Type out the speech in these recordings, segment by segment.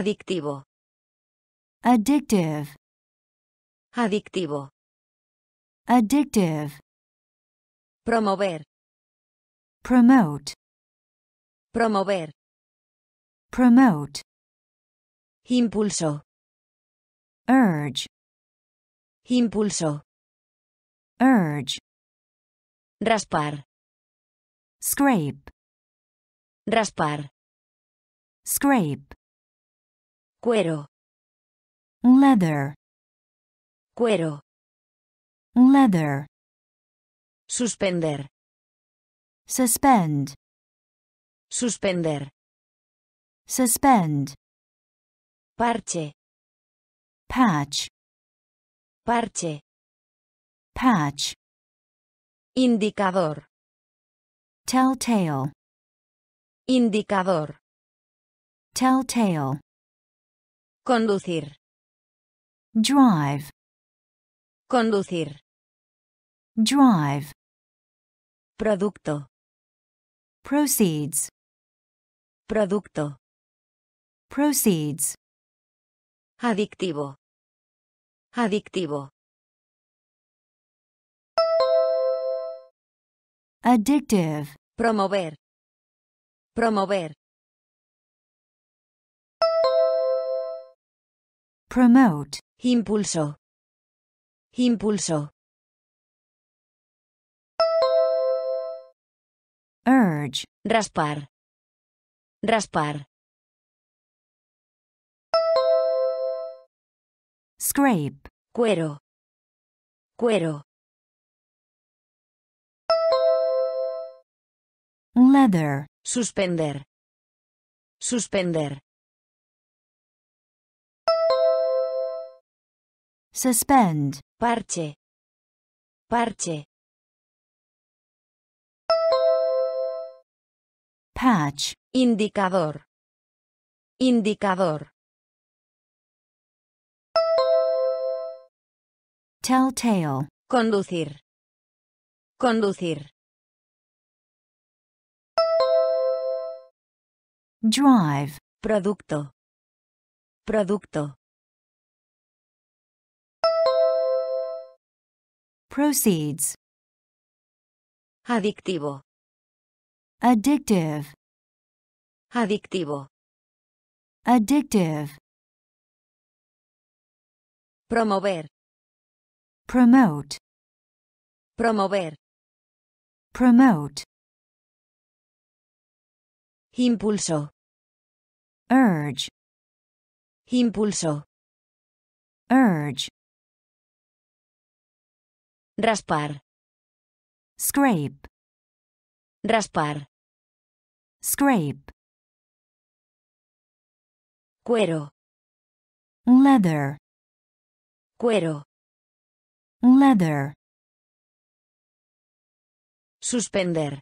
Adictivo. addictive, Adictivo. addictive, Promover. promote, Promover. promote, Impulso. urge, Impulso. urge, Raspar. scrape, Raspar. scrape, Cuero. leather, Cuero. leather, Suspender. suspend, Suspender. suspend, Parche. patch, Parche. patch, Indicador. telltale, Indicador. telltale, Conducir. drive, Conducir. drive, Producto. proceeds, Producto. proceeds, Adictivo. Adictivo. addictive, Promover. Promover. Promote, Impulso. Impulso. urge, Raspar. Raspar. scrape, Cuero. Cuero. leather, Suspender. Suspender. Suspend, Parche. Parche. patch, Indicador. Indicador. telltale, Conducir. Conducir. drive, Producto. Producto. Proceeds, Adictivo. addictive, Adictivo. addictive, Promover. promote, Promover. promote, Impulso. urge, Impulso. urge, Raspar. scrape, Raspar. scrape, Cuero. leather, Cuero. leather, Suspender.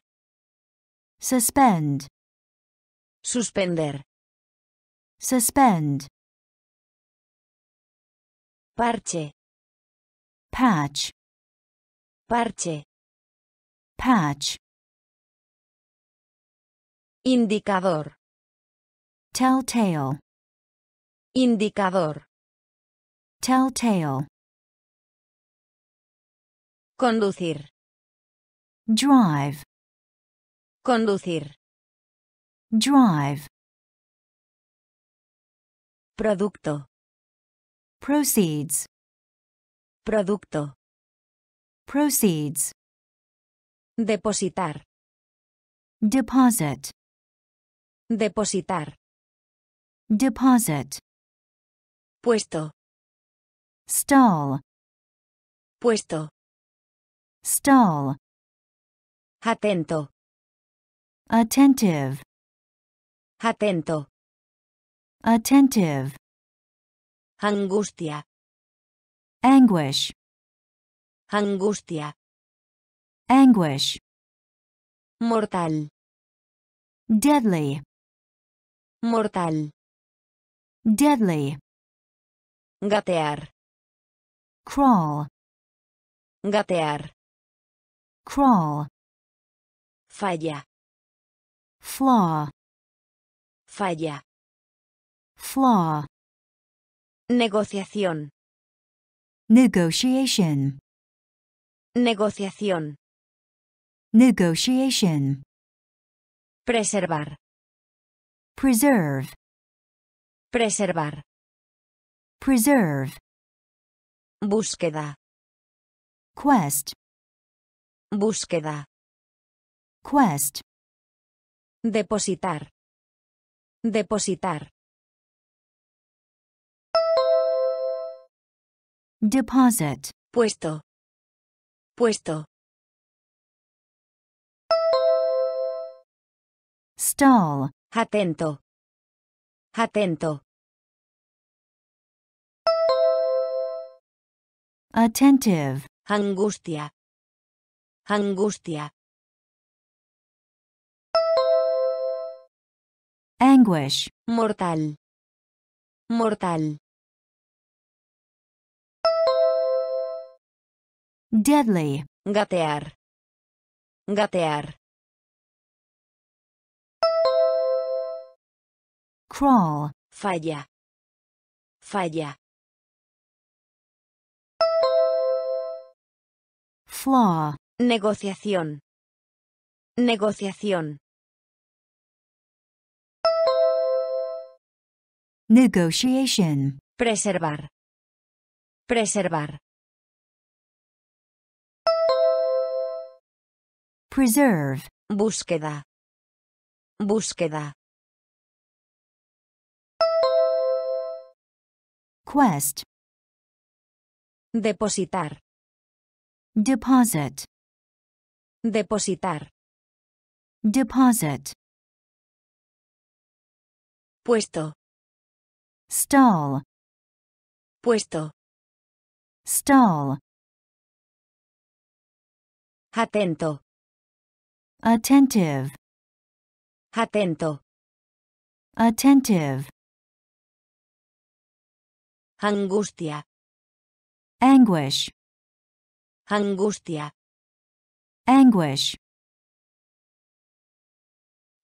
suspend, Suspender. suspend, Parche. patch, Parche. patch, Indicador. telltale, Indicador. telltale, Conducir. drive, Conducir. drive, Producto. proceeds, Producto. Proceeds, Depositar. deposit, Depositar. deposit, Puesto. stall, Puesto. stall, Atento. attentive, Atento. attentive, Angustia. anguish, Angustia. anguish, Mortal. deadly, Mortal. deadly, Gatear. crawl, Gatear. crawl, Falla. flaw, Falla. flaw, Negociación. negotiation, Negociación. negotiation, Preservar. preserve, Preservar. preserve, Búsqueda. quest, Búsqueda. quest, Depositar. Depositar. deposit, Puesto. Puesto. stall, Atento. Atento. attentive, Angustia. Angustia. anguish, Mortal. Mortal. Deadly, Gatear. Gatear. crawl, Falla. Falla. flaw, Negociación. Negociación. negotiation, Preservar. Preservar. Preserve, Búsqueda. Búsqueda. quest, Depositar. deposit, Depositar. deposit, Puesto. stall, Puesto. stall, Atento. Attentive, Atento. attentive, Angustia. anguish, Angustia. anguish,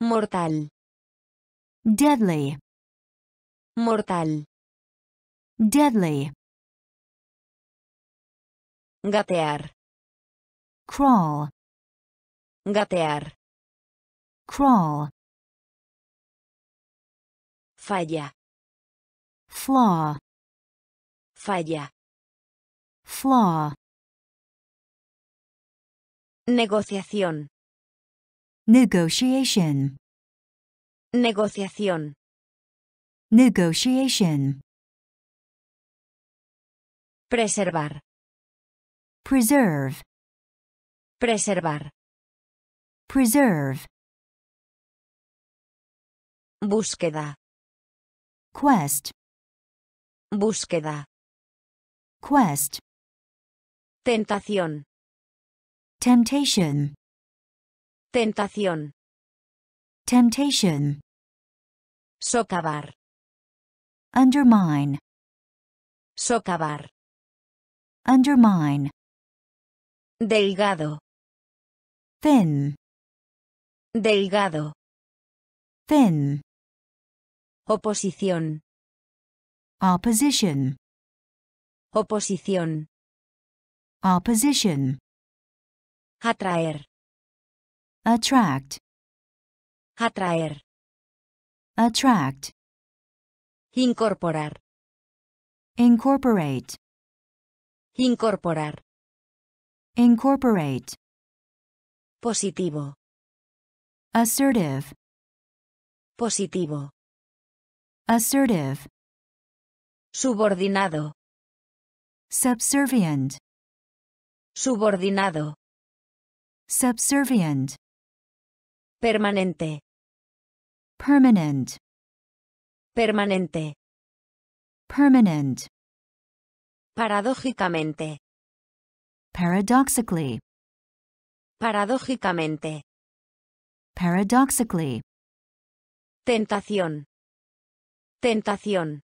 Mortal. deadly, Mortal. deadly, Gatear. crawl, Gatear. crawl, Falla. flaw, Falla. flaw, Negociación. negotiation, Negociación. negotiation, Preservar. preserve, Preservar. Preserve, Búsqueda. quest, Búsqueda. quest, Tentación. temptation, Tentación. temptation, Socavar. undermine, Socavar. undermine, Delgado. thin, Delgado. thin, Oposición. opposition, Oposición. opposition, Atraer. attract, Atraer. attract, Incorporar. incorporate, Incorporar. incorporate, Positivo. Assertive, Positivo. assertive, Subordinado. subservient, Subordinado. subservient, Permanente. permanent, Permanente. permanent, Paradójicamente. paradoxically, Paradójicamente. Paradoxically, Tentación. Tentación.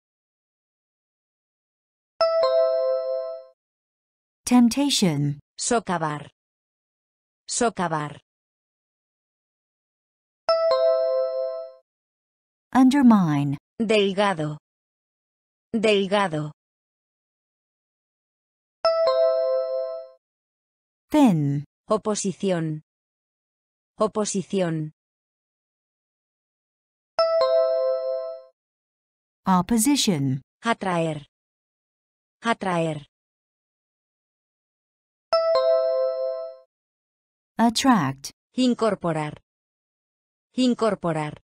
temptation, Socavar. Socavar. undermine, Delgado. Delgado. thin, Oposición. Oposición. opposition, Atraer. Atraer. attract, Incorporar. Incorporar.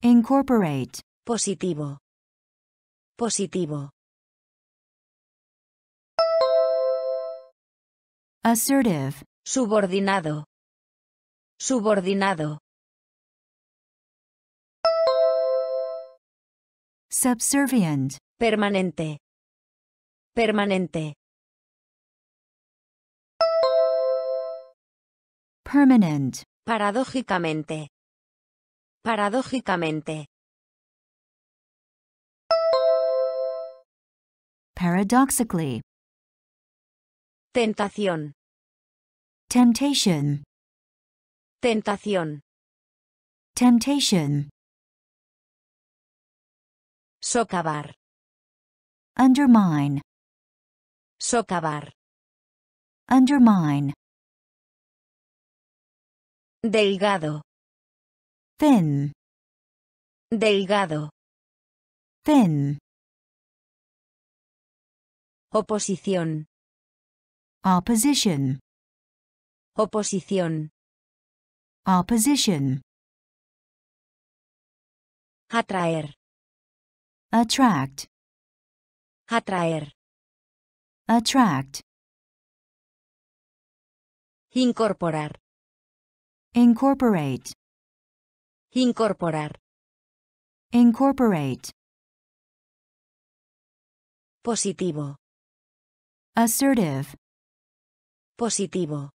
incorporate, Positivo. Positivo. Assertive, Subordinado. Subordinado. subservient, Permanente. Permanente. permanent, Paradójicamente. Paradójicamente. paradoxically, Tentación. temptation, Tentación. temptation, Socavar. undermine, Socavar. undermine, Delgado. thin, Delgado. thin, Oposición. Opposition, Oposición. opposition, Atraer. attract, Atraer. attract, Incorporar. incorporate, Incorporar. incorporate, Positivo. assertive, Positivo.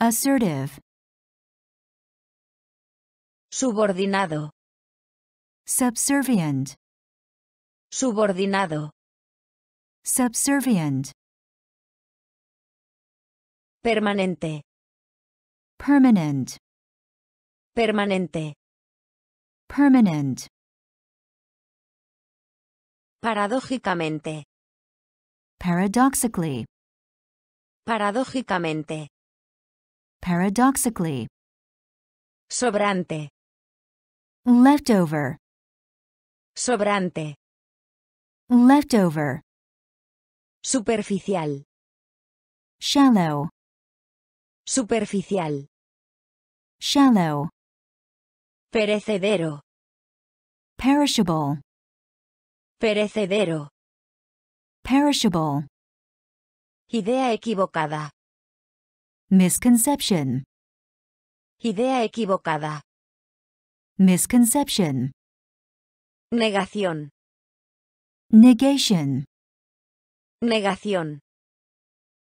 assertive, Subordinado. subservient, Subordinado. subservient, Permanente. permanent, Permanente. permanent, Paradójicamente. paradoxically, Paradójicamente. paradoxically, Sobrante. leftover, Sobrante. leftover, Superficial. shallow, Superficial. shallow, Perecedero. perishable, Perecedero. perishable, Idea equivocada. misconception, Idea equivocada. misconception, Negación. negation, Negación.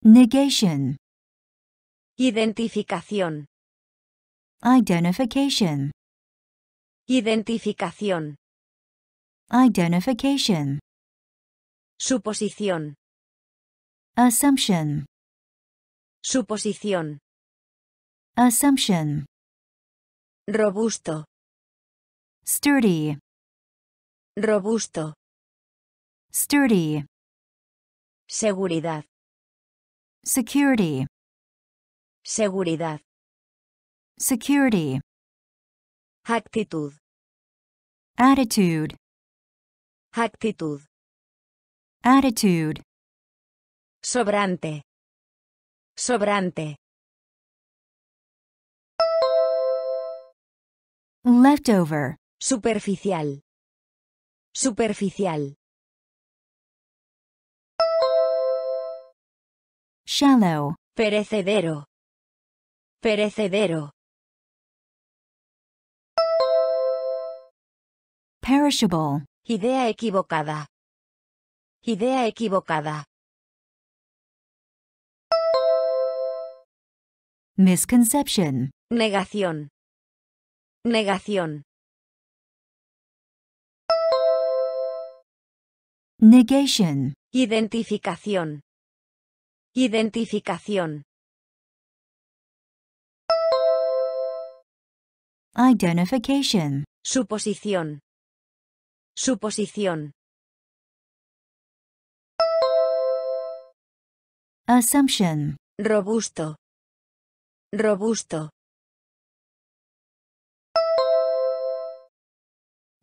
negation, Identificación. identification, Identificación. identification, Suposición. Assumption, Suposición. assumption, Robusto. sturdy, Robusto. sturdy, Seguridad. security, Seguridad. security, Actitud. attitude, Actitud. attitude, Sobrante. Sobrante. leftover, Superficial. Superficial. shallow, Perecedero. Perecedero. perishable, Idea equivocada. Idea equivocada. Misconception, Negación. Negación. negation, Identificación. Identificación. Identification. Suposición. Suposición. Assumption. Robusto. Robusto.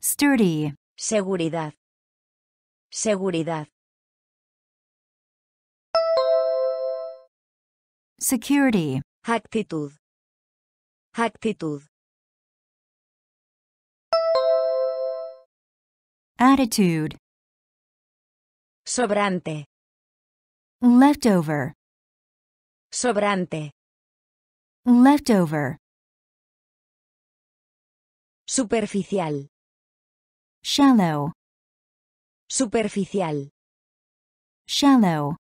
Sturdy. Seguridad. Seguridad. Security. Actitud. Actitud. Attitude. Sobrante. Leftover. Sobrante. Leftover. Superficial. Shallow. Superficial. Shallow.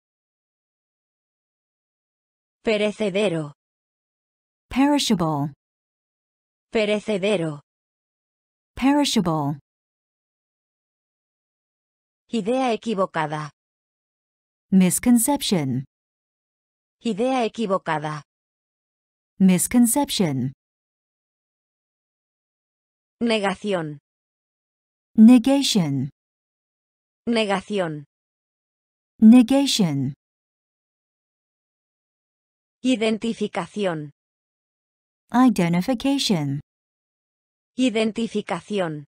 Perecedero. Perishable. Perecedero. Perishable. Idea equivocada. Misconception. Idea equivocada. Misconception. Negación. Negation. Negación. Negation. Identificación. Identification. Identificación.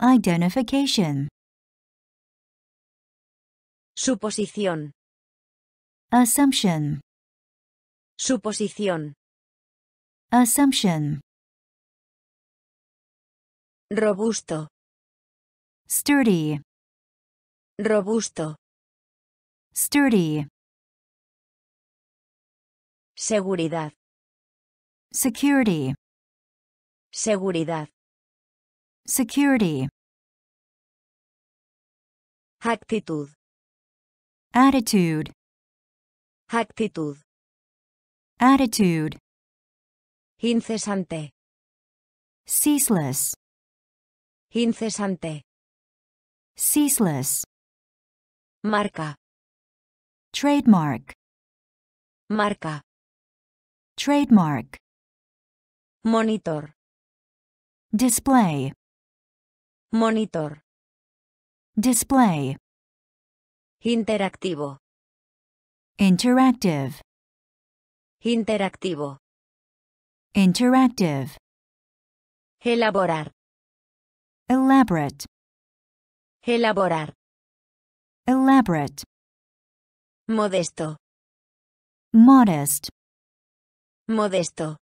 Identification. Suposición. Assumption. Suposición. Assumption. Robusto. Sturdy. Robusto. Sturdy. Seguridad. Security. Seguridad. Security. Actitud. Attitude. Actitud. Attitude. Incesante. Ceaseless. Incesante. Ceaseless. Marca. Trademark. Marca. Trademark. Monitor. Display. Monitor. Display. Interactivo. Interactive. Interactivo. Interactive. Elaborar. Elaborate. Elaborar. Elaborate. Modesto. Modest. Modesto.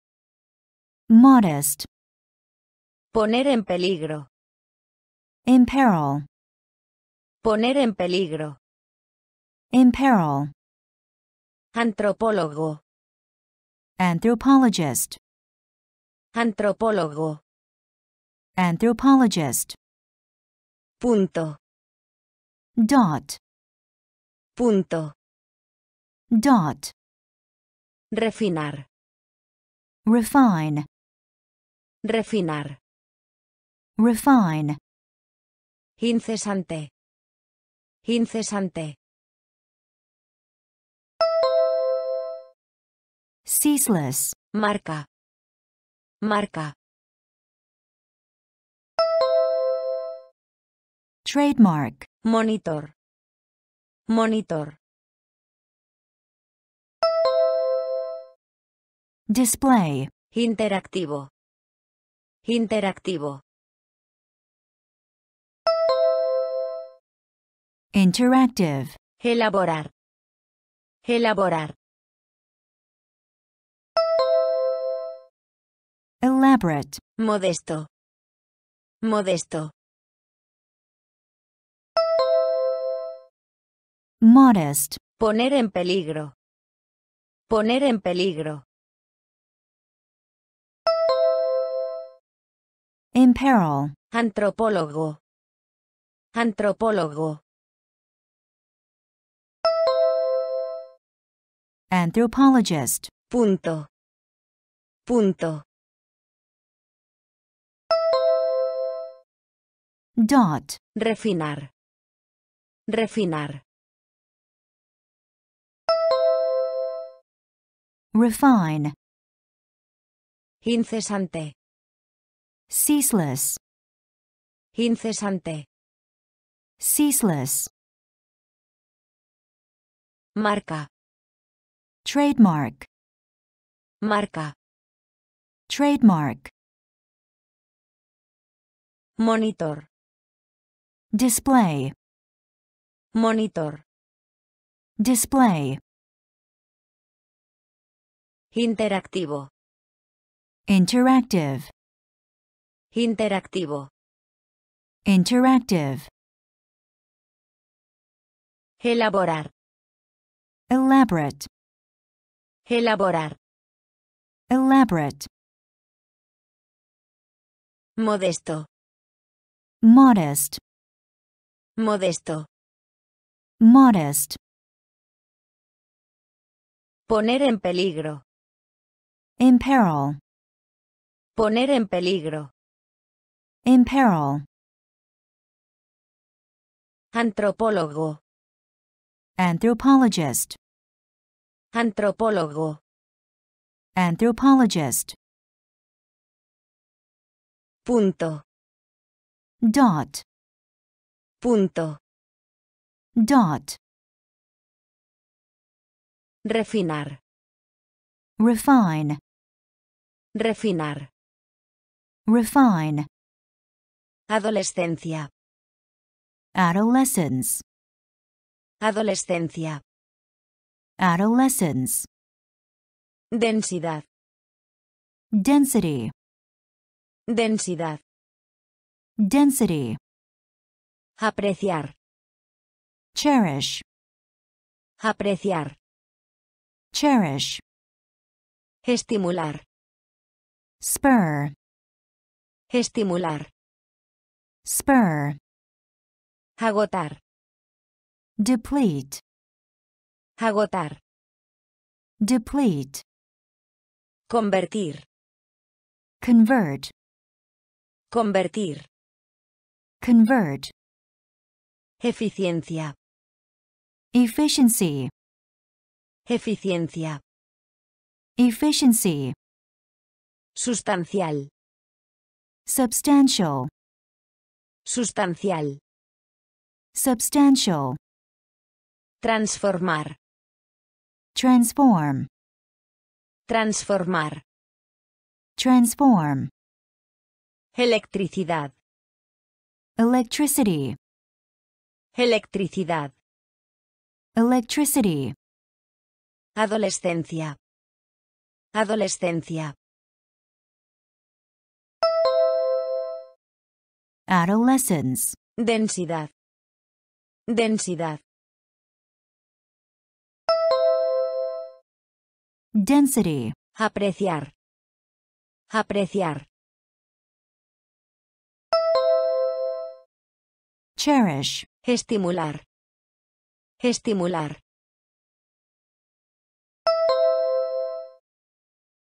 Modest. Poner en peligro. Imperil. Poner en peligro. Imperil. Antropólogo. Anthropologist. Antropólogo. Anthropologist. Punto. Dot. Punto. Dot. Refinar. Refine. Refinar. Refine. Incesante. Incesante. Ceaseless. Marca. Marca. Trademark. Monitor. Monitor. Display. Interactivo. Interactivo. Interactive. Elaborar. Elaborar. Elaborate. Modesto. Modesto. Modest. Poner en peligro. Poner en peligro. Imperil. Antropólogo. Antropólogo. Anthropologist. Punto. Punto. Dot. Refinar. Refinar. Refine. Incesante. ceaseless, incesante, ceaseless, marca, trademark, marca, trademark, monitor, display, monitor, display, interactivo, interactive, interactivo, interactive, elaborar, elaborate, elaborar, elaborate, modesto, modest, modesto, modest, poner en peligro, imperil, poner en peligro, imperil, antropólogo, anthropologist, antropólogo, anthropologist, punto, dot, punto, dot, refinar, refine, refinar, refine, adolescencia, adolescence, adolescencia, adolescence, densidad, density, densidad, density, apreciar, cherish, apreciar, cherish, estimular, spur, estimular, spur, agotar, deplete, agotar, deplete, convertir, convert, convertir, convert, eficiencia, efficiency, eficiencia, efficiency, sustancial, substantial, sustancial, substantial, transformar, transform, transformar, transform, electricidad, electricity, electricidad, electricity, adolescencia, adolescencia, adolescence, densidad, densidad, density, apreciar, apreciar, cherish, estimular, estimular,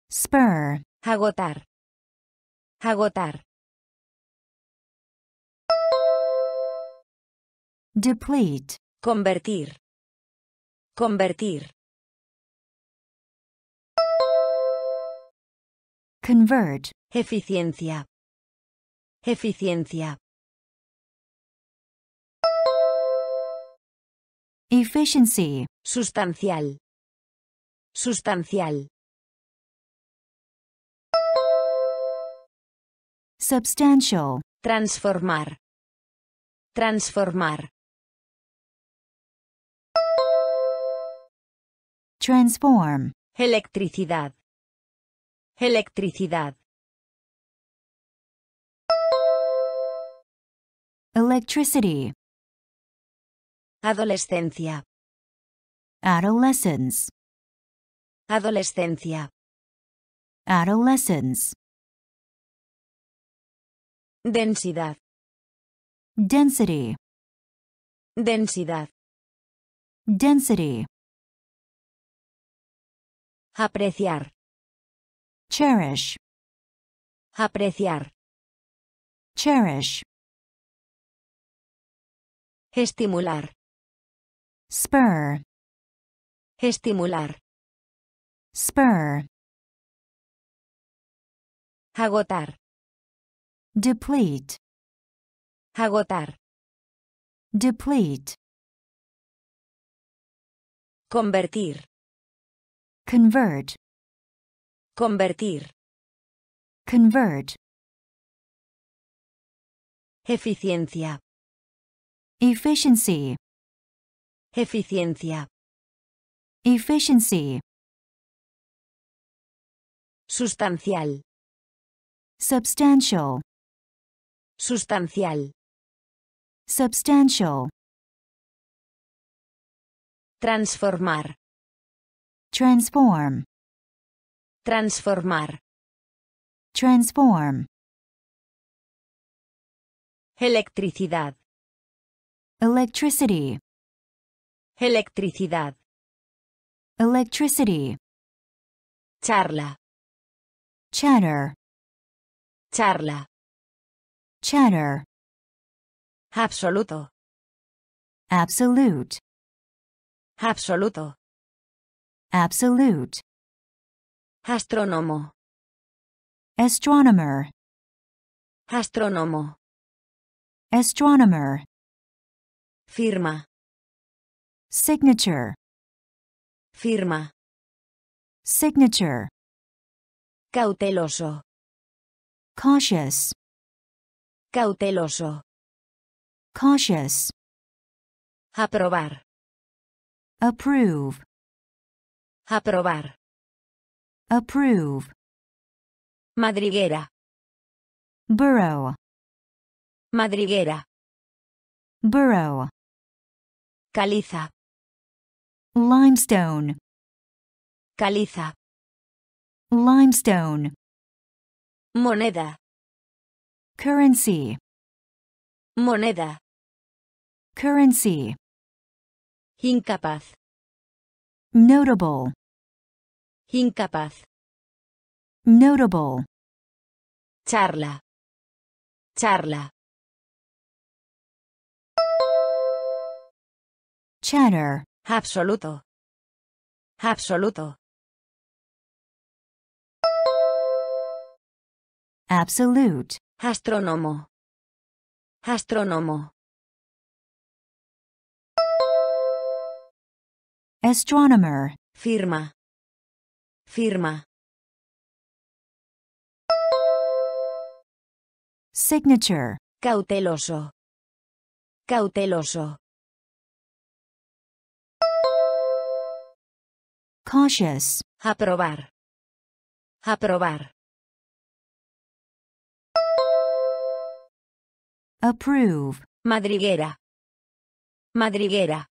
spur, agotar, agotar, deplete, convertir, convertir, convert, eficiencia, eficiencia, efficiency, sustancial, sustancial, substantial, transformar, transformar, transform, electricidad, electricidad, electricity, adolescencia, adolescence, adolescencia, adolescence, densidad, density, densidad, density, apreciar, cherish, apreciar, cherish, estimular, spur, estimular, spur, agotar, deplete, agotar, deplete, convertir, convert, convertir, convert, eficiencia, efficiency, eficiencia, efficiency, sustancial, substantial, sustancial, substantial, transformar, transform, transformar, transform, electricidad, electricity, electricidad, electricity, charla, chatter, charla, chatter, absoluto, absolute, absoluto, absolute, astrónomo, astronomer, astrónomo, astronomer, firma, signature, firma, signature, cauteloso, cautious, cauteloso, cautious, aprobar, approve, aprobar, approve, madriguera, burrow, madriguera, burrow, caliza, limestone, caliza, limestone, moneda, currency, moneda, currency, incapaz, notable, incapaz, notable, charla, charla, chatter, absoluto, absoluto, absolute, astrónomo, astrónomo, astronomer, firma, firma, signature, cauteloso, cauteloso, cautious, aprobar, aprobar, approve, madriguera, madriguera,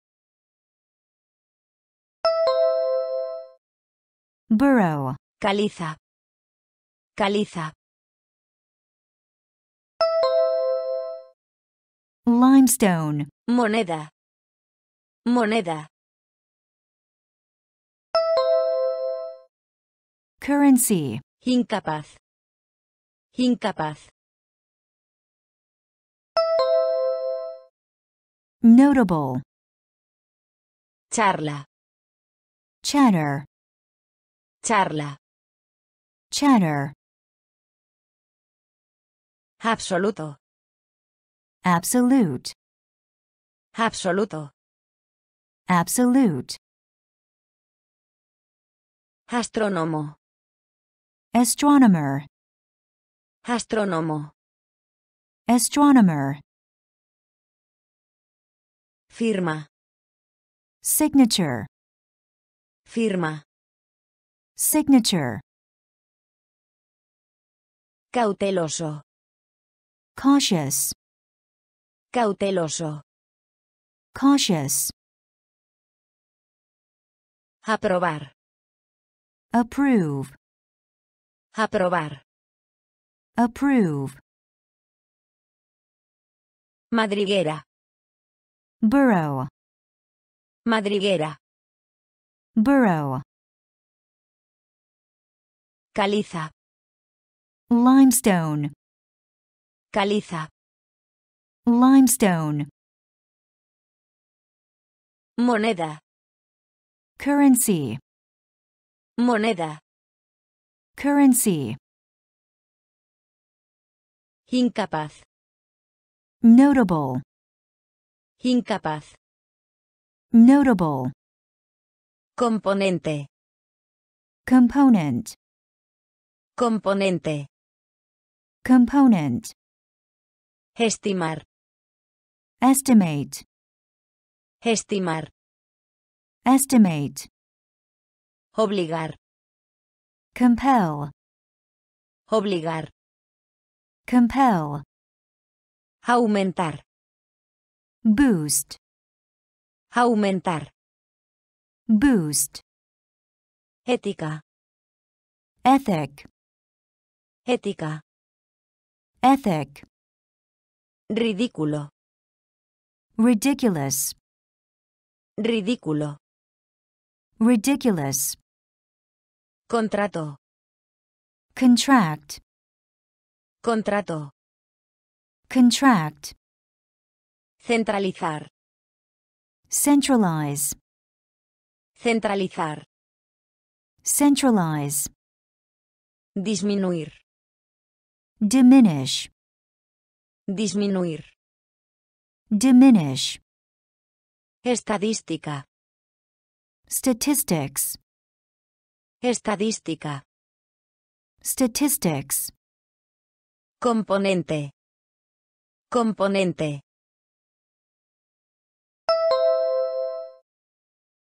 burrow, caliza, caliza, limestone, moneda, moneda, currency, incapaz, incapaz, notable, charla, chatter, charla, chatter, absoluto, absolute, absoluto, absolute, astrónomo, astronomer, astrónomo, astronomer, firma, signature, firma, signature, cauteloso, cautious, cauteloso, cautious, aprobar, approve, aprobar, approve, madriguera, burrow, madriguera, burrow, caliza, limestone, caliza, limestone, moneda, currency, moneda, currency, Incapaz. notable, Incapaz. notable, Componente. component, Componente. component, Estimar. estimate, Estimar. estimate, Obligar. Compel, Obligar. compel, Aumentar. boost, Aumentar. boost, Ética. ethic, Ética. ethic, Ridículo. ridiculous, Ridículo. ridiculous, Contrato. contract, Contrato. contract, Centralizar. centralize, Centralizar. centralize, Disminuir. diminish, Disminuir. diminish, Estadística. statistics, Estadística. statistics, Componente. Componente.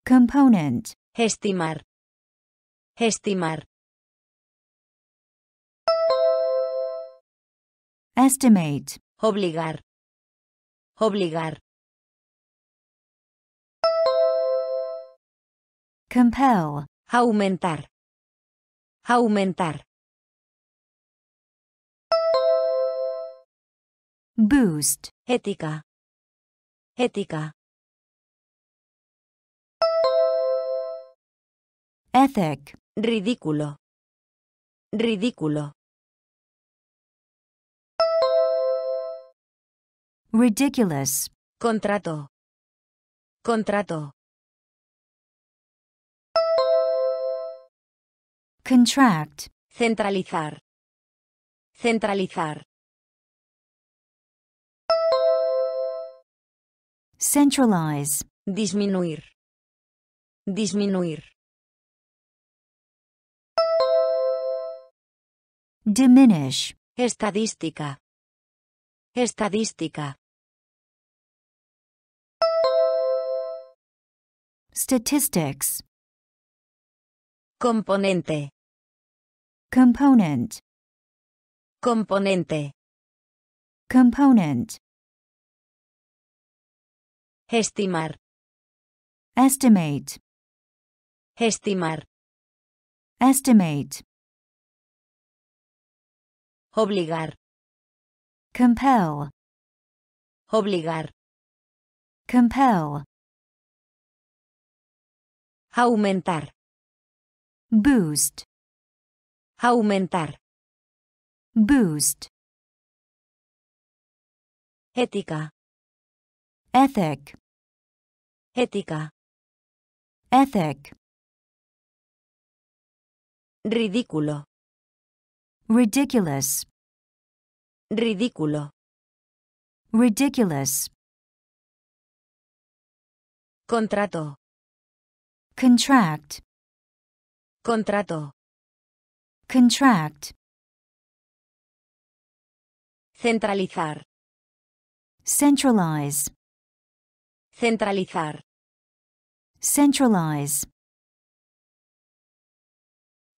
component, Estimar. Estimar. estimate, Obligar. Obligar. compel, Aumentar. Aumentar. boost, Ética. Ética. ethic, Ridículo. Ridículo. ridiculous, Contrato. Contrato. Contract, Centralizar. Centralizar. centralize, Disminuir. Disminuir. diminish, Estadística. Estadística. statistics, Componente. Component, Componente. component, Estimar. estimate, Estimar. estimate, Obligar. compel, Obligar. compel, Aumentar. boost, Aumentar. boost, Ética. ethic, Ética. ethic, Ridículo. ridiculous, Ridículo. ridiculous, Contrato. contract, Contrato. Contract, Centralizar. centralize, Centralizar. centralize,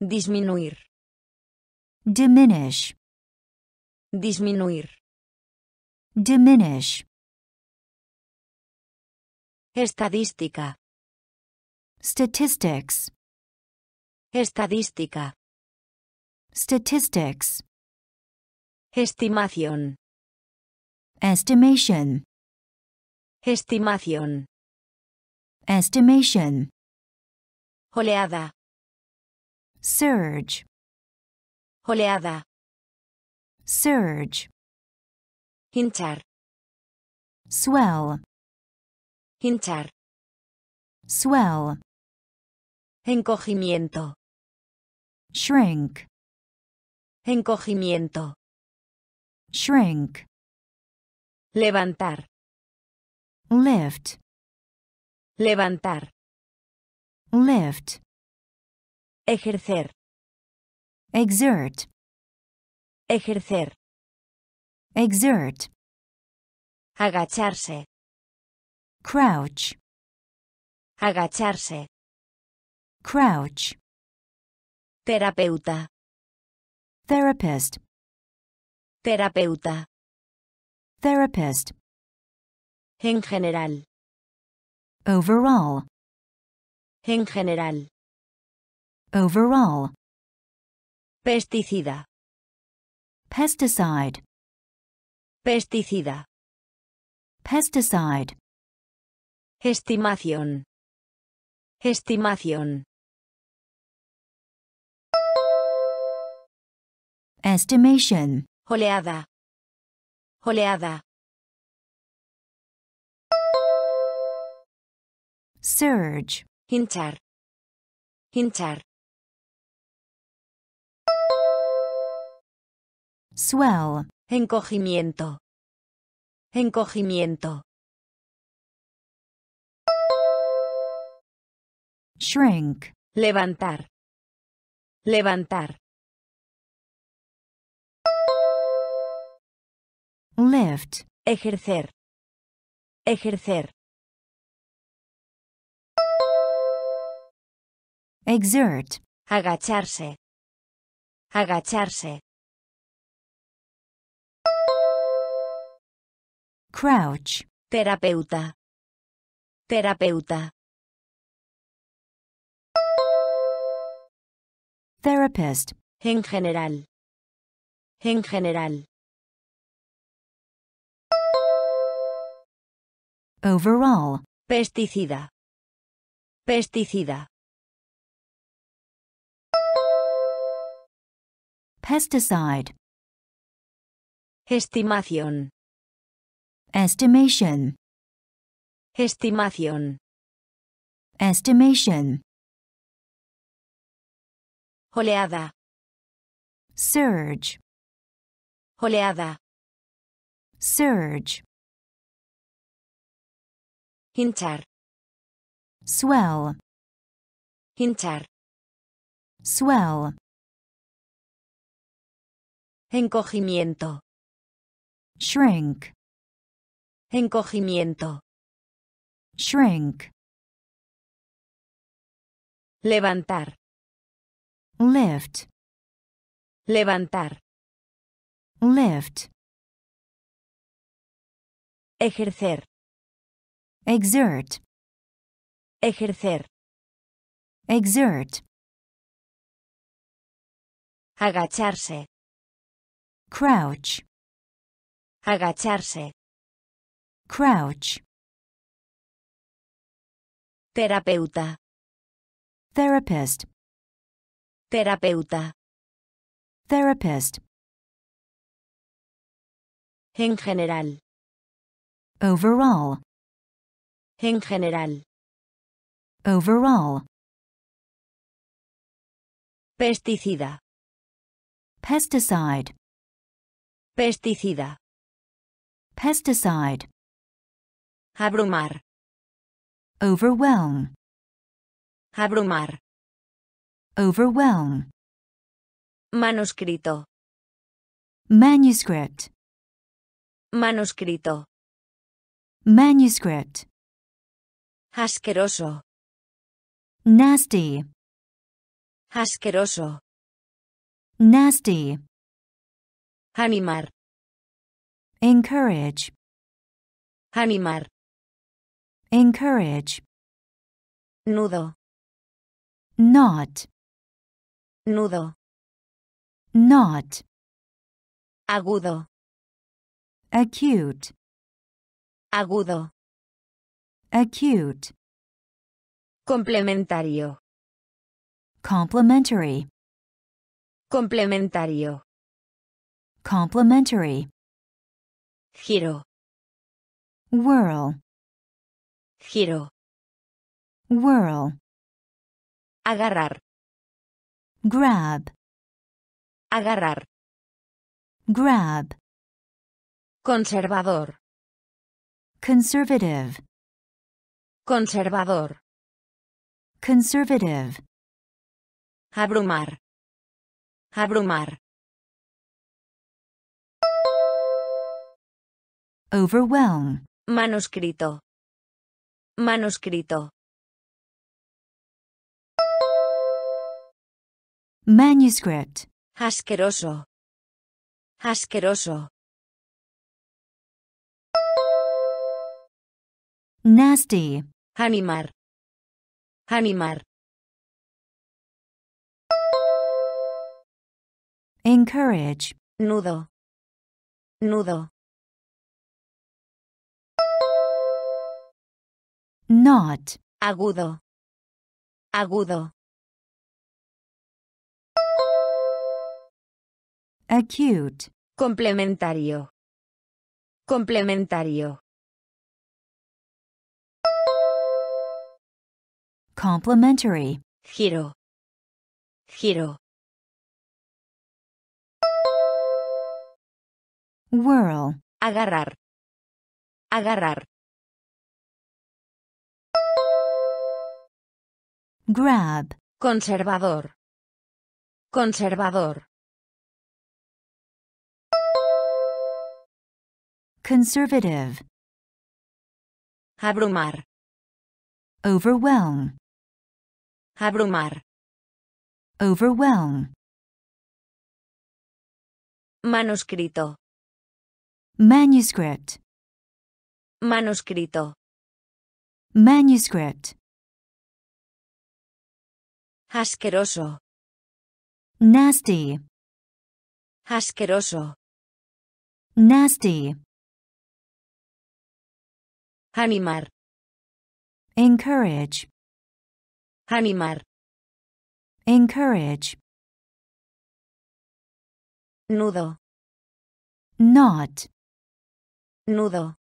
Disminuir. diminish, Disminuir. diminish, Estadística. statistics, Estadística. Statistics, Estimación. estimation, Estimación. estimation, Oleada. surge, Oleada. surge, Hinchar. swell, Hinchar. swell, shrink, levantar, lift, levantar, lift, ejercer, exert, ejercer, exert, agacharse, crouch, agacharse, crouch, terapeuta, therapist, terapeuta, therapist, en general, overall, en general, overall, pesticida, pesticide, pesticida, pesticide, estimación, estimación, estimation, oleada, oleada, surge, hinchar, hinchar, swell, encogimiento, encogimiento, shrink, levantar, levantar, lift, ejercer, ejercer, exert, agacharse, agacharse, crouch, terapeuta, terapeuta, therapist, en general, en general, overall, pesticida, pesticida, pesticide, estimación, estimation, estimación, estimation, oleada, surge, oleada, surge, hinchar, swell, hinchar, swell, encogimiento, shrink, encogimiento, shrink, levantar, lift, levantar, lift, ejercer, exert, ejercer, exert, agacharse, crouch, agacharse, crouch, terapeuta, therapist, terapeuta, therapist, en general, overall, en general, overall, pesticida, pesticide, pesticida, pesticide, abrumar, overwhelm, abrumar, overwhelm, manuscrito, manuscript, manuscrito, manuscript, asqueroso, nasty, asqueroso, nasty, animar, encourage, animar, encourage, nudo, not, nudo, not, agudo, acute, agudo, acute, complementario, complementary, complementario, complementary, giro, whirl, giro, whirl, agarrar, grab, agarrar, grab, Conservador. conservative, Conservador. conservative, Abrumar. Abrumar. overwhelm, Manuscrito. Manuscrito. manuscript, Asqueroso. Asqueroso. nasty, Animar. Animar. encourage, Nudo. Nudo. not, Agudo. Agudo. acute, Complementario. Complementario. Complementary, Giro. Giro. whirl, Agarrar. Agarrar. grab, Conservador. Conservador. conservative, Abrumar. overwhelm, Abrumar. overwhelm, Manuscrito. manuscript, Manuscrito. manuscript, Asqueroso. nasty, Asqueroso. nasty, Animar. encourage, Animar. encourage, Nudo. not, Nudo.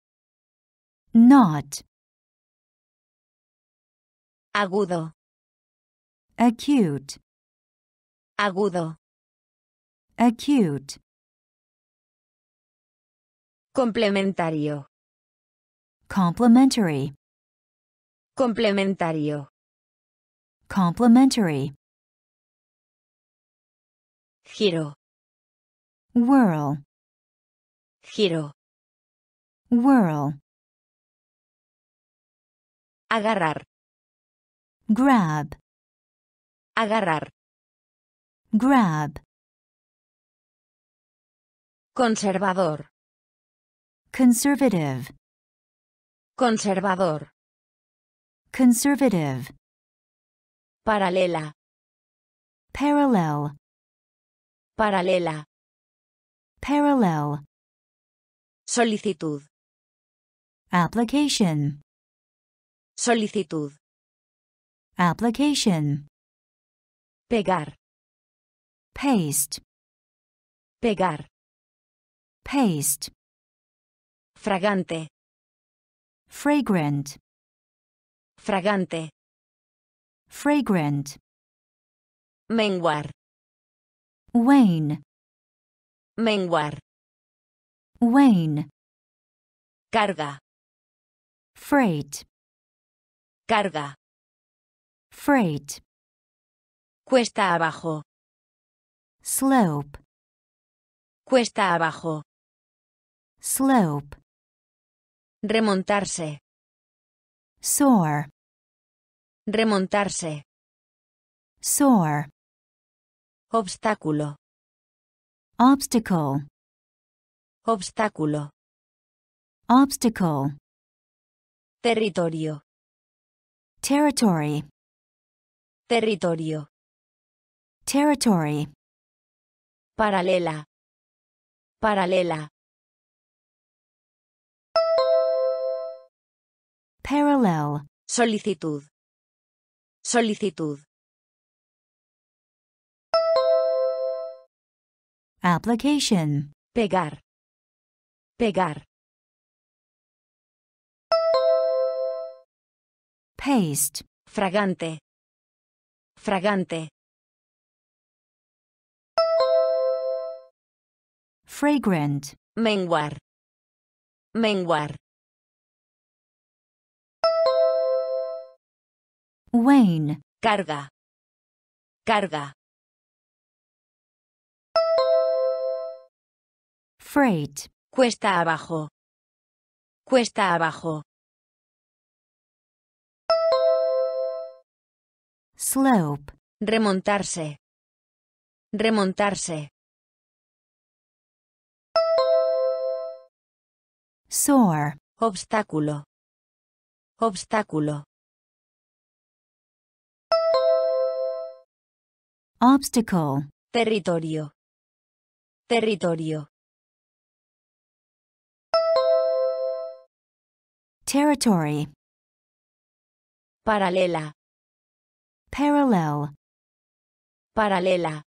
not, Agudo. acute, Agudo. acute, Complementario. complementary, Complementario. Complementary, Giro. whirl, Giro. whirl, Agarrar. grab, Agarrar. grab, Conservador. conservative, Conservador. conservative, Paralela. parallel, Paralela. parallel, Solicitud. application, Solicitud. application, Pegar. paste, Pegar. paste, Fragante. fragrant, Fragante. Fragrant, Menguar. wane, Menguar. wane, Carga. freight, Carga. freight, Cuesta abajo. slope, Cuesta abajo. slope, Remontarse. soar, Remontarse. soar, Obstáculo. obstacle, Obstáculo. obstacle, Territorio. territory, Territorio. territory, Paralela. Paralela. parallel, Solicitud. Solicitud. application, Pegar. Pegar. paste, Fragante. Fragante. fragrant, Menguar. Menguar. Wane, Carga. Carga. freight, Cuesta abajo. Cuesta abajo. slope, Remontarse. Remontarse. soar, Obstáculo. Obstáculo. Obstacle, Territorio. Territorio. territory, Paralela. parallel, Paralela.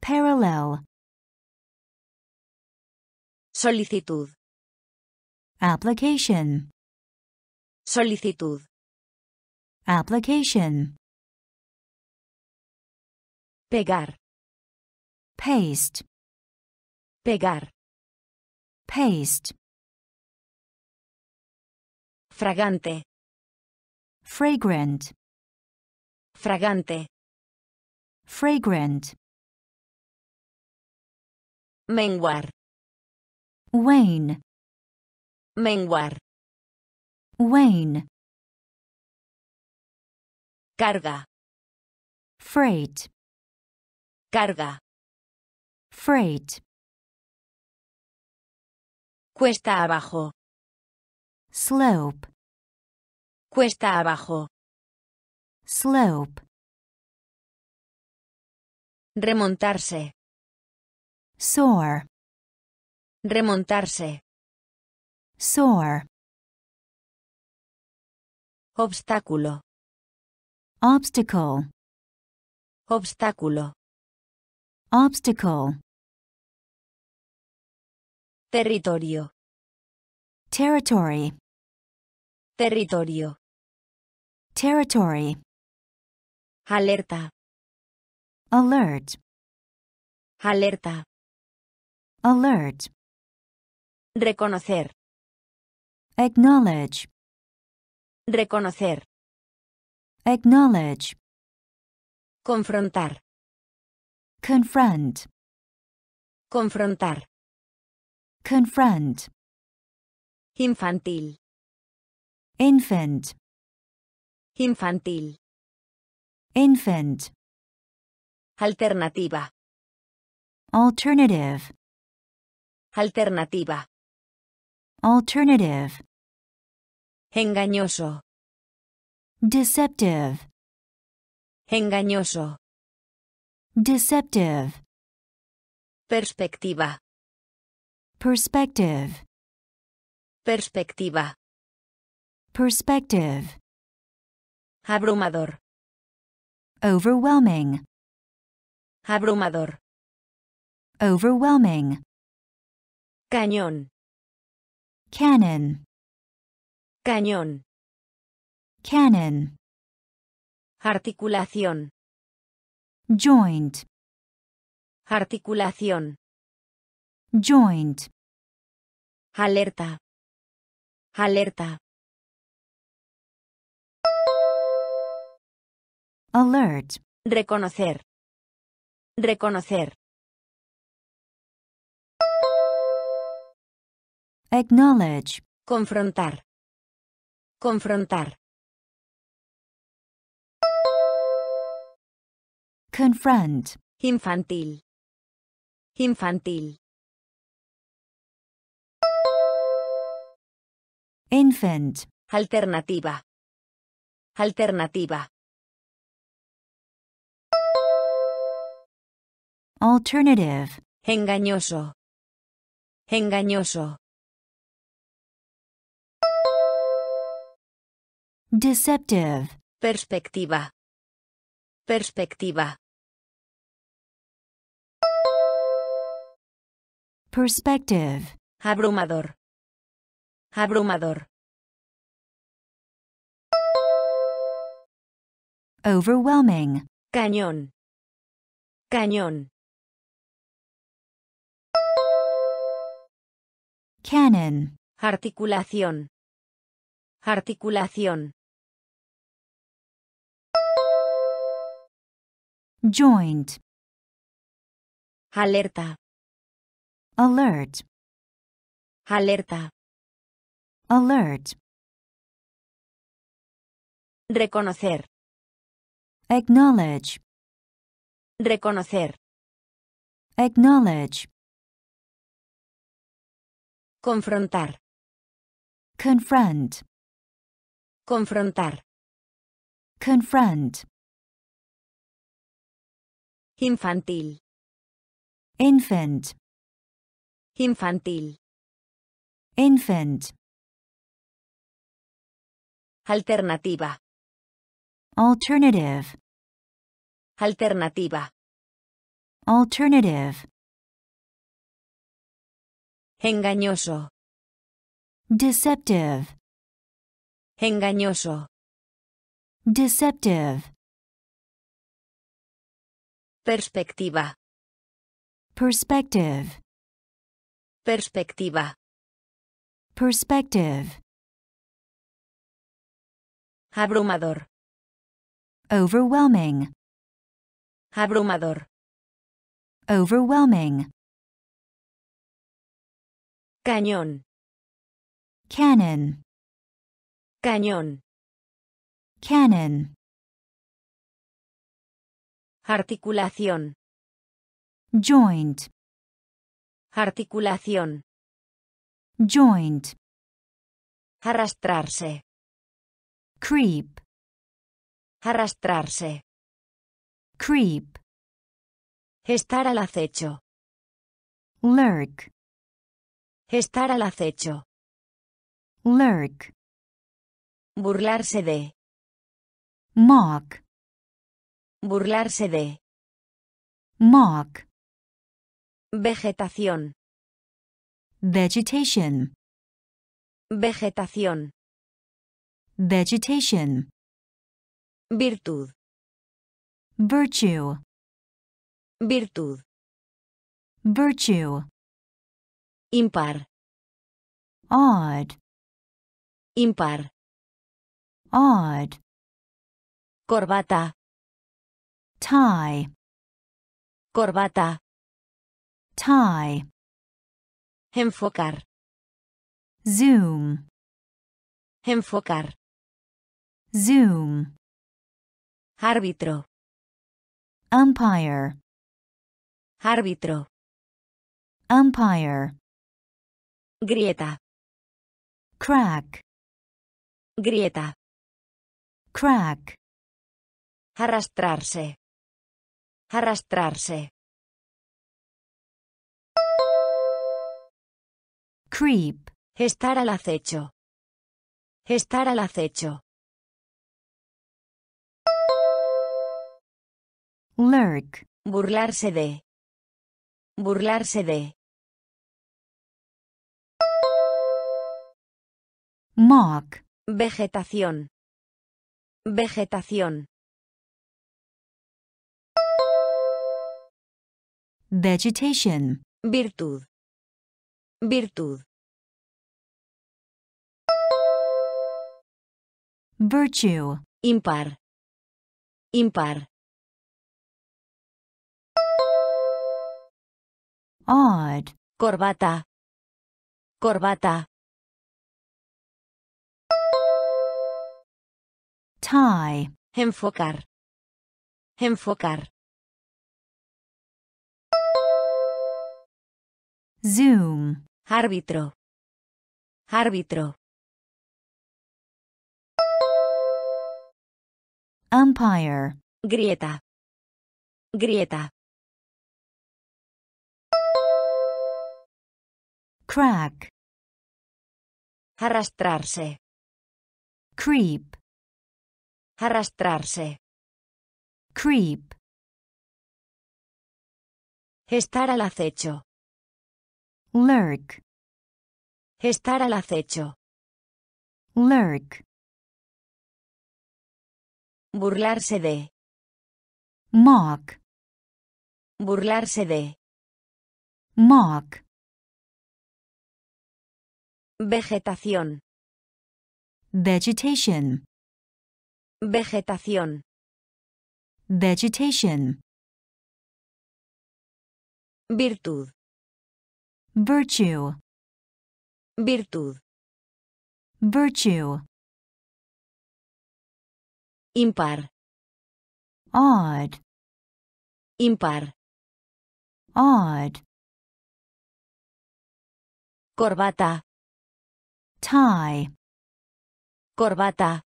parallel, Solicitud. application, Solicitud. application, Pegar. paste, Pegar. paste, Fragante. fragrant, Fragante. fragrant, Menguar. wane, Menguar. wane, Carga. freight, Carga. freight, Cuesta abajo. slope, Cuesta abajo. slope, Remontarse. soar, Remontarse. soar, Obstáculo. obstacle, Obstáculo. Obstacle, Territorio. territory, Territorio. territory, Alerta. alert, Alerta. alert, Reconocer. acknowledge, Reconocer. acknowledge, Confrontar. Confront, Confrontar. confront, Infantil. infant, Infantil. infant, Alternativa. alternative, Alternativa. alternative, Engañoso. deceptive, Engañoso. Deceptive, Perspectiva. perspective, Perspectiva. perspective, Abrumador. overwhelming, Abrumador. overwhelming, Cañón. cannon, Cañón. cannon, Articulación. Joint, Articulación. joint, Alerta. Alerta. alert, Reconocer. Reconocer. acknowledge, Confrontar. Confrontar. Confront, Infantil. Infantil. infant, Alternativa. Alternativa. alternative, Engañoso. Engañoso. deceptive, Perspectiva. Perspectiva. Perspective, Abrumador. Abrumador. overwhelming, Cañón. Cañón. cannon, Articulación. Articulación. joint, Alerta. Alert, Alerta. alert, Reconocer. acknowledge, Reconocer. acknowledge, Confrontar. confront, Confrontar. confront, Infantil. infant, Infantil. infant, Alternativa. alternative, Alternativa. alternative, Engañoso. deceptive, Engañoso. deceptive, Perspectiva. perspective, Perspectiva. perspective, Abrumador. overwhelming, Abrumador. overwhelming, Cañón. cannon, Cañón. cannon, Articulación. joint, Articulación. joint, Arrastrarse. creep, Arrastrarse. creep, Estar al acecho. lurk, Estar al acecho. lurk, Burlarse de. mock, Burlarse de. mock, Vegetación. vegetation, Vegetación. vegetation, Virtud. virtue, Virtud. virtue, Impar. odd, Impar. odd, Corbata. tie, Corbata. Tie, Enfocar. zoom, Enfocar. zoom, Árbitro. umpire, Árbitro. umpire, Grieta. crack, Grieta. crack, Arrastrarse. Arrastrarse. Creep, Estar al acecho. Estar al acecho. lurk, Burlarse de. Burlarse de. mock, Vegetación. Vegetación. vegetation, Virtud. Virtud. virtue, Impar. Impar. odd, Corbata. Corbata. tie, Enfocar. Enfocar. Zoom, Árbitro. Árbitro. umpire, Grieta. Grieta. crack, Arrastrarse. creep, Arrastrarse. creep, Estar al acecho. Lurk, Estar al acecho. lurk, Burlarse de. mock, Burlarse de. mock, Vegetación. vegetation, Vegetación. vegetation, Virtud. Virtue, Virtud. virtue, Impar. odd, Impar. odd, Corbata. tie, Corbata.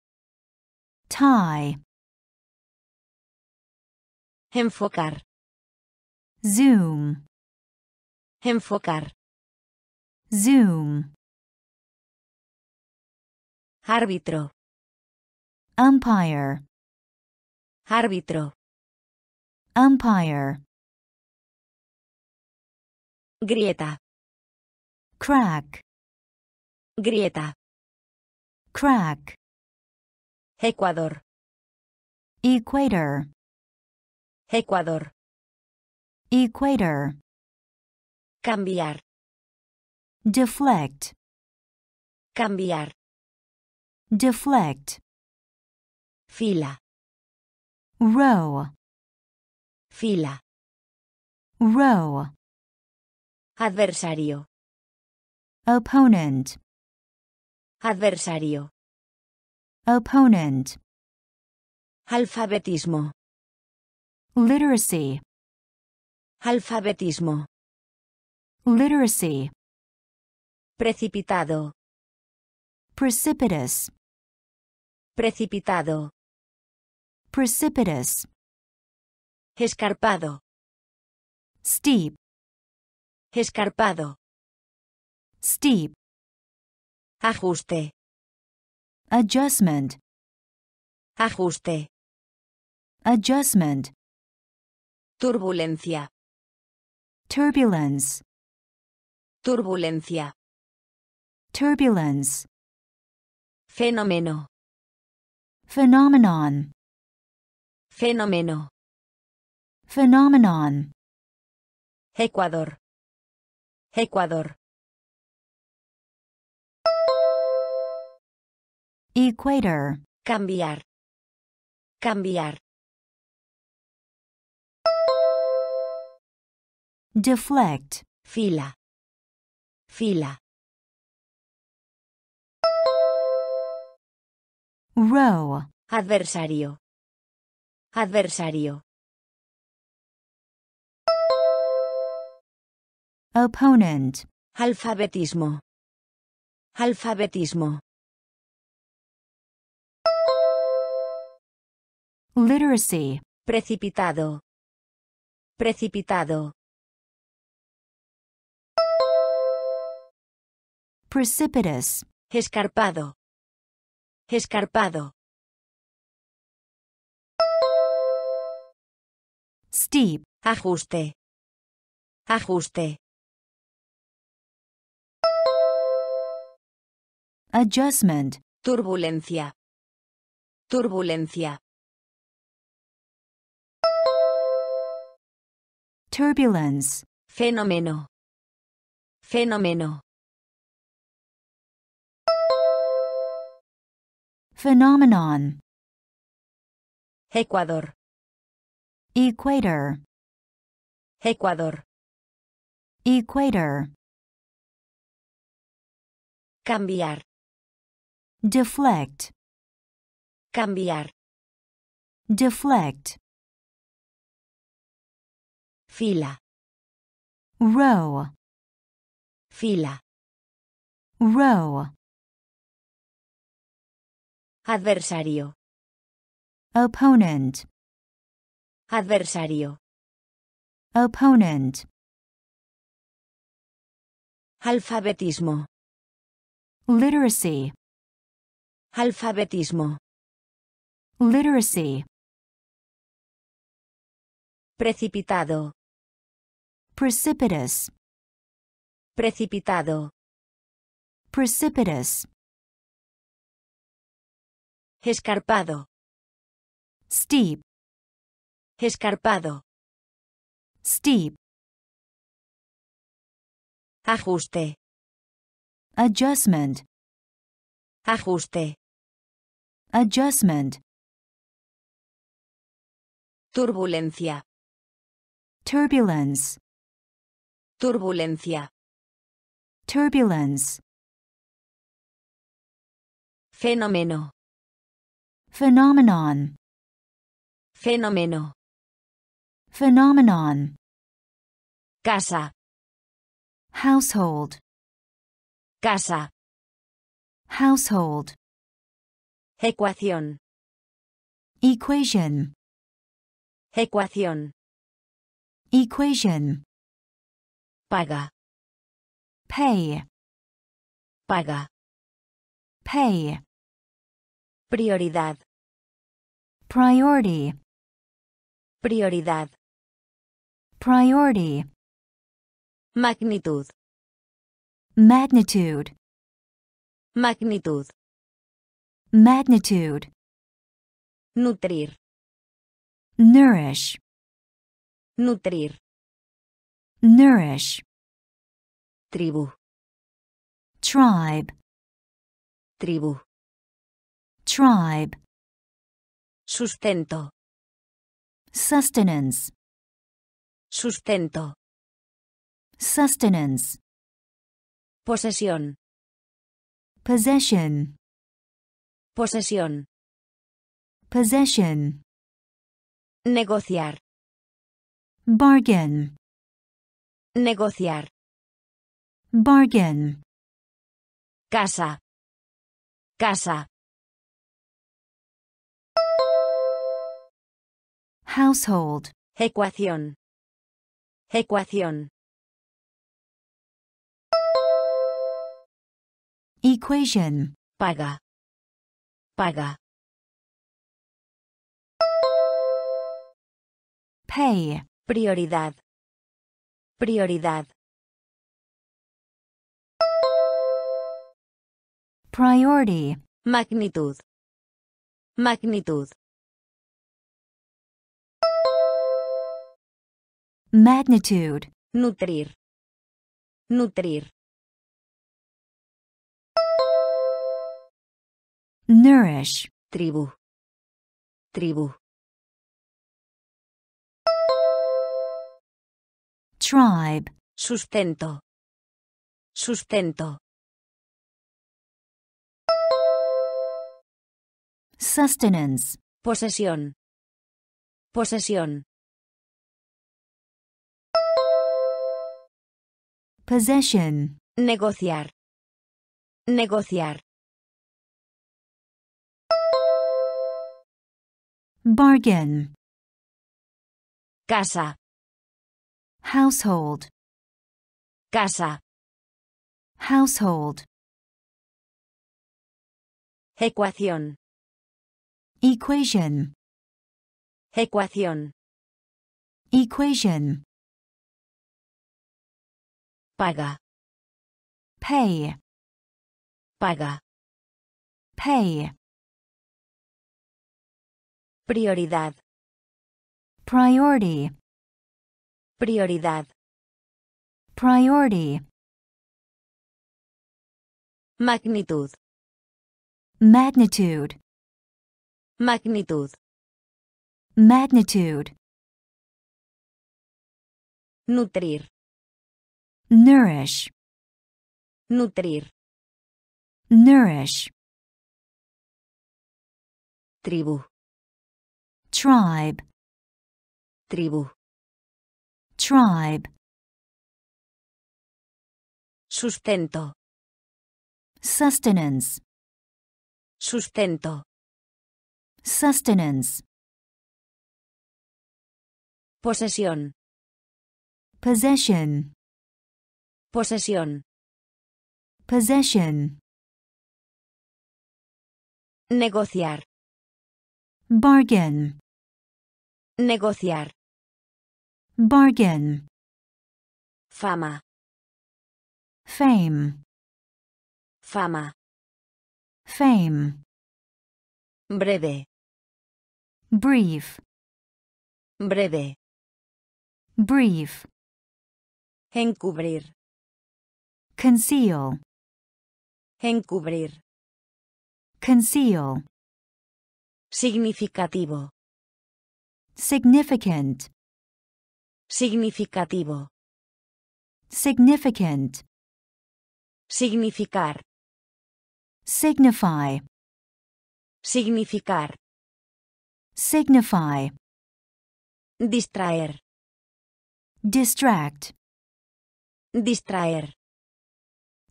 tie, Enfocar. zoom, Enfocar. Zoom, Árbitro. umpire, Árbitro. umpire, Grieta. crack, Grieta. crack, Ecuador. equator, Ecuador. equator, Cambiar. Deflect, Cambiar. deflect, Fila. row, Fila. row, Adversario. opponent, Adversario. opponent, Alfabetismo. literacy, Alfabetismo. literacy, Precipitado. precipitous, Precipitado. precipitous, Escarpado. steep, Escarpado. steep, Ajuste. adjustment, Ajuste. adjustment, Turbulencia. turbulence, Turbulencia. Turbulence, Fenómeno. phenomenon, Fenómeno. phenomenon, Ecuador. Ecuador. equator, Cambiar. Cambiar. deflect, Fila. Fila. Row, Adversario. Adversario. opponent, Alfabetismo. Alfabetismo. literacy, Precipitado. Precipitado. precipitous, Escarpado. Escarpado. steep, Ajuste. Ajuste. adjustment, Turbulencia. Turbulencia. turbulence, Fenómeno. Fenómeno. Phenomenon, Ecuador. equator, Ecuador. equator, Cambiar. deflect, Cambiar. deflect, Fila. row, Fila. row, Adversario. opponent, Adversario. opponent, Alfabetismo. literacy, Alfabetismo. literacy, Precipitado. precipitous, Precipitado. precipitous, Escarpado. steep, Escarpado. steep, Ajuste. adjustment, ajuste, adjustment, turbulencia, turbulence, turbulencia, turbulence, fenómeno, phenomenon, fenómeno, phenomenon, casa, household, casa, household, ecuación, equation, ecuación, equation, paga, pay, paga, pay, prioridad, priority, prioridad, priority, magnitud, magnitude, magnitud, magnitude, nutrir, nourish, nutrir, nourish, tribu, tribe, tribu, tribe, sustento, sustenance, sustento, sustenance, posesión, possession, posesión, possession, negociar, bargain, negociar, bargain, casa, casa, household, ecuación, ecuación, equation, paga, paga, pay, prioridad, prioridad, priority, magnitud, magnitud, magnitude, nutrir, nutrir, nourish, tribu, tribu, tribe, sustento, sustento, sustenance, posesión, posesión, possession, negociar, negociar, bargain, casa, household, casa, household, ecuación, equation, ecuación, equation, paga, pay, paga, pay, prioridad, priority, prioridad, priority, magnitud, magnitude, magnitud, magnitude, nutrir, nourish, nutrir, nourish, tribu, tribe, tribu, tribe, sustento, sustenance, sustento, sustenance, posesión, possession, posesión, possession, negociar, bargain, negociar, bargain, fama, fame, fama, fame, breve, brief, breve, brief, encubrir, conceal, Encubrir. conceal, Significativo. significant, Significativo. significant, Significar. signify, Significar. signify, Distraer. distract, Distraer.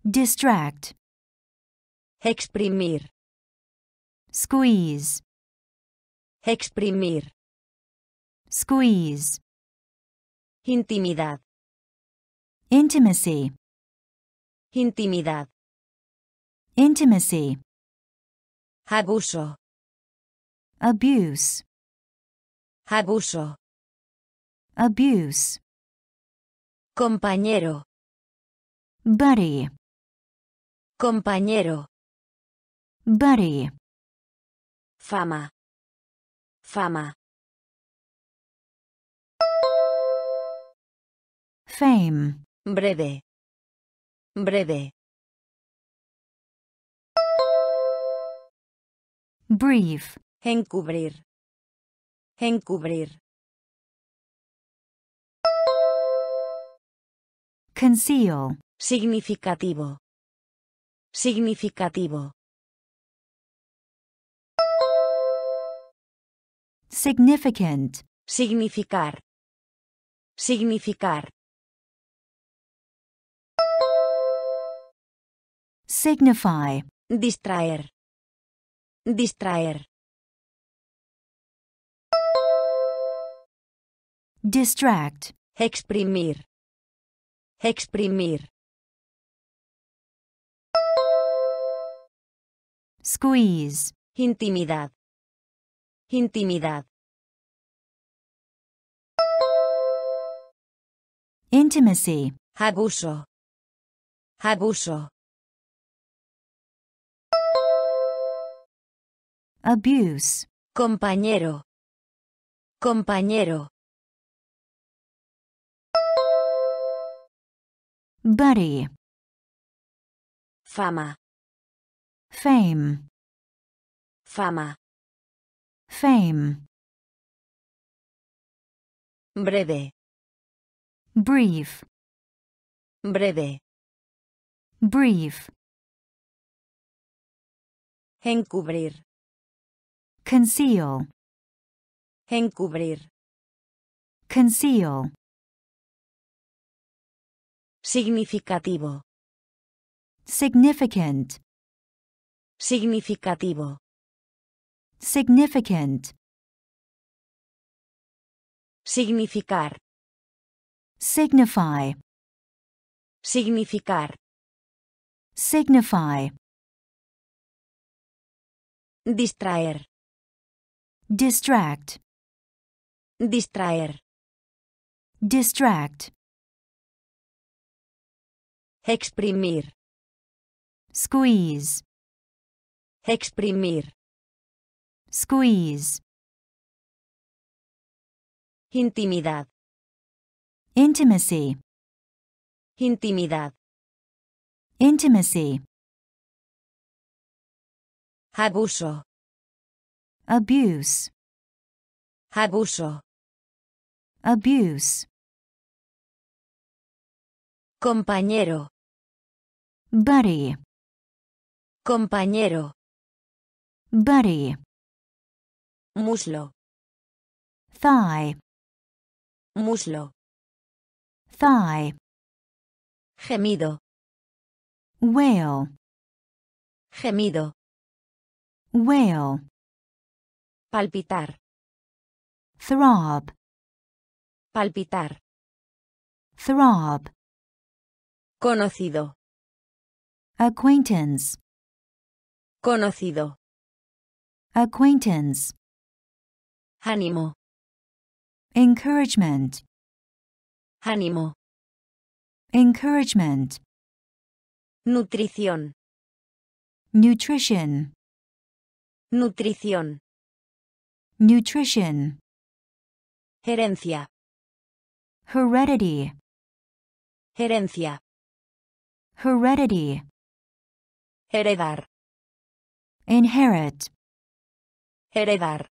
Distract, Exprimir. squeeze, Exprimir. squeeze, Intimidad. intimacy, Intimidad. intimacy, Abuso. abuse, Abuso. abuse, Compañero. buddy, Compañero. buddy, Fama. Fama. fame, Breve. Breve. brief, Encubrir. Encubrir. conceal, Significativo. Significativo. significant, Significar. Significar. signify, Distraer. Distraer. distract, Exprimir. Exprimir. Squeeze, Intimidad. Intimidad. intimacy, Abuso. Abuso. abuse, Compañero. Compañero. buddy, Fama. Fame, Fama. fame, Breve. brief, Breve. brief, Encubrir. conceal, Encubrir. conceal, Significativo. significant, Significativo. significant, Significar. signify, Significar. signify, Distraer. distract, Distraer. distract, Exprimir. squeeze, Exprimir. squeeze, Intimidad. intimacy, Intimidad. intimacy, Abuso. abuse, Abuso. abuse, Compañero. buddy, Compañero. Buddy, Muslo. thigh, Muslo. thigh, Gemido. whale, Gemido. whale, Palpitar. throb, Palpitar. throb, Conocido. acquaintance, Conocido. Acquaintance, Ánimo. encouragement, Ánimo. encouragement, Nutrición. nutrition, Nutrición. nutrition, Herencia. heredity, Herencia. heredity, Heredar. inherit, Heredar.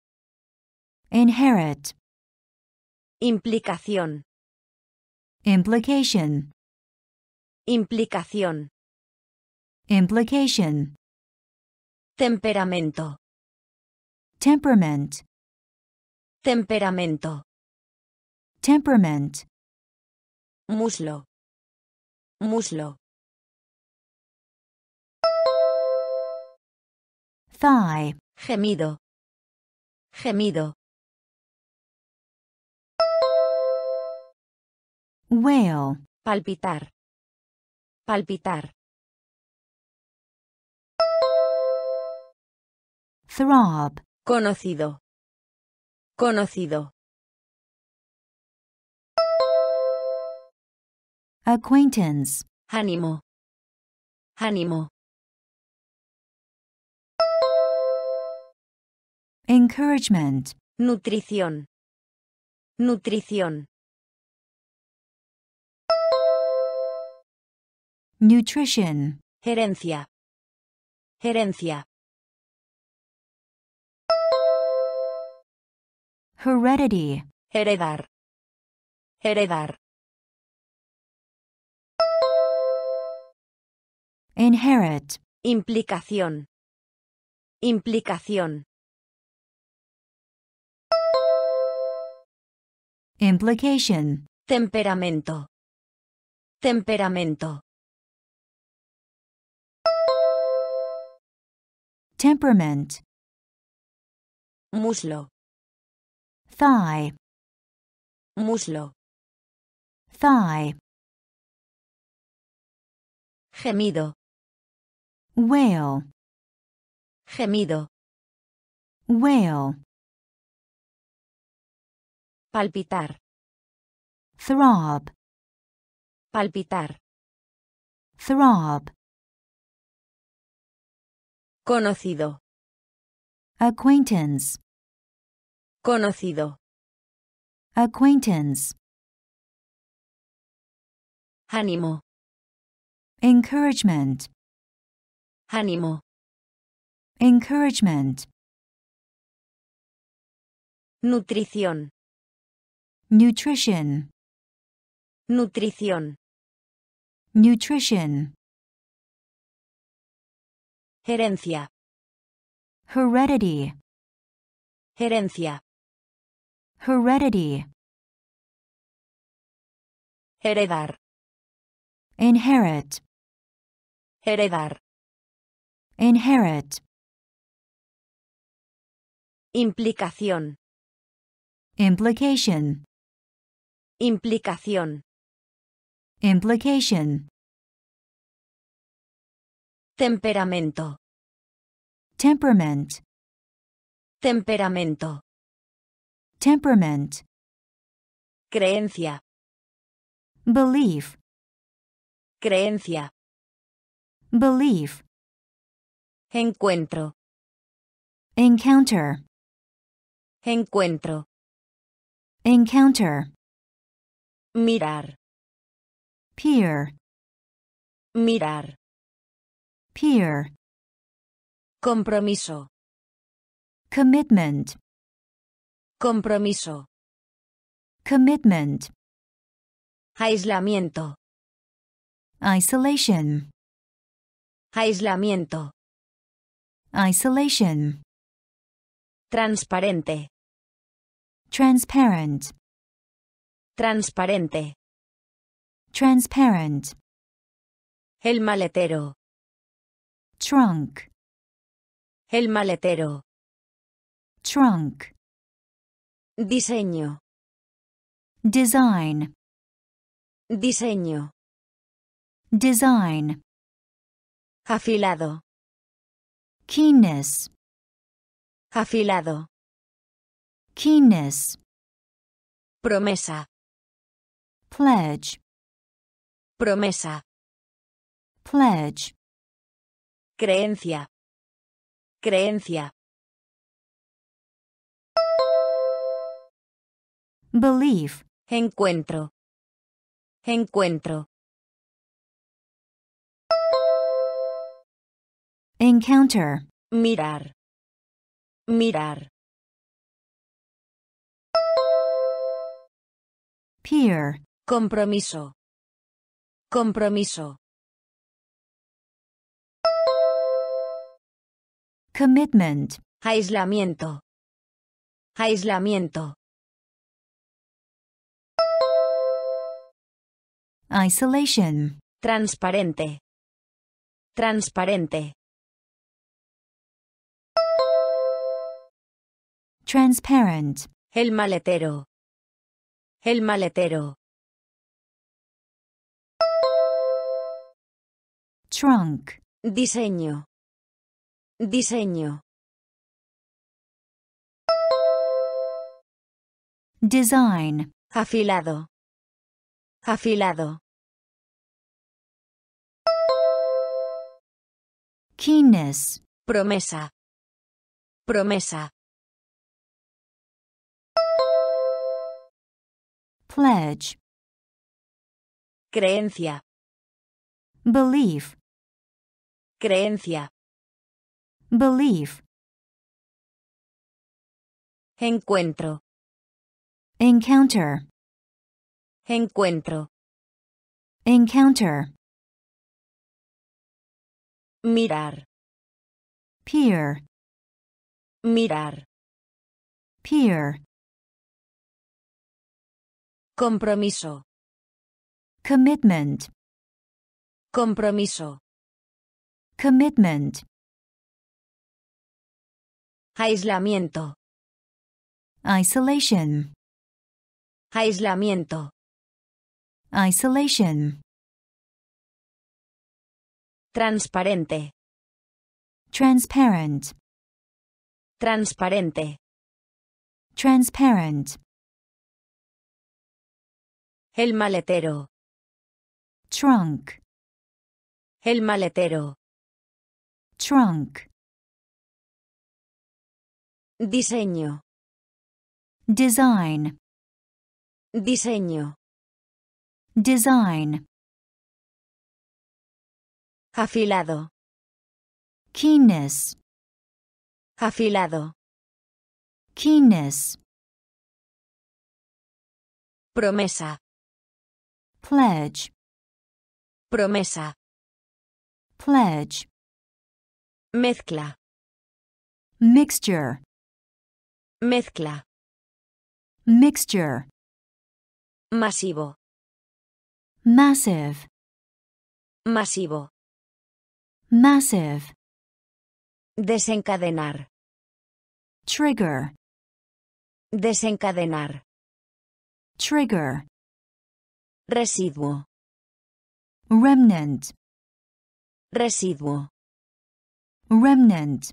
inherit, Implicación. implication, Implicación. implication, Temperamento. temperament, Temperamento. temperament, Muslo. Muslo. thigh, Gemido. Gemido. whale, Palpitar. Palpitar. throb, Conocido. Conocido. acquaintance, Ánimo. Ánimo. Encouragement, Nutrición. Nutrición. nutrition, Gerencia. Gerencia. heredity, Heredar. Heredar. inherit, Implicación. Implicación. Implication, Temperamento. Temperamento. temperament, Muslo. thigh, Muslo. thigh, Gemido. whale, Gemido. whale, Palpitar. throb, Palpitar. throb, Conocido. acquaintance, Conocido. acquaintance, Ánimo. encouragement, Ánimo. encouragement, Nutrición. Nutrition, Nutrición. nutrition, Herencia. heredity, Gerencia. heredity, Heredar. inherit, Heredar. inherit, Implicación. implication, Implicación. implication, Temperamento. temperament, Temperamento. temperament, Creencia. belief, Creencia. belief, Encuentro. encounter, Encuentro. encounter, Mirar. peer, Mirar. peer, Compromiso. commitment, Compromiso. commitment, Aislamiento. isolation, Aislamiento. isolation, Transparente. transparent, Transparente. transparent, El maletero. trunk, El maletero. trunk, Diseño. design, Diseño. design, Afilado. keenness, Afilado. keenness, Promesa. Pledge, Promesa. pledge, Creencia. Creencia. belief, Encuentro. Encuentro. encounter, Mirar. Mirar. peer, Compromiso. Compromiso. commitment, Aislamiento. Aislamiento. isolation, Transparente. Transparente. transparent, El maletero. El maletero. Trunk, Diseño. Diseño. design, Afilado. Afilado. keenness, Promesa. Promesa. pledge, Creencia. belief, Creencia. belief, Encuentro. encounter, Encuentro. encounter, Mirar. peer, Mirar. peer, Compromiso. commitment, Compromiso. Commitment, Aislamiento. isolation, Aislamiento. isolation, Transparente. transparent, Transparente. transparent, El maletero. trunk, El maletero. Trunk, Diseño. design, Diseño. design, Afilado. keenness, Afilado. keenness, Promesa. pledge, Promesa. pledge, Mezcla. mixture, Mezcla. mixture, Masivo. massive, Masivo. massive, Desencadenar. trigger, Desencadenar. trigger, Residuo. remnant, Residuo. Remnant,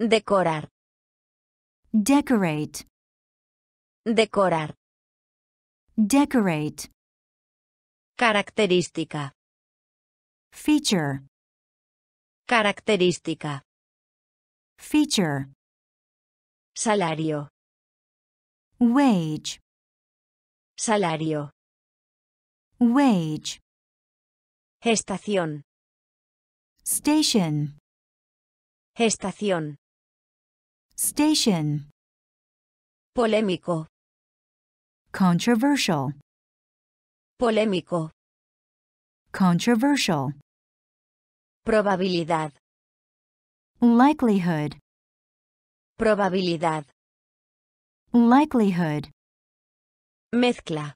Decorar. decorate, Decorar. decorate, Característica. feature, Característica. feature, Salario. wage, Salario. wage, Estación. station, Estación. station, Polémico. controversial, Polémico. controversial, Probabilidad. likelihood, Probabilidad. likelihood, Mezcla.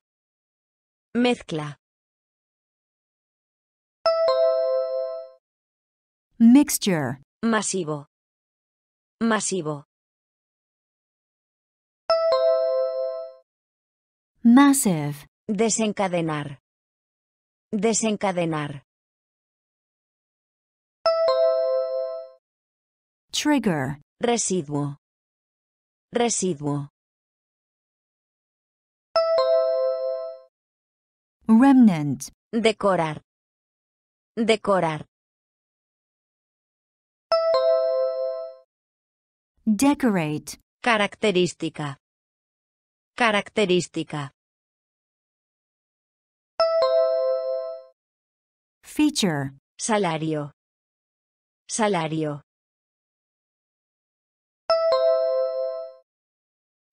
Mezcla. mixture, Masivo. Masivo. massive, Desencadenar. Desencadenar. trigger, Residuo. Residuo. remnant, Decorar. Decorar. Decorate, Característica. Característica. feature, Salario. Salario.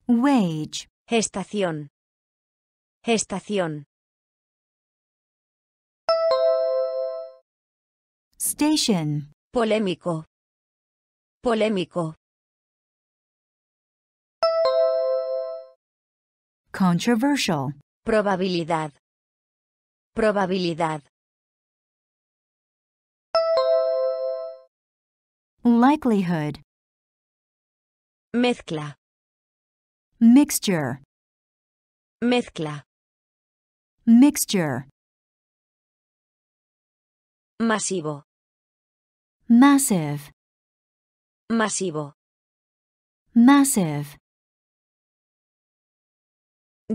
Wage. Estación. Estación. Station. Polémico. Polémico. Controversial. Probabilidad. Probabilidad. Likelihood. Mezcla. Mixture. Mezcla. Mixture. Masivo. Massive. Masivo. Massive.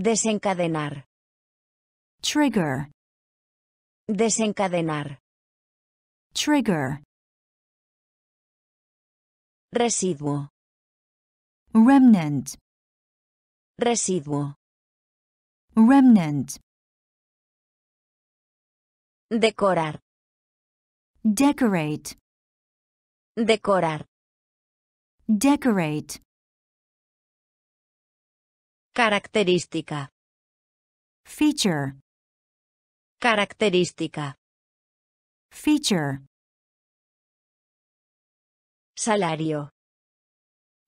Desencadenar. Trigger. Desencadenar. Trigger. Residuo. Remnant. Residuo. Remnant. Decorar. Decorate. Decorar. Decorate. Característica. Feature. Característica. Feature. Salario.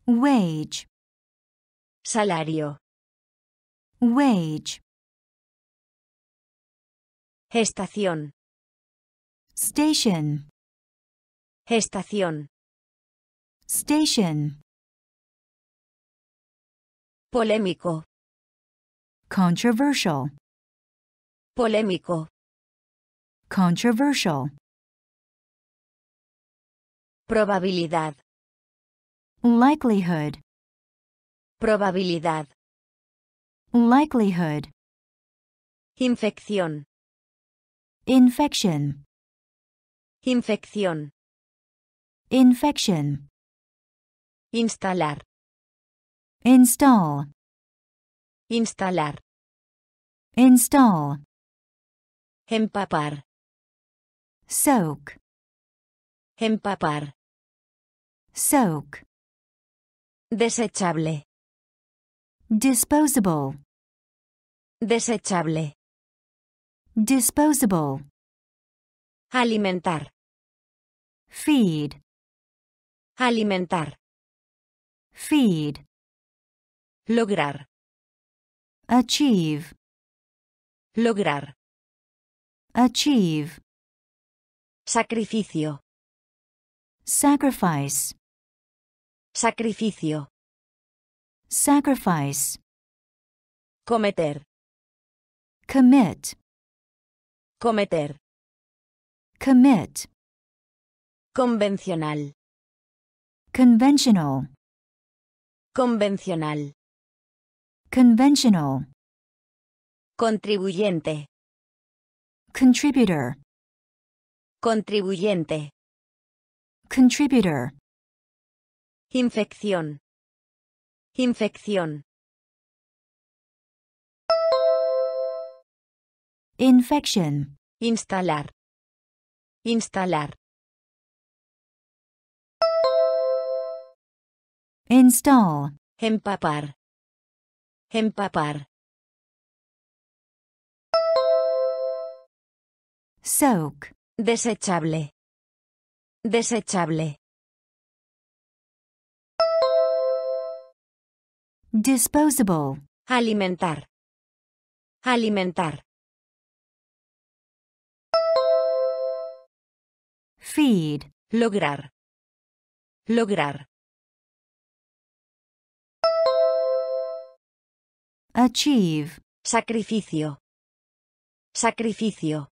Wage. Salario. Wage. Estación. Station. Estación. Station. Polémico. Controversial. Polémico. Controversial. Probabilidad. Likelihood. Probabilidad. Likelihood. Infección. Infection. Infección. Infection. Instalar. Install. Instalar. Install. Empapar. Soak. Empapar. Soak. Desechable. Disposable. Desechable. Disposable. Alimentar. Feed. Alimentar. Feed. Lograr. Achieve. Lograr. Achieve. Sacrificio. Sacrifice. Sacrificio. Sacrifice. Cometer. Commit. Cometer. Commit. Convencional. Conventional. Convencional. Conventional. Contribuyente. Contributor. Contribuyente. Contributor. Infección. Infección. Infection. Instalar. Instalar. Install. Empapar. Empapar. Soak. Desechable. Desechable. Disposable. Alimentar. Alimentar. Feed. Lograr. Lograr. Achieve. Sacrificio. Sacrificio.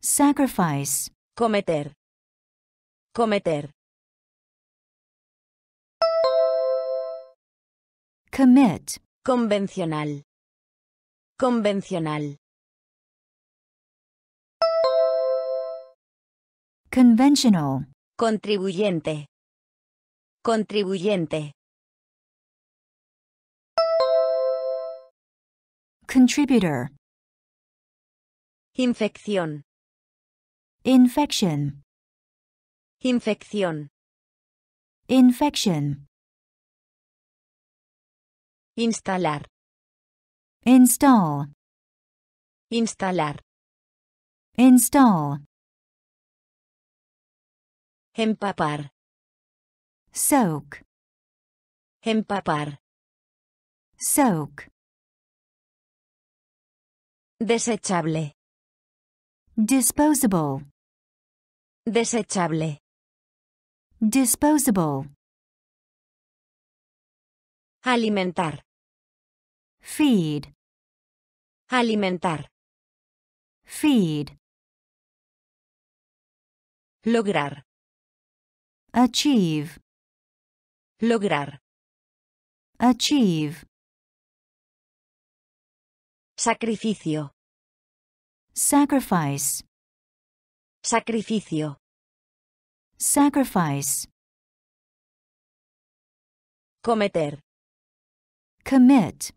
Sacrifice. Cometer. Cometer. Commit. Convencional. Convencional. Conventional. Contribuyente. Contribuyente. Contributor. Infección. infection, infección, infection, instalar, install, instalar, install, empapar, soak, empapar, soak, desechable, disposable, desechable, disposable, alimentar, feed, alimentar, feed, lograr, achieve, lograr, achieve, sacrificio, sacrifice, sacrificio, sacrifice, cometer, commit,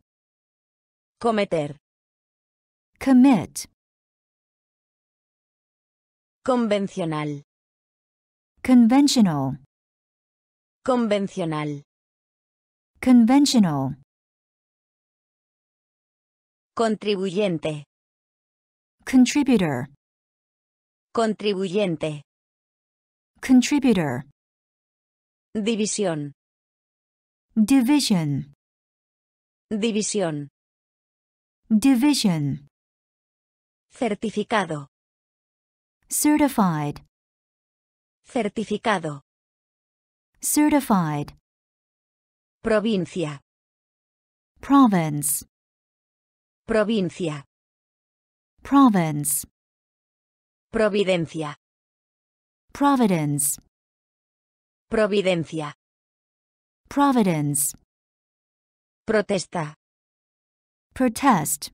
cometer, commit, convencional, conventional, convencional, conventional, contribuyente, contributor, contribuyente, contributor, división, division, división, division, certificado, certified, certificado, certified, provincia, province, provincia, province, providencia, providence, providencia, providence, protesta, protest,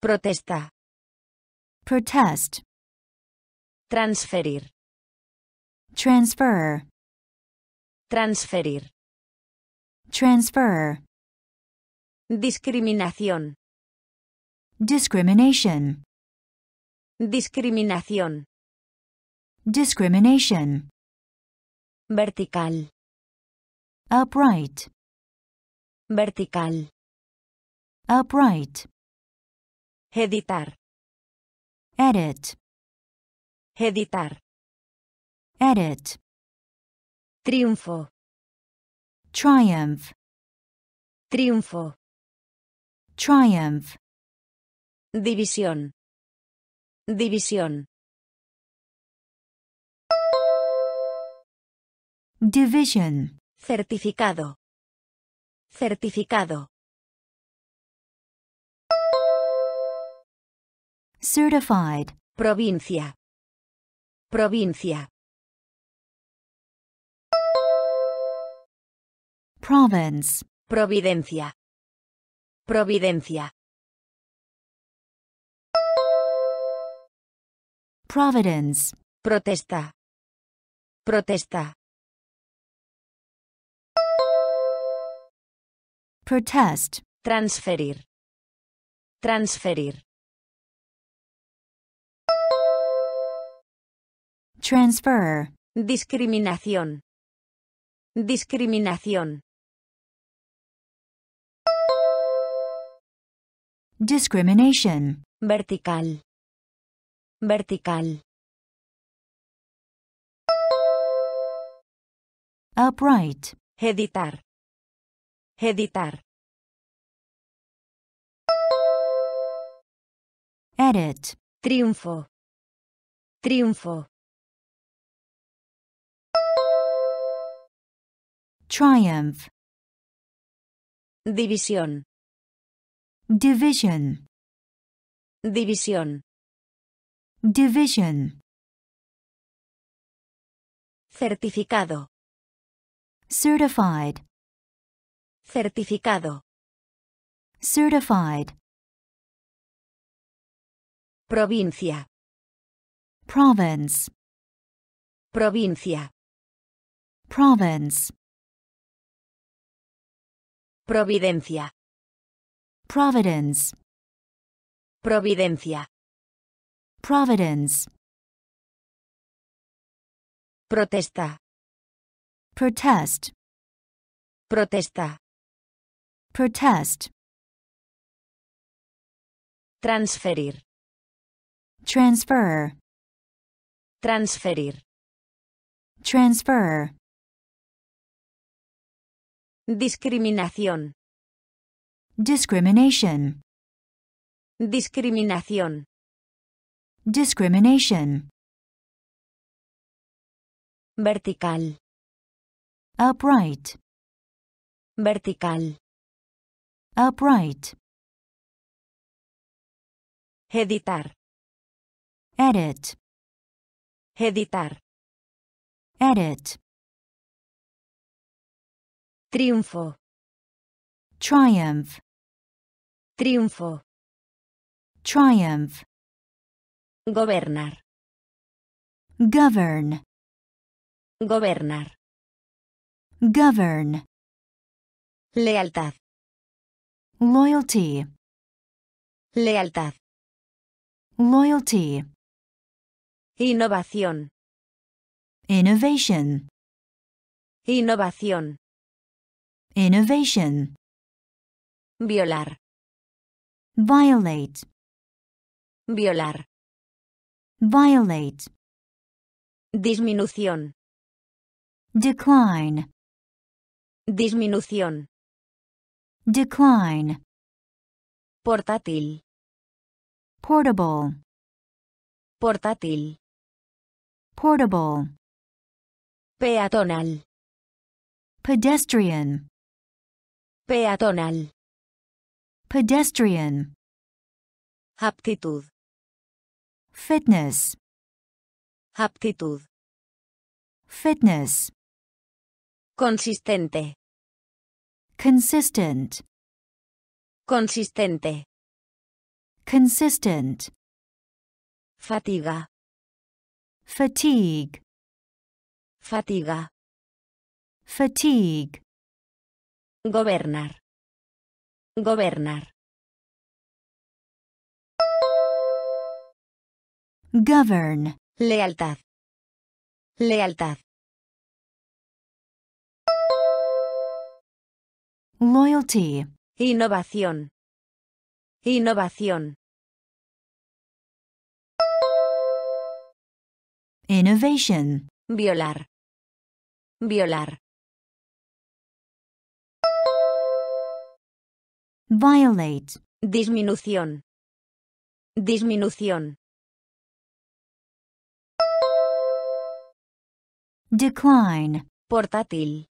protesta, protest, transferir, transfer, transferir, transfer, discriminación, discrimination, discriminación, discrimination, vertical, upright, vertical, upright, editar, edit, editar, edit, triunfo, triumph, triunfo, triumph, división, división, division, certificado, certificado, certified, provincia, provincia, province, providencia, providencia, providence, protesta, protesta, protest, transferir, transferir, transfer, discriminación, discriminación, discrimination, vertical, vertical, upright, editar, editar, edit, triunfo, triunfo, triumph, división, division, división, division, certificado, certified, certificado, certified, provincia, province, provincia, province, providencia, providence, providencia, providence, Protesta. protest, Protesta. protest, Transferir. transfer, Transferir. transfer, Discriminación. Discrimination, Discriminación. discrimination, Vertical. upright, Vertical. upright, Editar. edit, Editar. edit, Triunfo. Triumph, Triunfo. triumph, Gobernar. govern, Gobernar. govern, Lealtad. loyalty, Lealtad. loyalty, Innovación. innovation, Innovación. innovation, Violar. violate, Violar. violate, Disminución. decline, Disminución. decline, Portátil. portable, Portátil. portable, Peatonal. pedestrian, Peatonal. Pedestrian, Aptitud. fitness, Aptitud. fitness, Consistente. consistent, Consistente. consistent, Fatiga. fatigue, Fatiga. fatigue, Gobernar. Gobernar. govern, Lealtad. Lealtad. loyalty, Innovación. Innovación. innovation, Violar. Violar. Violate, Disminución. Disminución. decline, Portátil.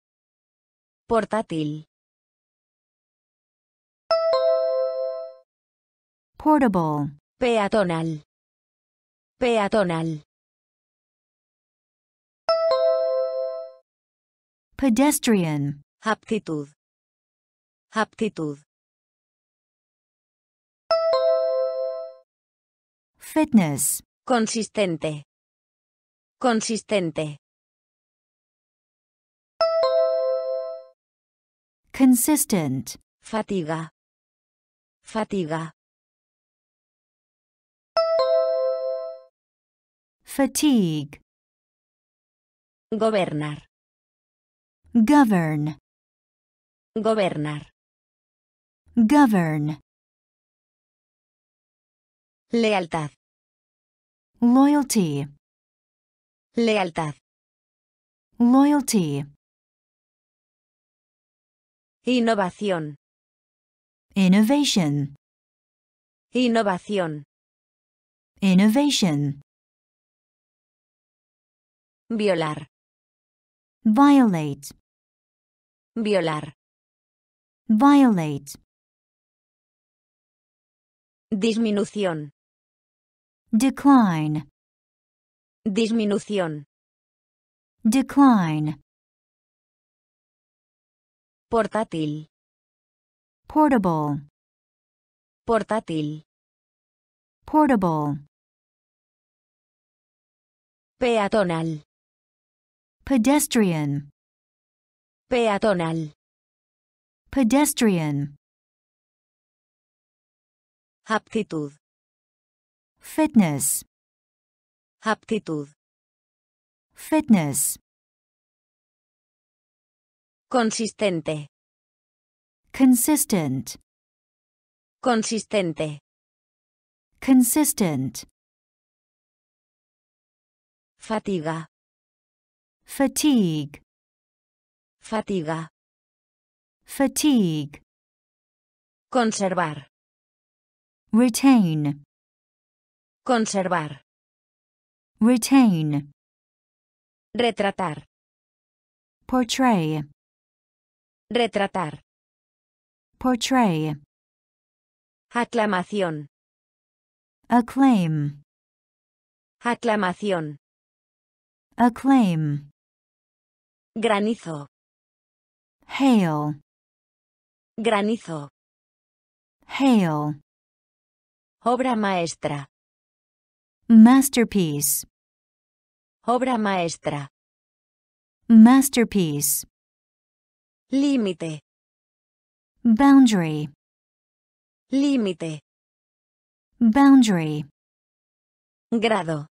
Portátil. portable, Peatonal. Peatonal. pedestrian, Aptitud. Aptitud. Fitness, Consistente. Consistente. consistent, Fatiga. Fatiga. fatigue, Gobernar. govern, Gobernar. govern, Lealtad. Loyalty, Lealtad. loyalty, Innovación. innovation, Innovación. innovation, Violar. violate, Violar. violate, Disminución. Decline, Disminución. decline, Portátil. portable, Portátil. portable, Peatonal. pedestrian, Peatonal. pedestrian, Aptitud. Fitness, Aptitud. fitness, Consistente. consistent, Consistente. consistent, Fatiga. fatigue, Fatiga. fatigue, Conservar. retain, Conservar. retain, Retratar. portray, Retratar. portray, Aclamación. acclaim, Aclamación. acclaim, Granizo. hail, Granizo. hail, Obra maestra. Masterpiece, Obra maestra. masterpiece, Límite. boundary, Límite. boundary, Grado.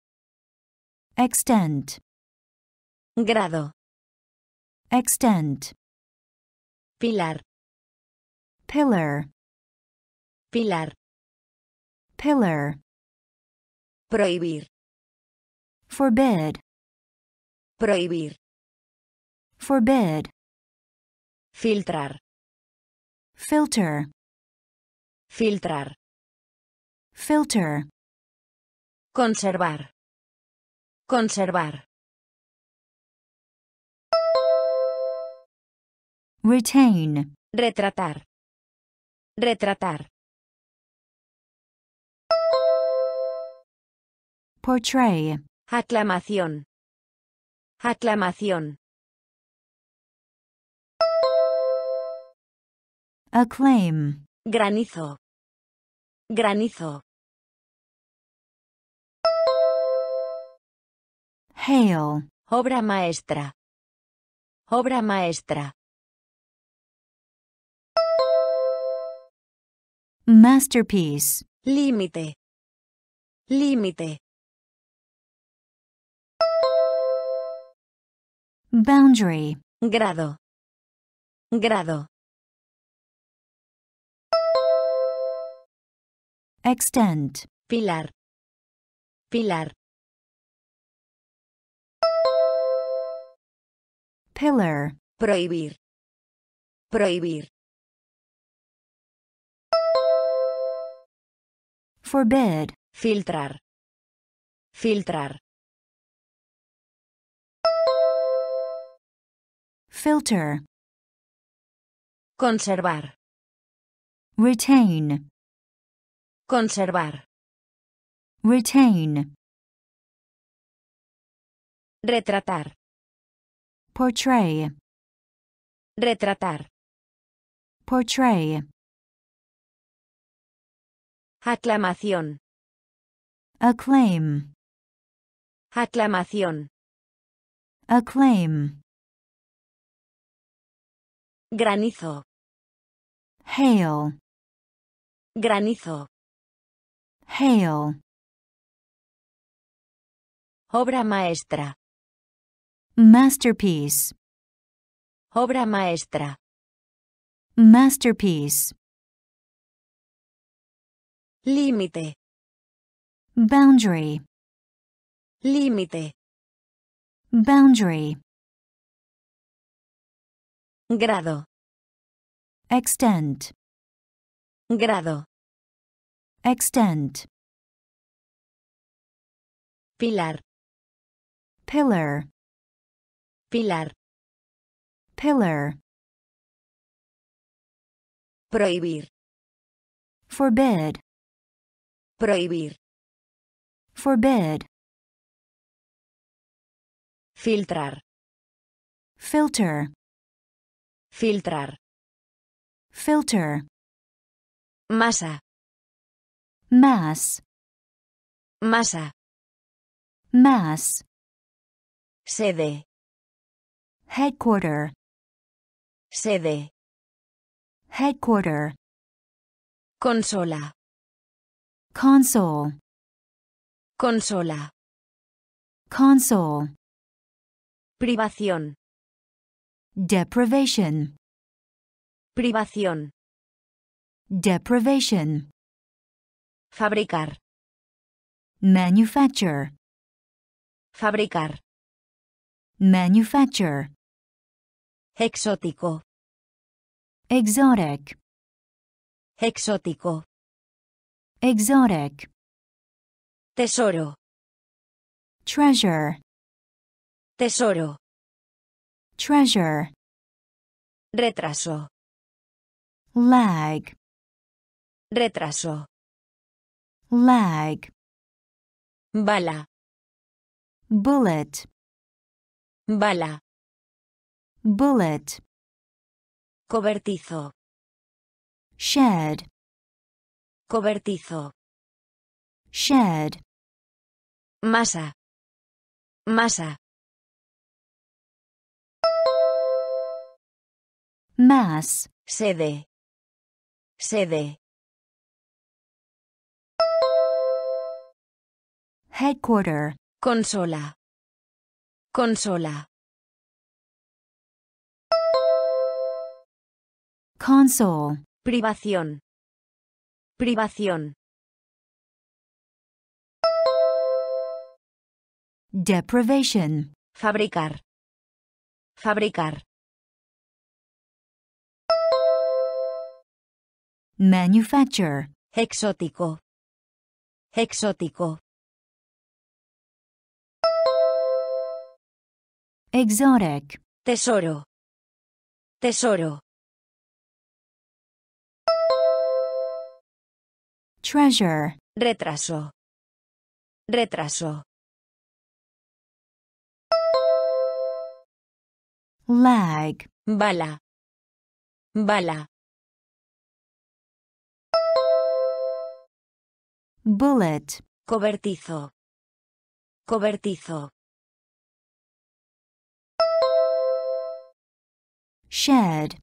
extent, Grado. extent, Pilar. pillar, Pilar. pillar, Prohibir. forbid, Prohibir. forbid, Filtrar. filter, Filtrar. filter, Conservar. Conservar. retain, Retratar. Retratar. Portray, Aclamación. Aclamación. acclaim, Granizo. Granizo. hail, Obra maestra. Obra maestra. masterpiece, Límite. Límite. Boundary, Grado. Grado. extent, Pilar. Pilar. pillar, Prohibir. Prohibir. forbid, Filtrar. Filtrar. Filter, Conservar. retain, Conservar. retain, Retratar. portray, Retratar. portray, Aclamación. acclaim, Aclamación. acclaim, Granizo. hail, Granizo. hail, Obra maestra. masterpiece, Obra maestra. masterpiece, Límite. boundary, Límite. boundary, Grado. extent, Grado. extent, Pilar. pillar, Pilar. pillar, Prohibir. forbid, Prohibir. forbid, Filtrar. filter, Filtrar. filter, Masa. mass, Masa. mass, Sede. headquarter, Sede. headquarter, Consola. console, Consola. console, Privación. Deprivation, Privación. deprivation, Fabricar. manufacture, Fabricar. manufacture, Exótico. exotic, Exótico. exotic, Tesoro. treasure, Tesoro. Treasure, Retraso. lag, Retraso. lag, Bala. bullet, Bala. bullet, Cobertizo. shed, Cobertizo. shed, Masa. Masa. Mass, Sede. Sede. headquarter, Consola. Consola. console, Privación. Privación. deprivation, Fabricar. Fabricar. Manufacture, Exótico. Exótico. exotic, Tesoro. Tesoro. treasure, Retraso. Retraso. lag, Bala. Bala. Bullet, Cobertizo. Cobertizo. shed,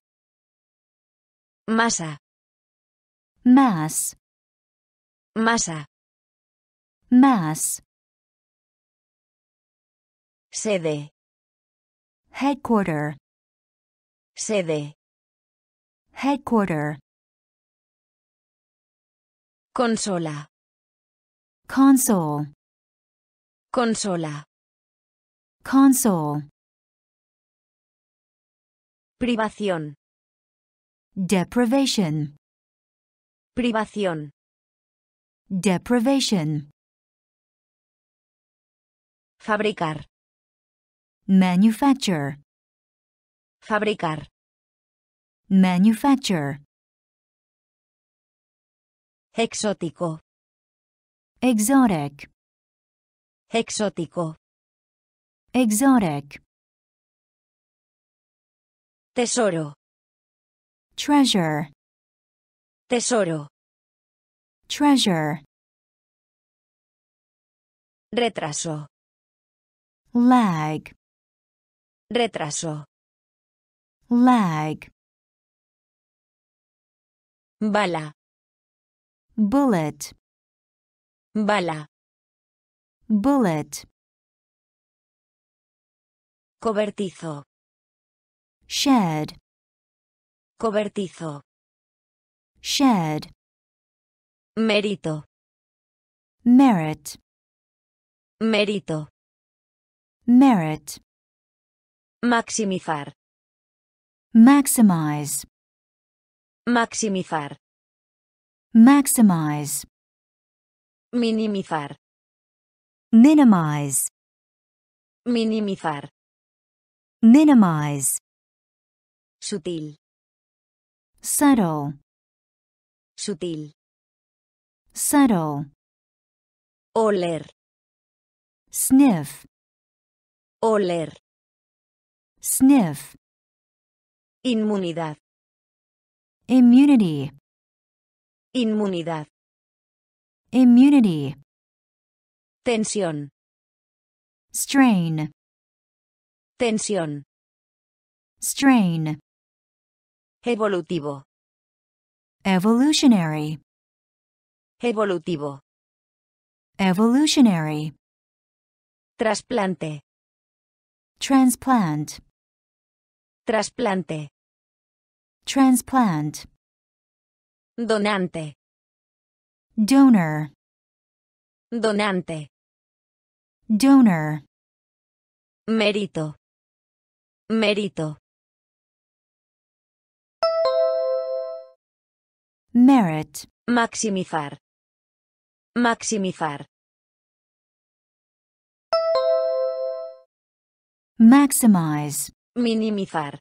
Masa. mass, Masa. mass, Sede. headquarter, Sede. headquarter, Consola. Console, Consola. console, Privación. deprivation, Privación. deprivation, Fabricar. manufacture, Fabricar. manufacture, Exótico. Exotic, Exótico. exotic, Tesoro. treasure, Tesoro. treasure, Retraso. lag, Retraso. lag, Bala. bullet, Bala. bullet, Cobertizo. shed, Cobertizo. shed, Mérito. merit, Mérito. merit, Maximizar. maximize, Maximizar. maximize, Minimizar. minimize, Minimizar. minimize, Sutil. subtle, Sutil. subtle, Oler. sniff, Oler. sniff, Inmunidad. Immunity. Tensión. Strain. Tensión. Strain. Evolutivo. Evolutionary. Evolutivo. Evolutionary. Trasplante. Transplant. Trasplante. Transplant. Donante. Donor, donante, donor, mérito, mérito, merit, maximizar, maximizar, maximize, minimizar,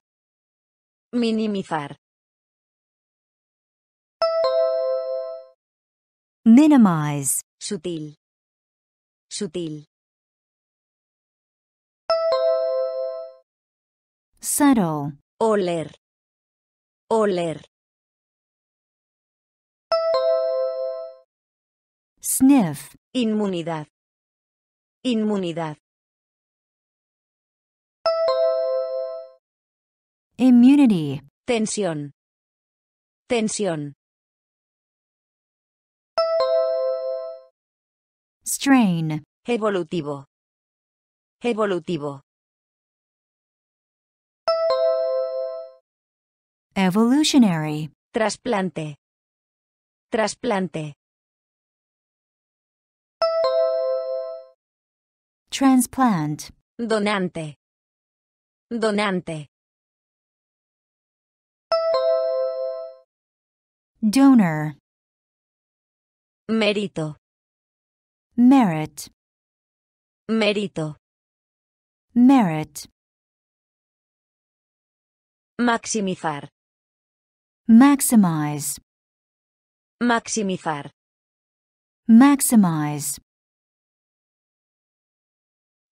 minimizar, minimize, sutil, sutil, subtle, oler, oler, sniff, inmunidad, inmunidad, immunity, tensión, tensión, strain, evolutivo, evolutivo, evolutionary, trasplante, trasplante, transplant, donante, donante, donor, mérito, merit, mérito, merit, maximizar, maximize, maximizar, maximize,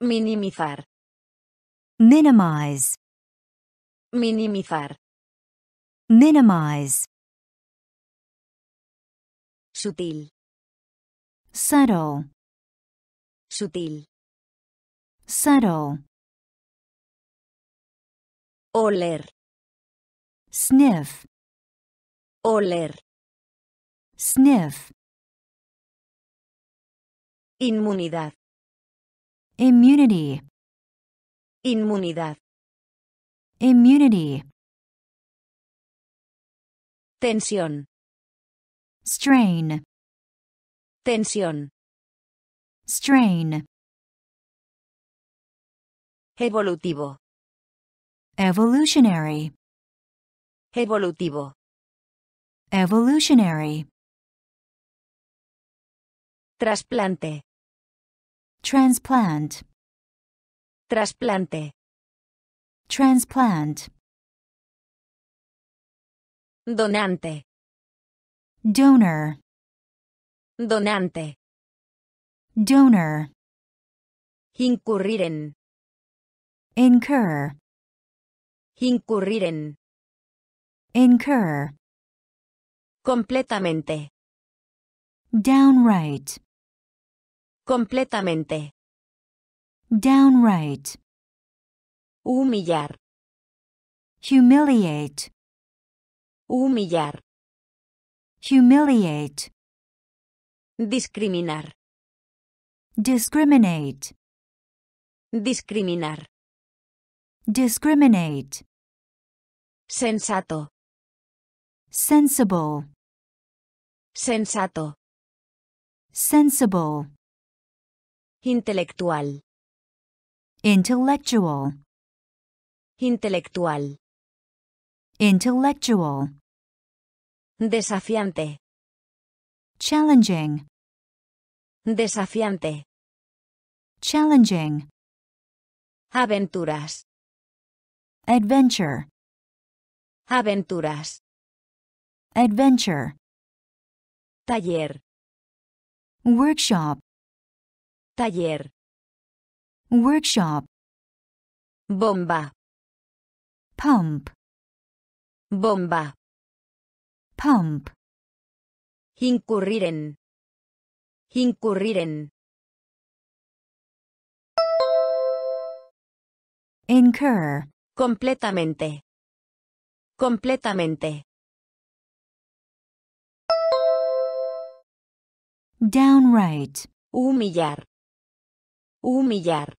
minimizar, minimize, minimizar, minimize, sutil, subtle, sutil, subtle, oler, sniff, oler, sniff, inmunidad, immunity, inmunidad, immunity, tensión, strain, tensión, strain, evolutivo, evolutionary, evolutivo, evolutionary, trasplante, transplant, trasplante, transplant, donante, donor, donante, donor, incurrir en, incur, incurrir en, incur, completamente, downright, completamente, downright, humillar, humiliate, humillar, humiliate, discriminar, discriminate, discriminar, discriminate, sensato, sensible, sensato, sensible, intelectual, intellectual, intelectual, intellectual, desafiante, challenging, desafiante, challenging, aventuras, adventure, aventuras, adventure, taller, workshop, taller, workshop, bomba, pump, bomba, pump, incurrir en, incurrir en, incur, completamente, completamente, downright, humillar, humillar,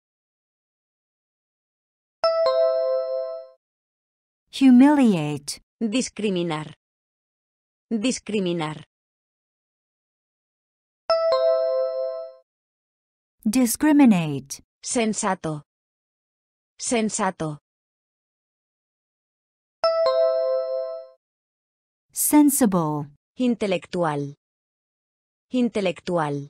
humiliate, Discriminar. Discriminar. Discriminate, Sensato. Sensato. sensible, Intelectual. Intelectual.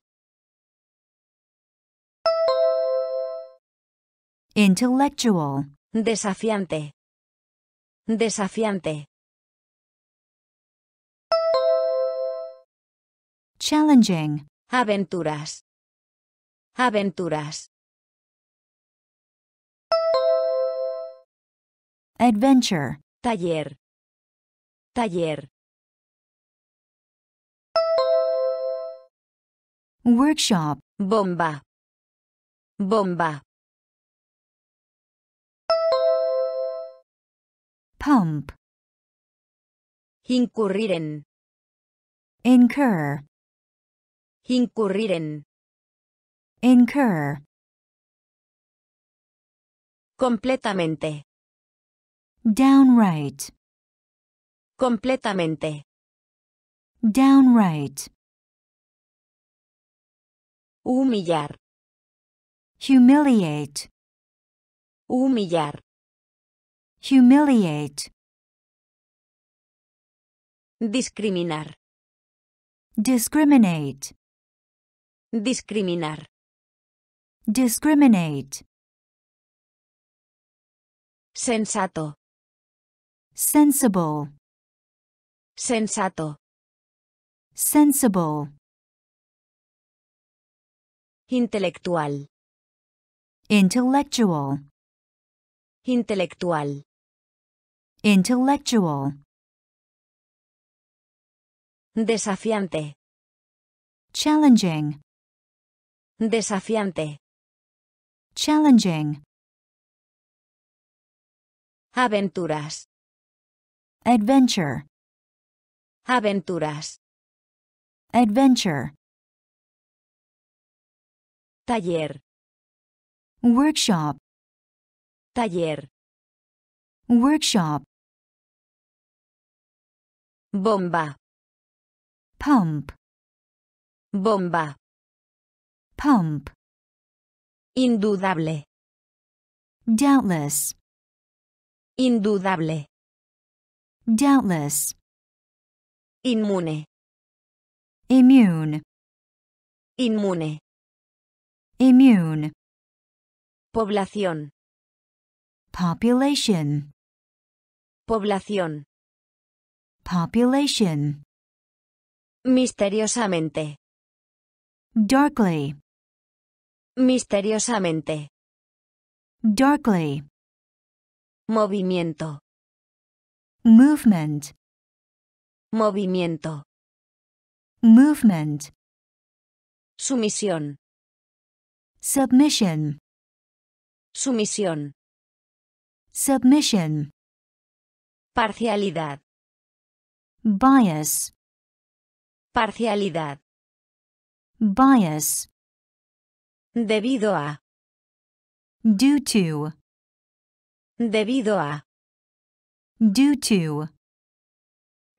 intellectual, Desafiante. Desafiante. challenging, Aventuras. Aventuras. adventure, Taller. Taller. workshop, Bomba. Bomba. pump, Incurrir en. incur, Incurrir en. Incur, Completamente. downright, Completamente. downright, Humillar. humiliate, Humillar. humiliate, Discriminar. discriminate, Discriminar. Discriminate, Sensato. sensible, Sensato. sensible, Intelectual. intellectual, Intelectual. intellectual, Desafiante. challenging, Desafiante. Challenging, Aventuras. adventure, Aventuras. adventure, Taller. workshop, Taller. workshop, Bomba. pump, Bomba. pump, Indudable. doubtless, Indudable. doubtless, Inmune. immune, Inmune. immune, Población. population, Población. population, Misteriosamente. darkly, Misteriosamente. darkly, Movimiento. movement, Movimiento. movement, Sumisión. submission, Sumisión. submission, Parcialidad. bias, Parcialidad. bias, Debido a. due to, Debido a. due to,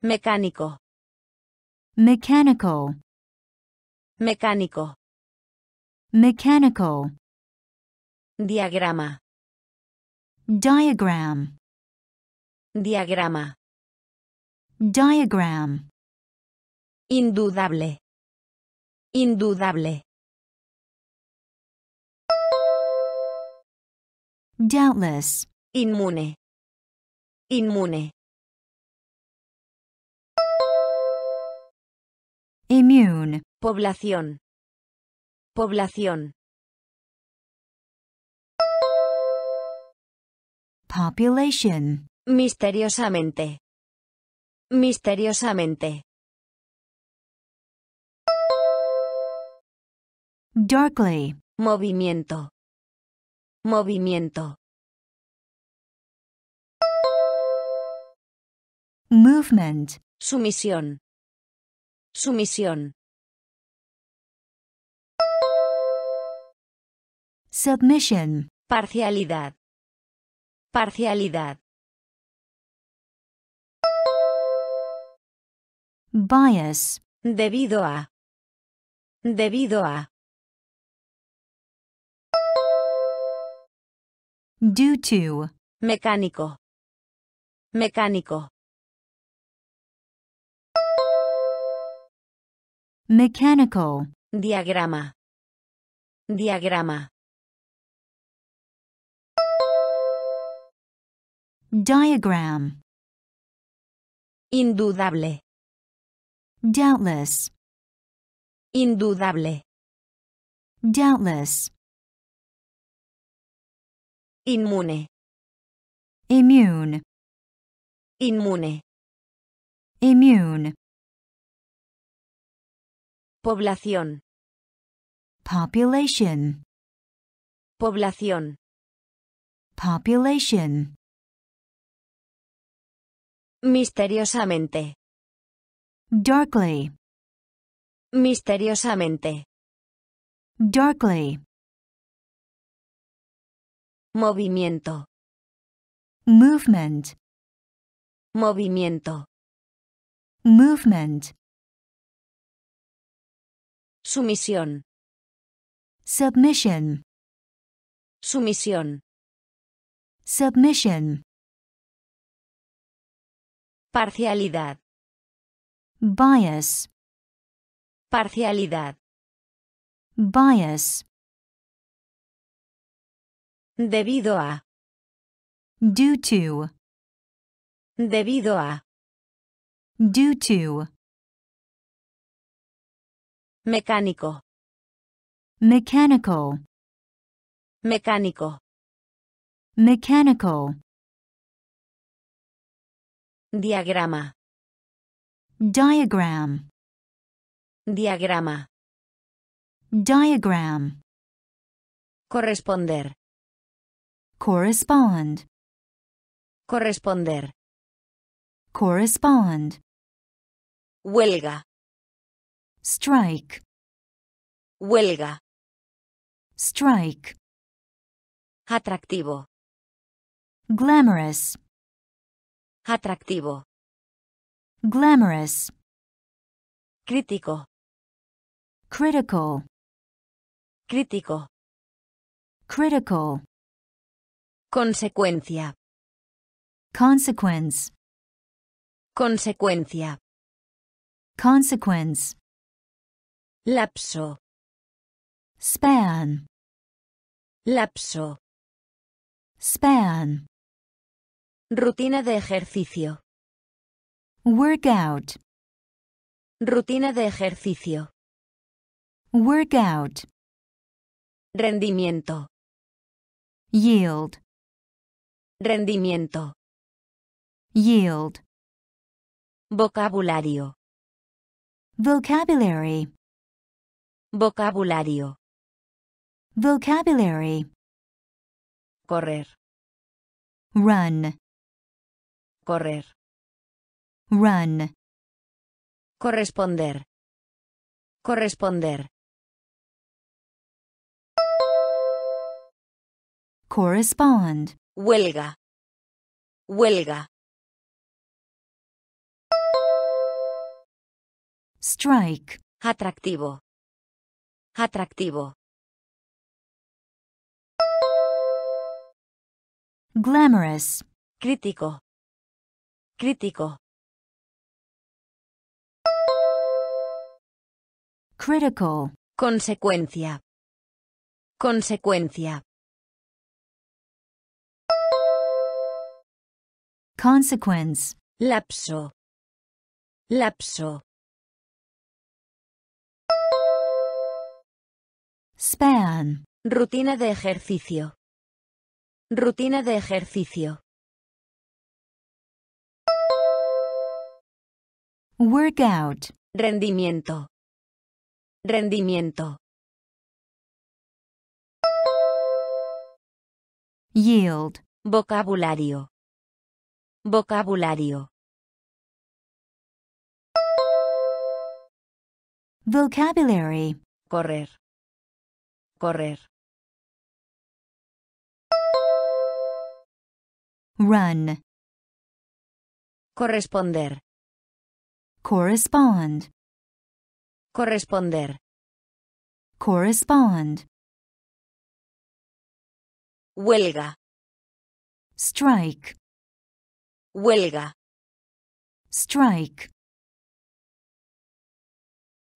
Mecánico. mechanical, Mecánico. mechanical, Diagrama. diagram, Diagrama. diagram, Indudable. Indudable. Doubtless, Inmune. Inmune. immune, Población. Población. population, Misteriosamente. Misteriosamente. darkly, Movimiento. Movimiento. Movement. Sumisión. Sumisión. Submission. Parcialidad. Parcialidad. Bias. Debido a. Debido a. due to, Mecánico. Mecánico. mechanical, Diagrama. Diagrama. diagram, Indudable. doubtless, Indudable. doubtless, Inmune. immune, Inmune. immune, Población. population, Población. population, Misteriosamente. darkly, Misteriosamente. darkly, Movimiento. movement, Movimiento. movement, Sumisión. submission, Sumisión. submission, Parcialidad. bias, Parcialidad. bias, Debido a. due to, Debido a. due to, Mecánico. mechanical, Mecánico. mechanical, Diagrama. diagram, Diagrama. diagram, Corresponder. Correspond, Corresponder. correspond, Huelga. strike, Huelga. strike, Atractivo. glamorous, Atractivo. glamorous, Crítico. critical, Crítico. critical, Consecuencia. consequence, Consecuencia. consequence, Lapso. span, Lapso. span, Rutina de ejercicio. workout, Rutina de ejercicio. workout, Rendimiento. yield, Rendimiento. yield, Vocabulario. vocabulary, Vocabulario. vocabulary, Correr. run, Correr. run, Corresponder. Corresponder. correspond, Huelga. Huelga. strike, Atractivo. Atractivo. glamorous, Crítico. Crítico. critical, Consecuencia. Consecuencia. Consequence, Lapso. Lapso. span, Rutina de ejercicio. Rutina de ejercicio. workout, Rendimiento. Rendimiento. yield, Vocabulario. Vocabulario. vocabulary, Correr. Correr. run, Corresponder. correspond, corresponder, correspond, huelga, strike, huelga, strike,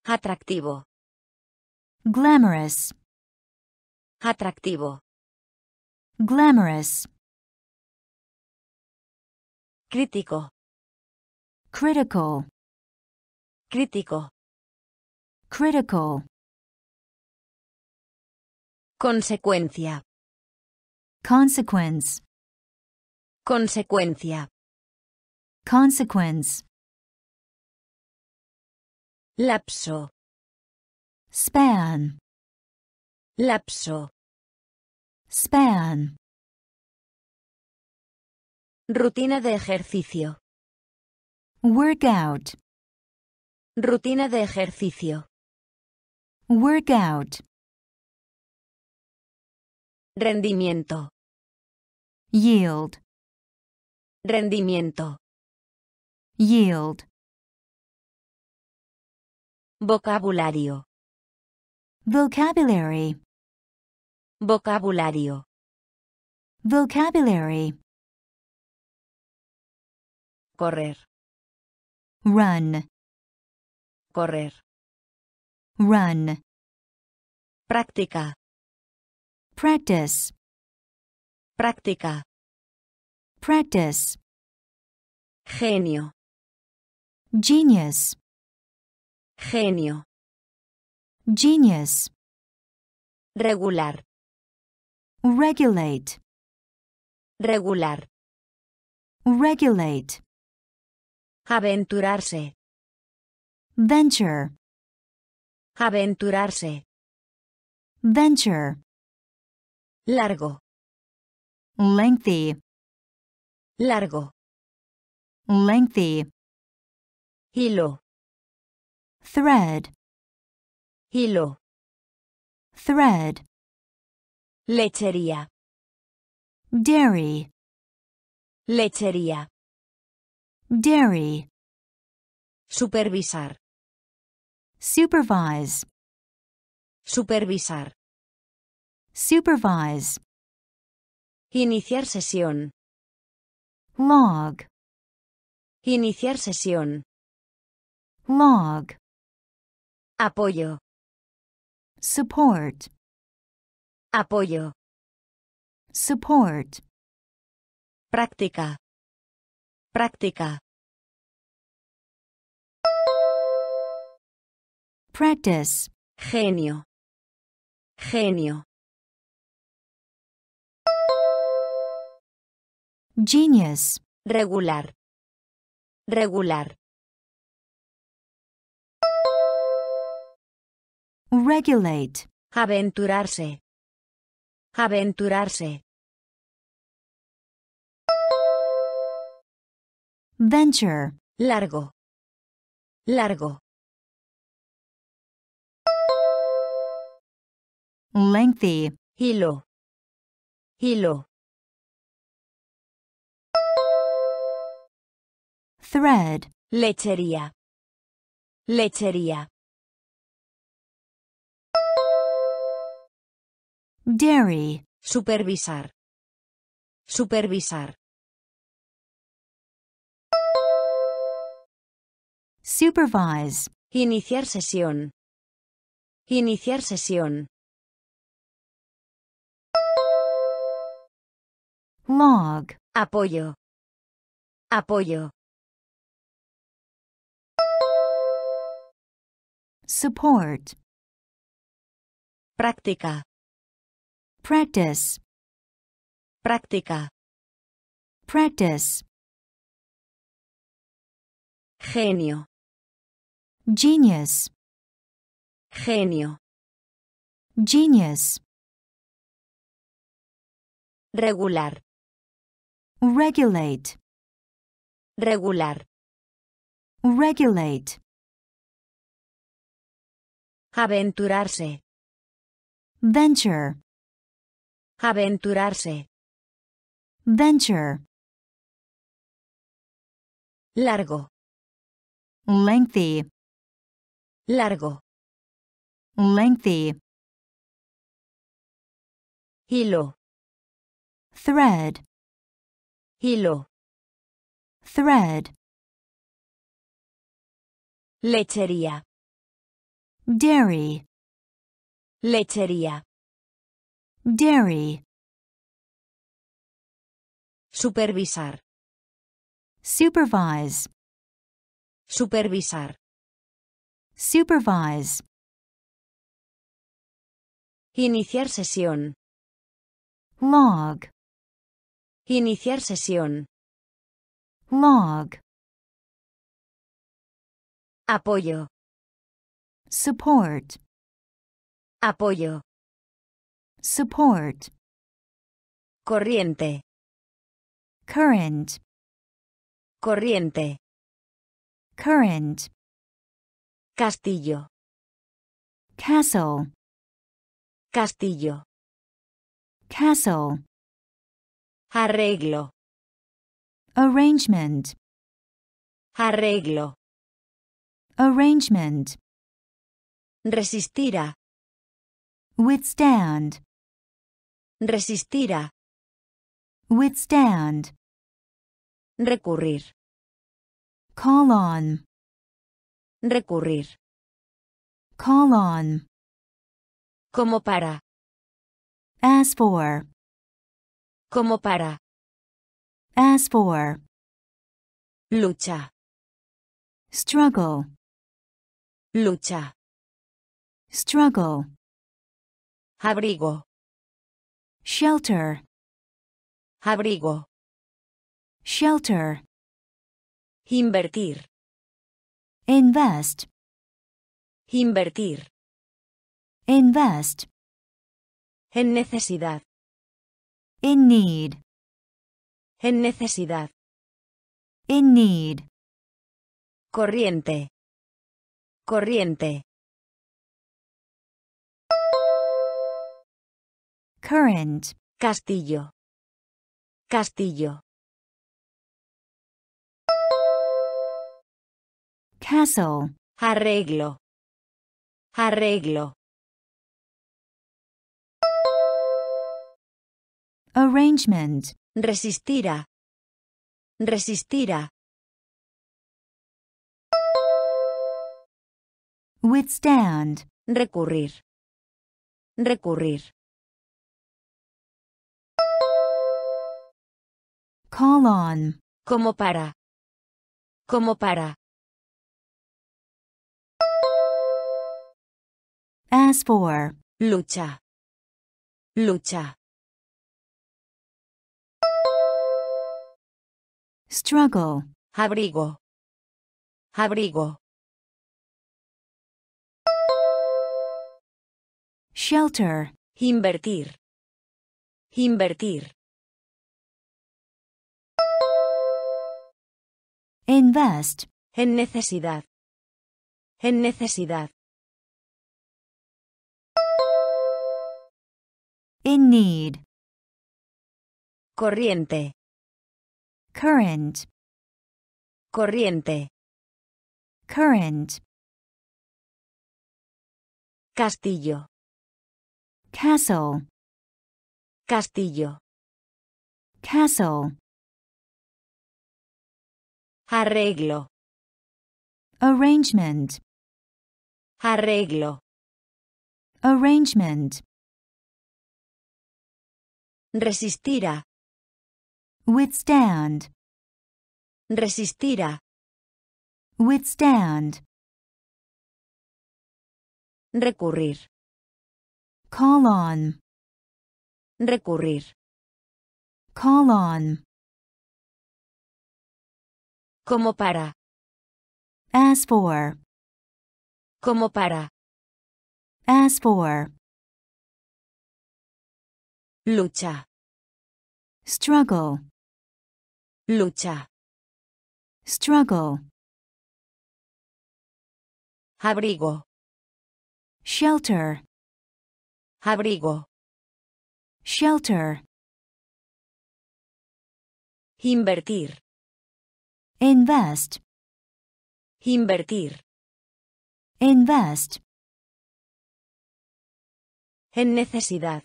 atractivo, glamorous, atractivo, glamorous, crítico, critical, crítico, critical, consecuencia, consequence, consecuencia, consequence, lapso, span, lapso, span, rutina de ejercicio, workout, rutina de ejercicio, workout, rendimiento, yield, rendimiento, yield, vocabulario, vocabulary, vocabulario, vocabulary, correr, run, correr, run, práctica, practice, práctica, practice, genio, genius, genio, genius, regular, regulate, regular, regulate, aventurarse, venture, aventurarse, venture, largo, lengthy, largo, lengthy, hilo, thread, hilo, thread, lechería, dairy, lechería, dairy, supervisar, supervise, supervisar, supervise, iniciar sesión, log, iniciar sesión, log, apoyo, support, apoyo, support, práctica, práctica, practice, genio, genio, genius, regular, regular, regulate, aventurarse, aventurarse, venture, largo, largo, lengthy, hilo, hilo, thread, lechería, lechería, dairy, supervisar, supervisar, supervise, iniciar sesión, iniciar sesión, log, apoyo, apoyo, support, práctica, practice, práctica, practice, genio, genius, genio, genius, regular, regulate, regular, regulate, aventurarse, venture, aventurarse, venture, largo, lengthy, largo, lengthy, hilo, thread, hilo, thread, lechería, dairy, lechería, dairy, supervisar, supervise, supervisar, supervise, iniciar sesión, log, iniciar sesión, log, apoyo, support, apoyo, support, corriente, current, corriente, current, castillo, castle, castillo, castle, arreglo, arrangement, arreglo, arrangement, resistir a, withstand, resistir a, withstand, recurrir, call on, recurrir, call on, como para, as for, como para, as for, lucha, struggle, lucha, struggle, abrigo, shelter, abrigo, shelter, invertir, invest, invertir, invest, en necesidad, in need, en necesidad, in need, corriente, corriente, current, castillo, castillo, castle, arreglo, arreglo, arrangement, resistir a, resistir a, withstand, recurrir, recurrir, call on, como para, como para, as for, lucha, lucha, struggle, abrigo, abrigo, shelter, invertir, invertir, invest, en necesidad, en necesidad, in need, corriente, current, corriente, current, castillo, castle, castillo, castle, arreglo, arrangement, arreglo, arrangement, resistir a, withstand, resistir a, withstand, recurrir, call on, recurrir, call on, como para, as for, como para, as for, lucha, struggle, lucha, struggle, abrigo, shelter, abrigo, shelter, invertir, invest, Invertir. invest, En necesidad.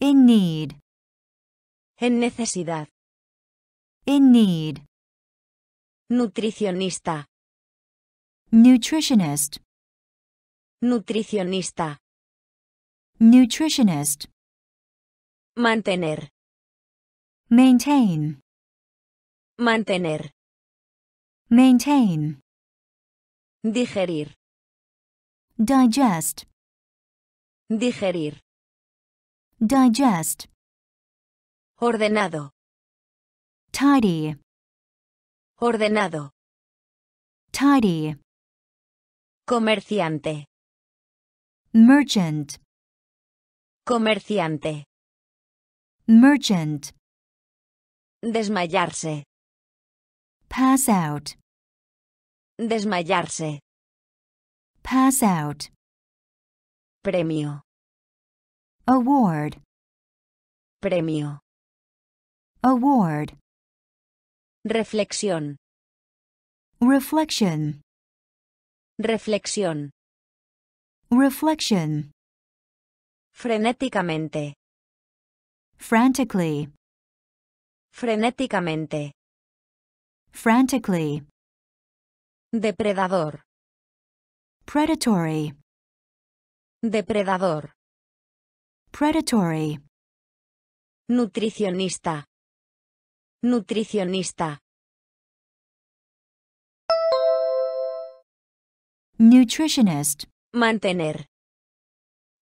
in need, En necesidad. in need, Nutricionista. nutritionist, Nutricionista. nutritionist, Mantener. maintain, Mantener. maintain, Digerir. digest, Digerir. digest, Ordenado. tidy, Ordenado. tidy, Comerciante. merchant, Comerciante. merchant, Desmayarse. Pass out, Desmayarse. pass out, Premio. award, Premio. award, Reflexión. reflection, Reflexión. reflection, Frenéticamente. frantically, Frenéticamente. Frantically, Depredador. predatory, Depredador. predatory, Nutricionista. Nutricionista. nutritionist, Mantener.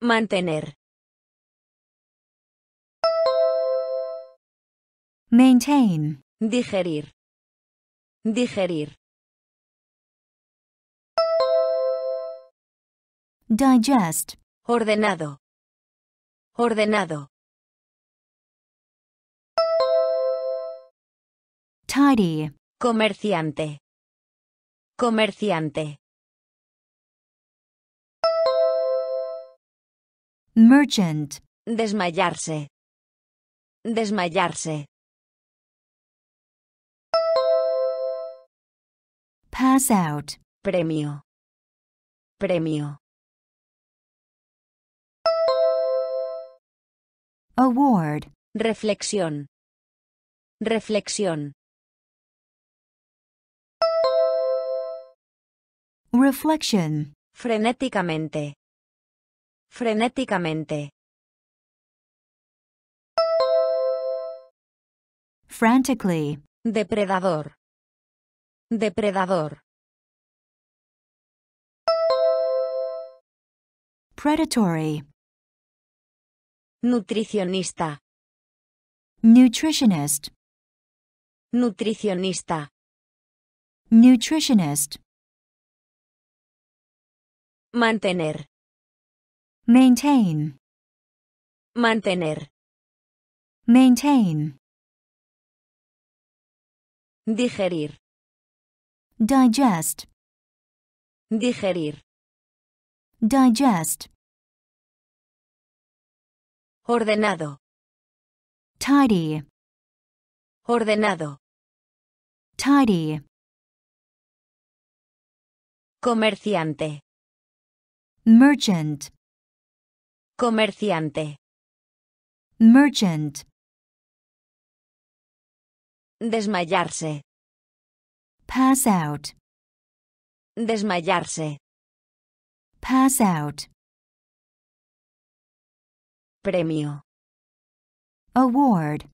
Mantener. maintain, Digerir. Digerir. digest, Ordenado. Ordenado. tidy, Comerciante. Comerciante. merchant, Desmayarse. Desmayarse. Pass out, Premio. Premio. award, Reflexión. Reflexión. reflection, Frenéticamente. Frenéticamente. frantically, Depredador. Depredador. predatory, Nutricionista. nutritionist, Nutricionista. nutritionist, Mantener. maintain, Mantener. maintain, Digerir. Digest, Digerir. digest, Ordenado. tidy, Ordenado. tidy, Comerciante. merchant, Comerciante. merchant, Desmayarse. Pass out, Desmayarse. pass out, Premio. award,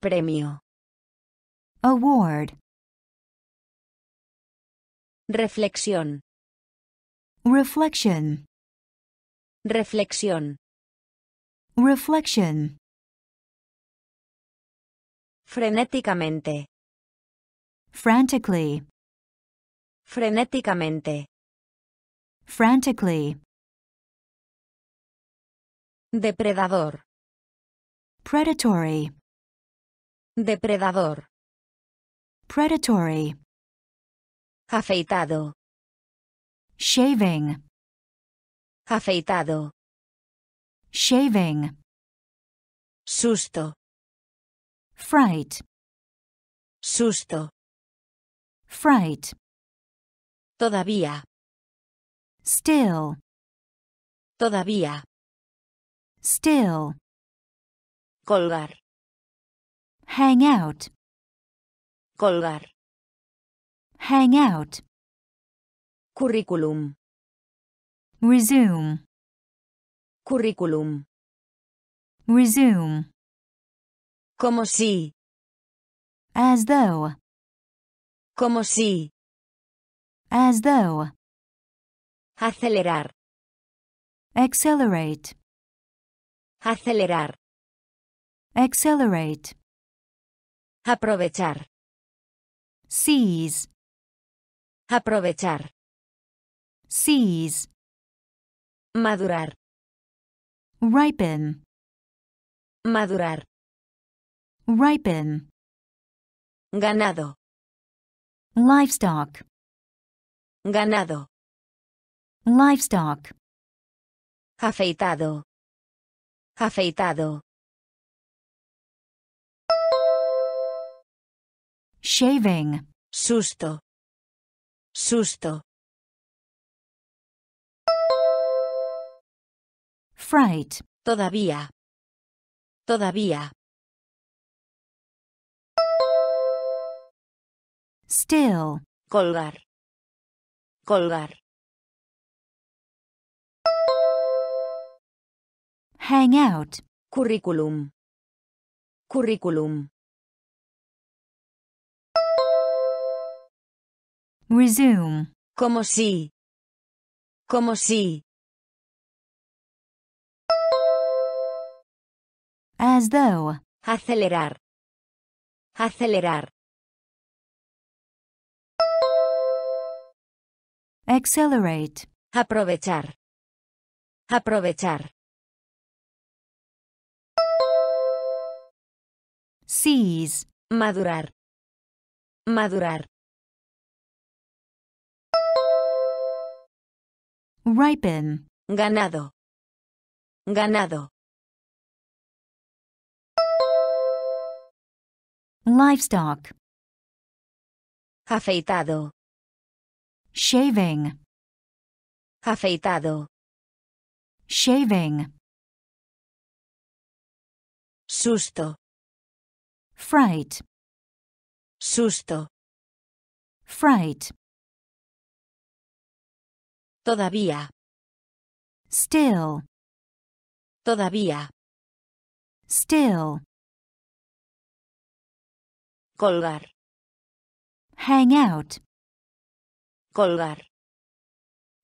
Premio. award, Reflexión. reflection, Reflexión. reflection, Frenéticamente. Frantically, Frenéticamente. frantically, Depredador. predatory, Depredador. predatory, Afeitado. shaving, Afeitado. shaving, Susto. fright, Susto. Fright, Todavía. still, Todavía. still, Colgar. hang out, Colgar. hang out, Currículum. resume, Currículum. resume, Como si. as though, Como si. as though, Acelerar. accelerate, Acelerar. accelerate, Aprovechar. seize, Aprovechar. seize, Madurar. ripen, Madurar. ripen, Ganado. Livestock, Ganado. livestock, Afeitado. Afeitado. shaving, Susto. Susto. fright, Todavía. Todavía. Still, Colgar. Colgar. hang out, Currículum. Currículum. resume, Como si. Como si. as though, Acelerar. Acelerar. Accelerate, Aprovechar. Aprovechar. seize, Madurar. Madurar. ripen, Ganado. Ganado. livestock, Afeitado. Shaving, Afeitado. shaving, Susto. fright, Susto. fright, Todavía. still, Todavía. still, Colgar. hang out, Colgar.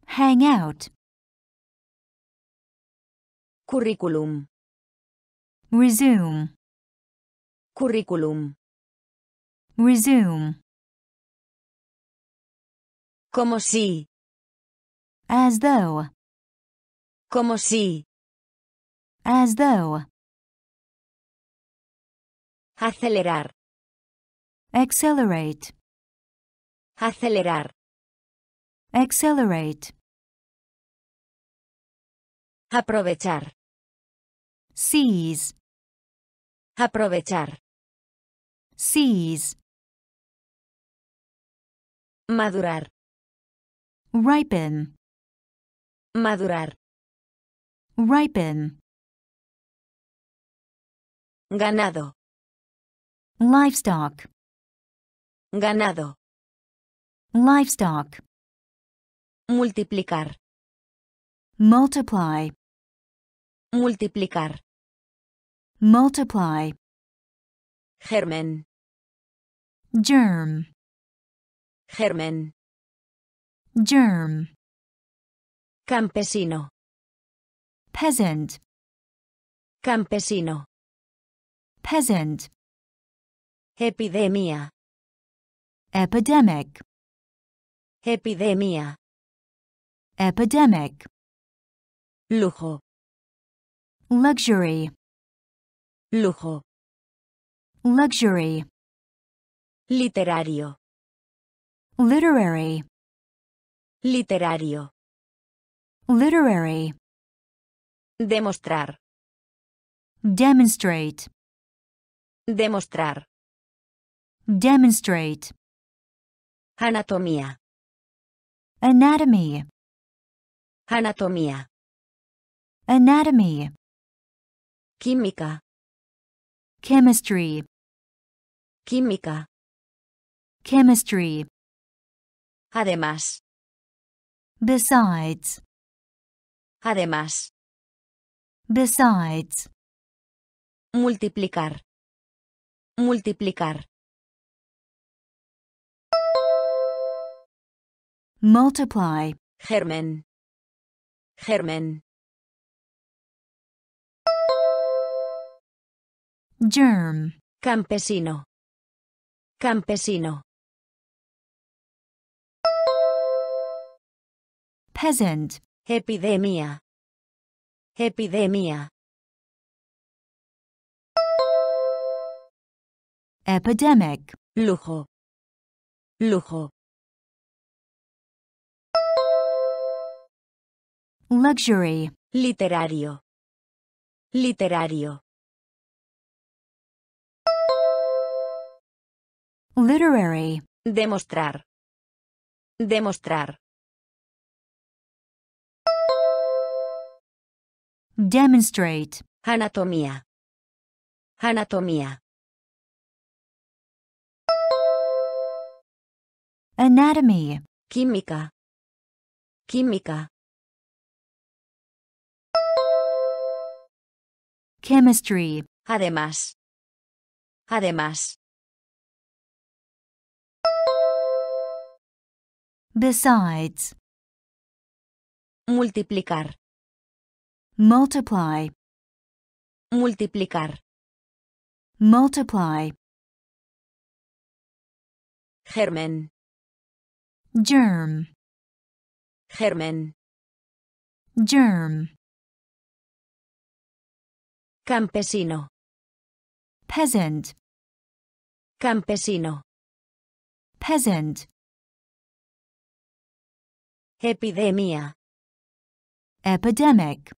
hang out, Currículum. resume, Currículum. resume, Como si. as though, Como si. as though, Acelerar. accelerate, Acelerar. Accelerate, Aprovechar. seize, Aprovechar. seize, Madurar. ripen, Madurar. ripen, Ganado. livestock, Ganado. livestock, Multiplicar. multiply, Multiplicar. multiply, Germen. germ, Germen. germ, Campesino. peasant, Campesino. peasant, Epidemia. epidemic, Epidemia. Epidemic, Lujo. luxury, Lujo. luxury, Literario. literary, Literario. literary, Demostrar. demonstrate, Demostrar. demonstrate, Anatomía. anatomy, anatomía, anatomy, química, chemistry, química, chemistry, además, besides, además, besides, multiplicar, multiplicar, multiply, germen, germen, germ, campesino, campesino, peasant, epidemia, epidemia, epidemic, lujo, lujo, luxury, literario, literario, literary, demostrar, demostrar, demonstrate, anatomía, anatomía, anatomy, química, química, chemistry, además, además, besides, multiplicar, multiply, multiplicar, multiply, germen, germ, germen, germ, campesino, peasant, campesino, peasant, epidemia, epidemic,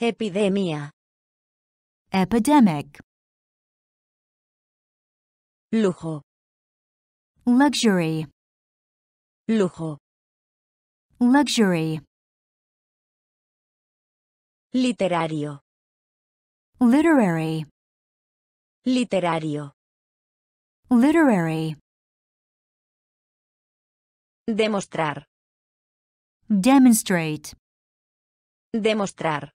epidemia, epidemic, lujo, luxury, lujo, luxury, literario, literary, literario, literary, demostrar, demonstrate, demostrar,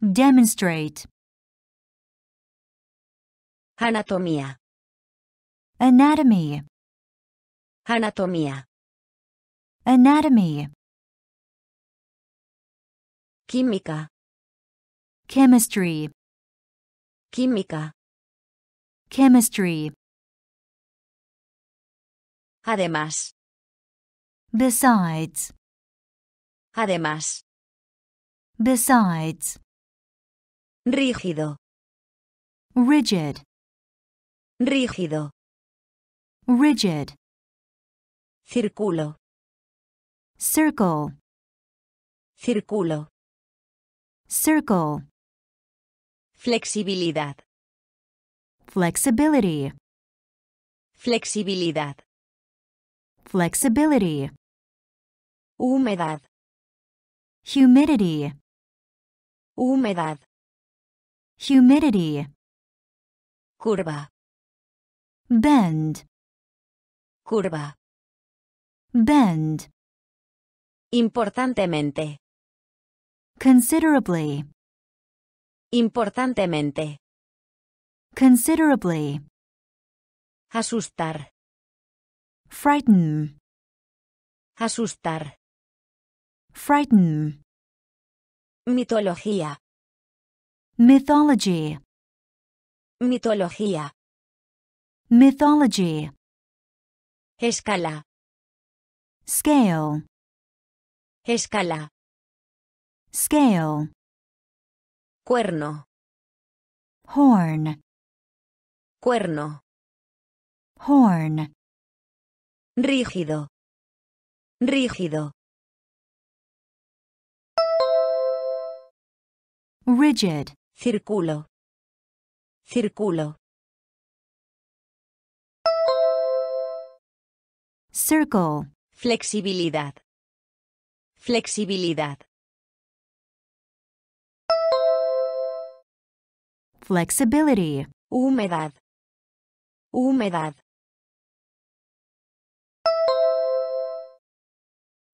demonstrate, anatomía, anatomy, anatomía, anatomy, química, chemistry, química, chemistry, además, besides, además, besides, rígido, rigid, rígido, rigid, círculo, circle, círculo, circle, flexibilidad, flexibility, flexibilidad, flexibility, humedad, humidity, humedad, humidity, curva, bend, curva, bend, importantemente, considerably, importantemente, considerably, asustar, frighten, asustar, frighten, mitología, mythology, mitología, mythology, escala, scale, escala, scale, cuerno, horn, cuerno, horn, rígido, rígido, rigid, círculo, círculo, circle, Flexibilidad. Flexibilidad. Flexibility. Humedad. Humedad.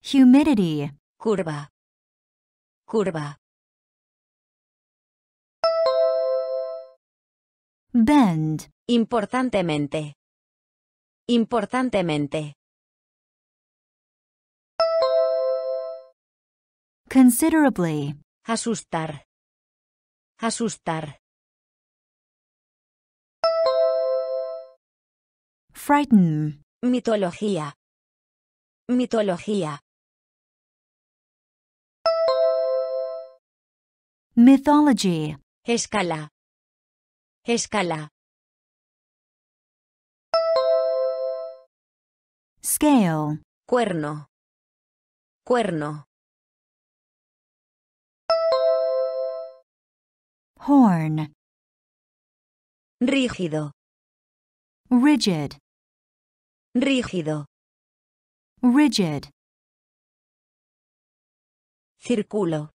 Humidity. Curva. Curva. Bend. Importantemente. Importantemente. Considerably. Asustar. Asustar. Frighten. Mitología. Mitología. Mythology. Escala. Escala. Scale. Cuerno. Cuerno. Horn. Rígido. Rigid. Rígido. Rigid. Círculo.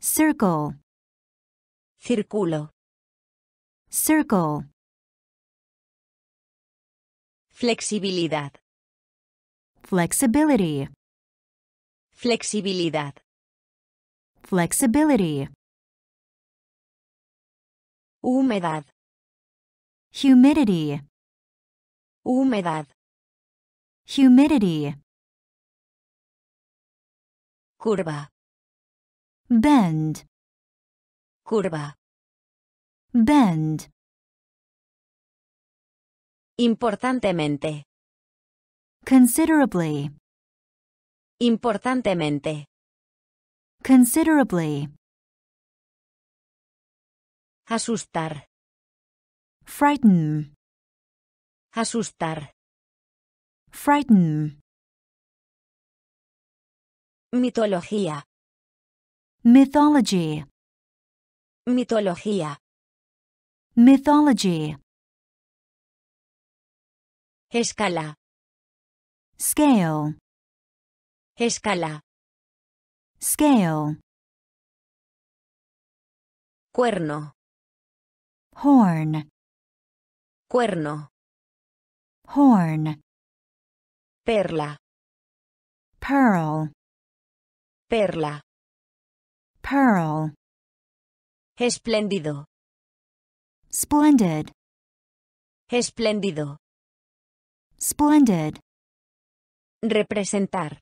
Circle. Círculo. Circle. Flexibilidad. Flexibility. Flexibilidad. Flexibility. Humedad. Humidity. Humedad. Humidity. Curva. Bend. Curva. Bend. Importantemente. Considerably. Importantemente. Considerably. Asustar. Frighten. Asustar. Frighten. Mitología. Mythology. Mitología. Mythology. Escala. Scale. Escala. Scale. Cuerno. Horn. Cuerno. Horn. Perla. Pearl. Perla. Pearl. Espléndido. Splendid. Espléndido. Splendid. Representar.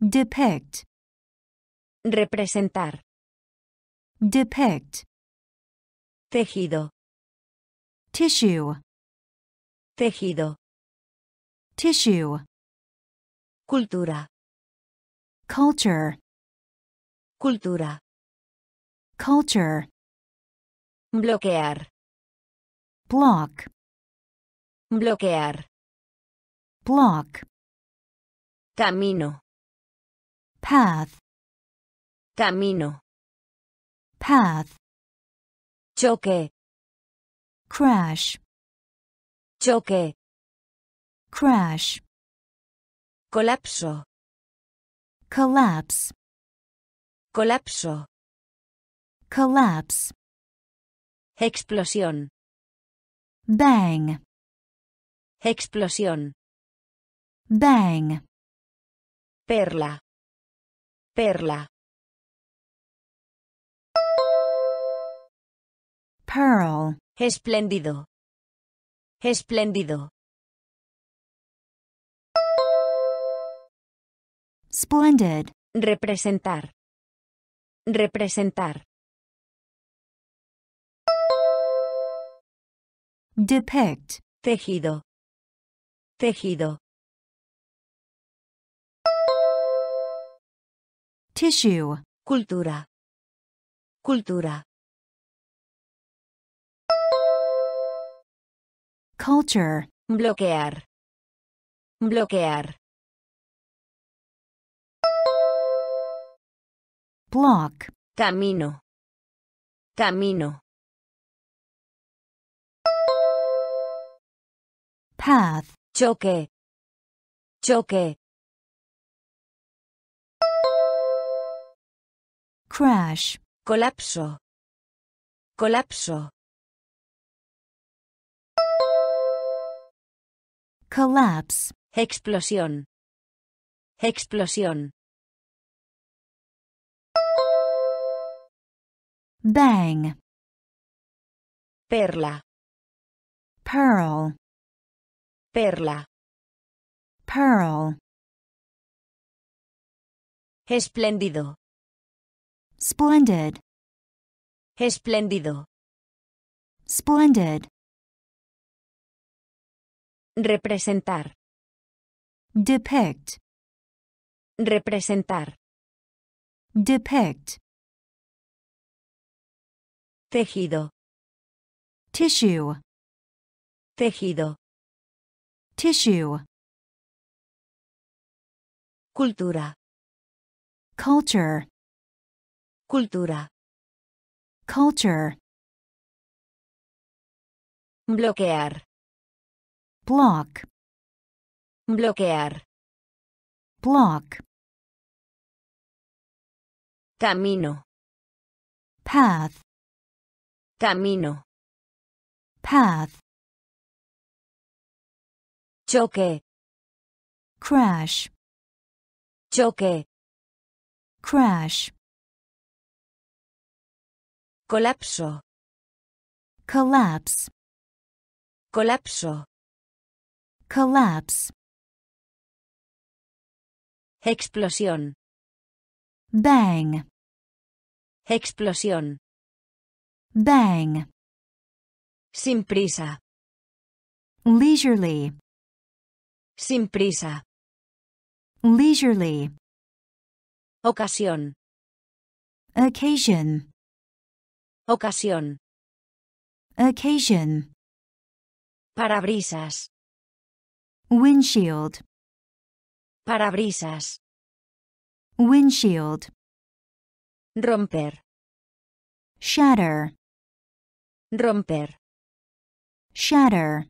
Depict. Representar. Depict. Tejido. Tissue. Tejido. Tissue. Cultura. Culture. Cultura. Culture. Bloquear. Block. Bloquear. Block. Camino. Path. Camino. Path. Choque. Crash. Choque. Crash. Colapso. Collapse. Colapso. Collapse. Explosión. Bang. Explosión. Bang. Perla. Perla. Pearl. Espléndido. Espléndido. Splendid. Representar. Representar. Depict. Tejido. Tejido. Tissue. Cultura. Cultura. Culture. Bloquear. Bloquear. Block. Camino. Camino. Path. Choque. Choque. crash, Colapso. Colapso. Collapse, Explosión. Explosión. bang, Perla. pearl, Perla. pearl, Espléndido. splendid, Espléndido. splendid, Representar. depict, Representar. depict, Tejido. tissue, Tejido. tissue, Cultura. culture, Cultura. culture, Bloquear. Block, Bloquear. block, Camino. path, Camino. path, Choque. crash, Choque. crash, Colapso. collapse, Colapso. Collapse, Explosión. bang, Explosión. bang, Sin prisa. leisurely, Sin prisa. leisurely, Ocasión. occasion, Ocasión. occasion, Parabrisas. Windshield, Parabrisas. windshield, Romper. shatter, Romper. shatter,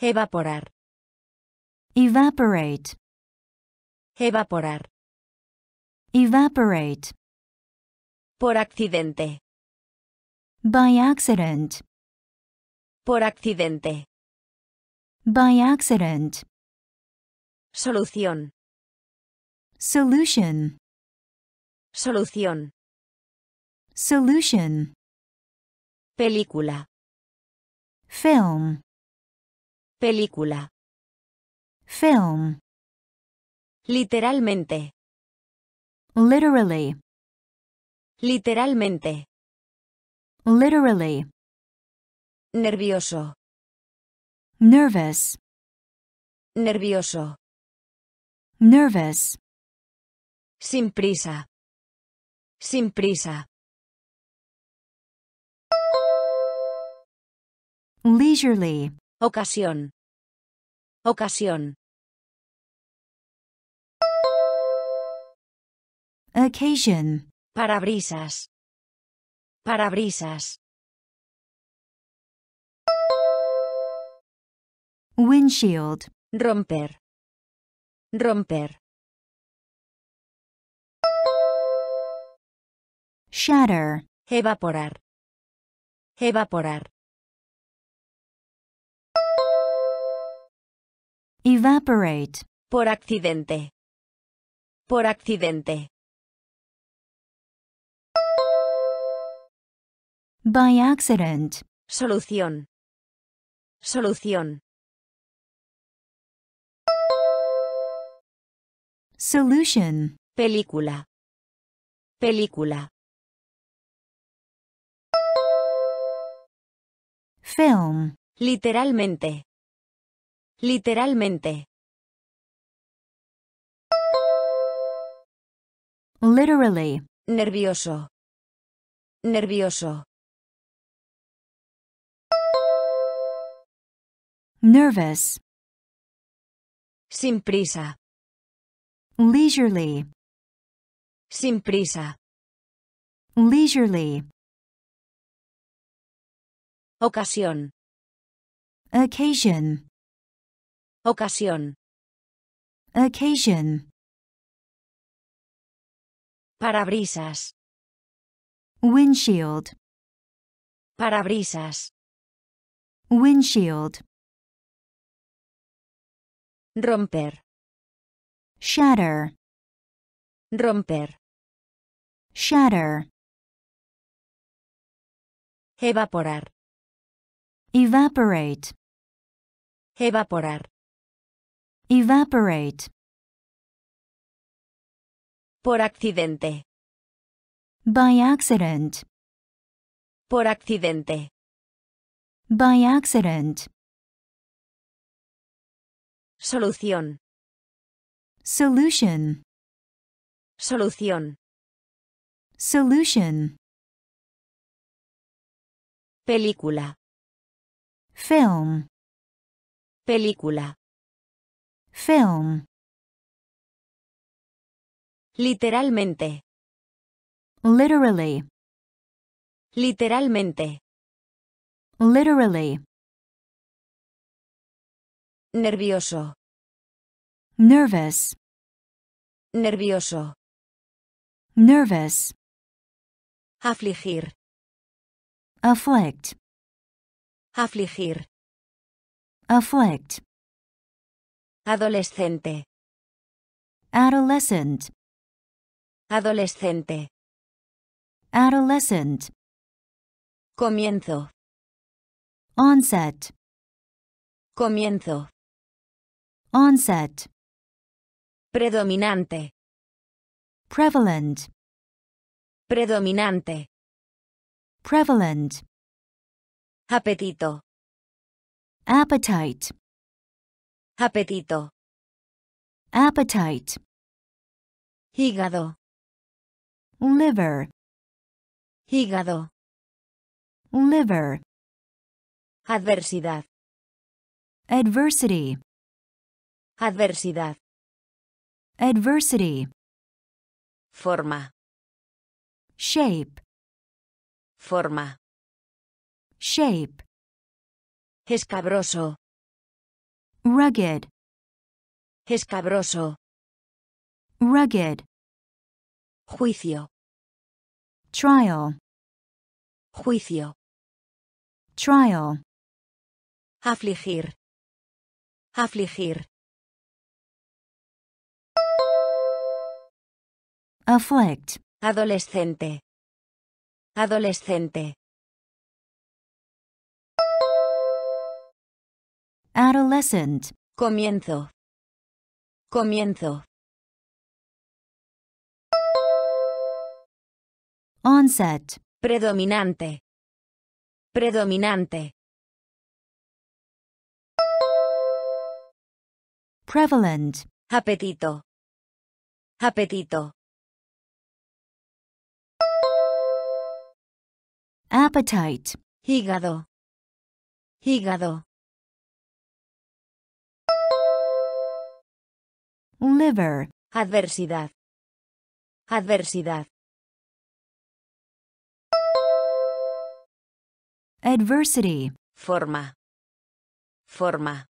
Evaporar. evaporate, Evaporar. evaporate, Por accidente. by accident, Por accidente. By accident, Solución. solution, Solución. solution, Película. film, Película. film, Literalmente. literally, Literalmente. literally, Nervioso. Nervous, Nervioso. nervous, Sin prisa. Sin prisa. leisurely, Ocasión. Ocasión. occasion, Parabrisas. Parabrisas. Windshield, Romper. Romper. shatter, Evaporar. Evaporar. evaporate, Por accidente. Por accidente. by accident, Solución. Solución. Solution, Película. Película. film, Literalmente. Literalmente. literally, Nervioso. Nervioso. nervous, Sin prisa. Leisurely, Sin prisa. leisurely, Ocasión. occasion, Ocasión. occasion, Parabrisas. windshield, Parabrisas. windshield, Romper. Shatter, Romper. shatter, Evaporar. evaporate, Evaporar. evaporate, Por accidente. by accident, Por accidente. by accident, Solución. Solution, Solución. solution, Película. film, Película. film, Literalmente. literally, Literalmente. literally, Nervioso. Nervous, Nervioso. nervous, Afligir. afflict, Afligir. afflict, Adolescente. adolescent, Adolescente. adolescent, Comienzo. onset, Comienzo. onset, Predominante. prevalent, Predominante. prevalent, Apetito. appetite, Apetito. appetite, Hígado. liver, Hígado. liver, Adversidad. adversity, Adversidad. Adversity, Forma. shape, Forma. shape, Escabroso. rugged, Escabroso. rugged, Juicio. trial, Juicio. trial, Afligir. Afligir. Afflict, Adolescente. Adolescente. adolescent, Comienzo. Comienzo. onset, Predominante. Predominante. prevalent, Apetito. Apetito. Appetite, Hígado. Hígado. liver, Adversidad. Adversidad. adversity, Forma. Forma.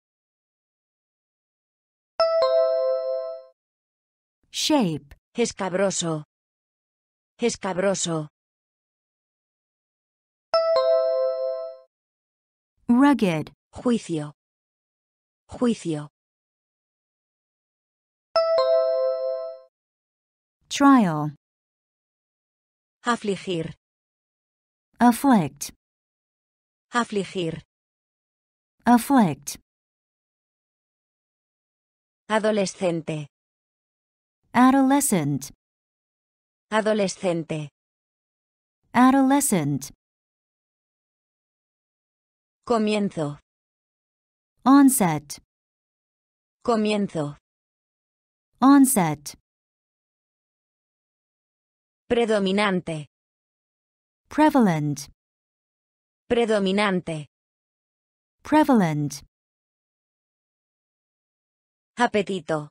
shape, Escabroso. Escabroso. Rugged, Juicio. Juicio. trial, Afligir. afflict, Afligir. afflict, Adolescente. adolescent, Adolescente. adolescent, Comienzo. onset, Comienzo. onset, Predominante. prevalent, Predominante. prevalent, Apetito.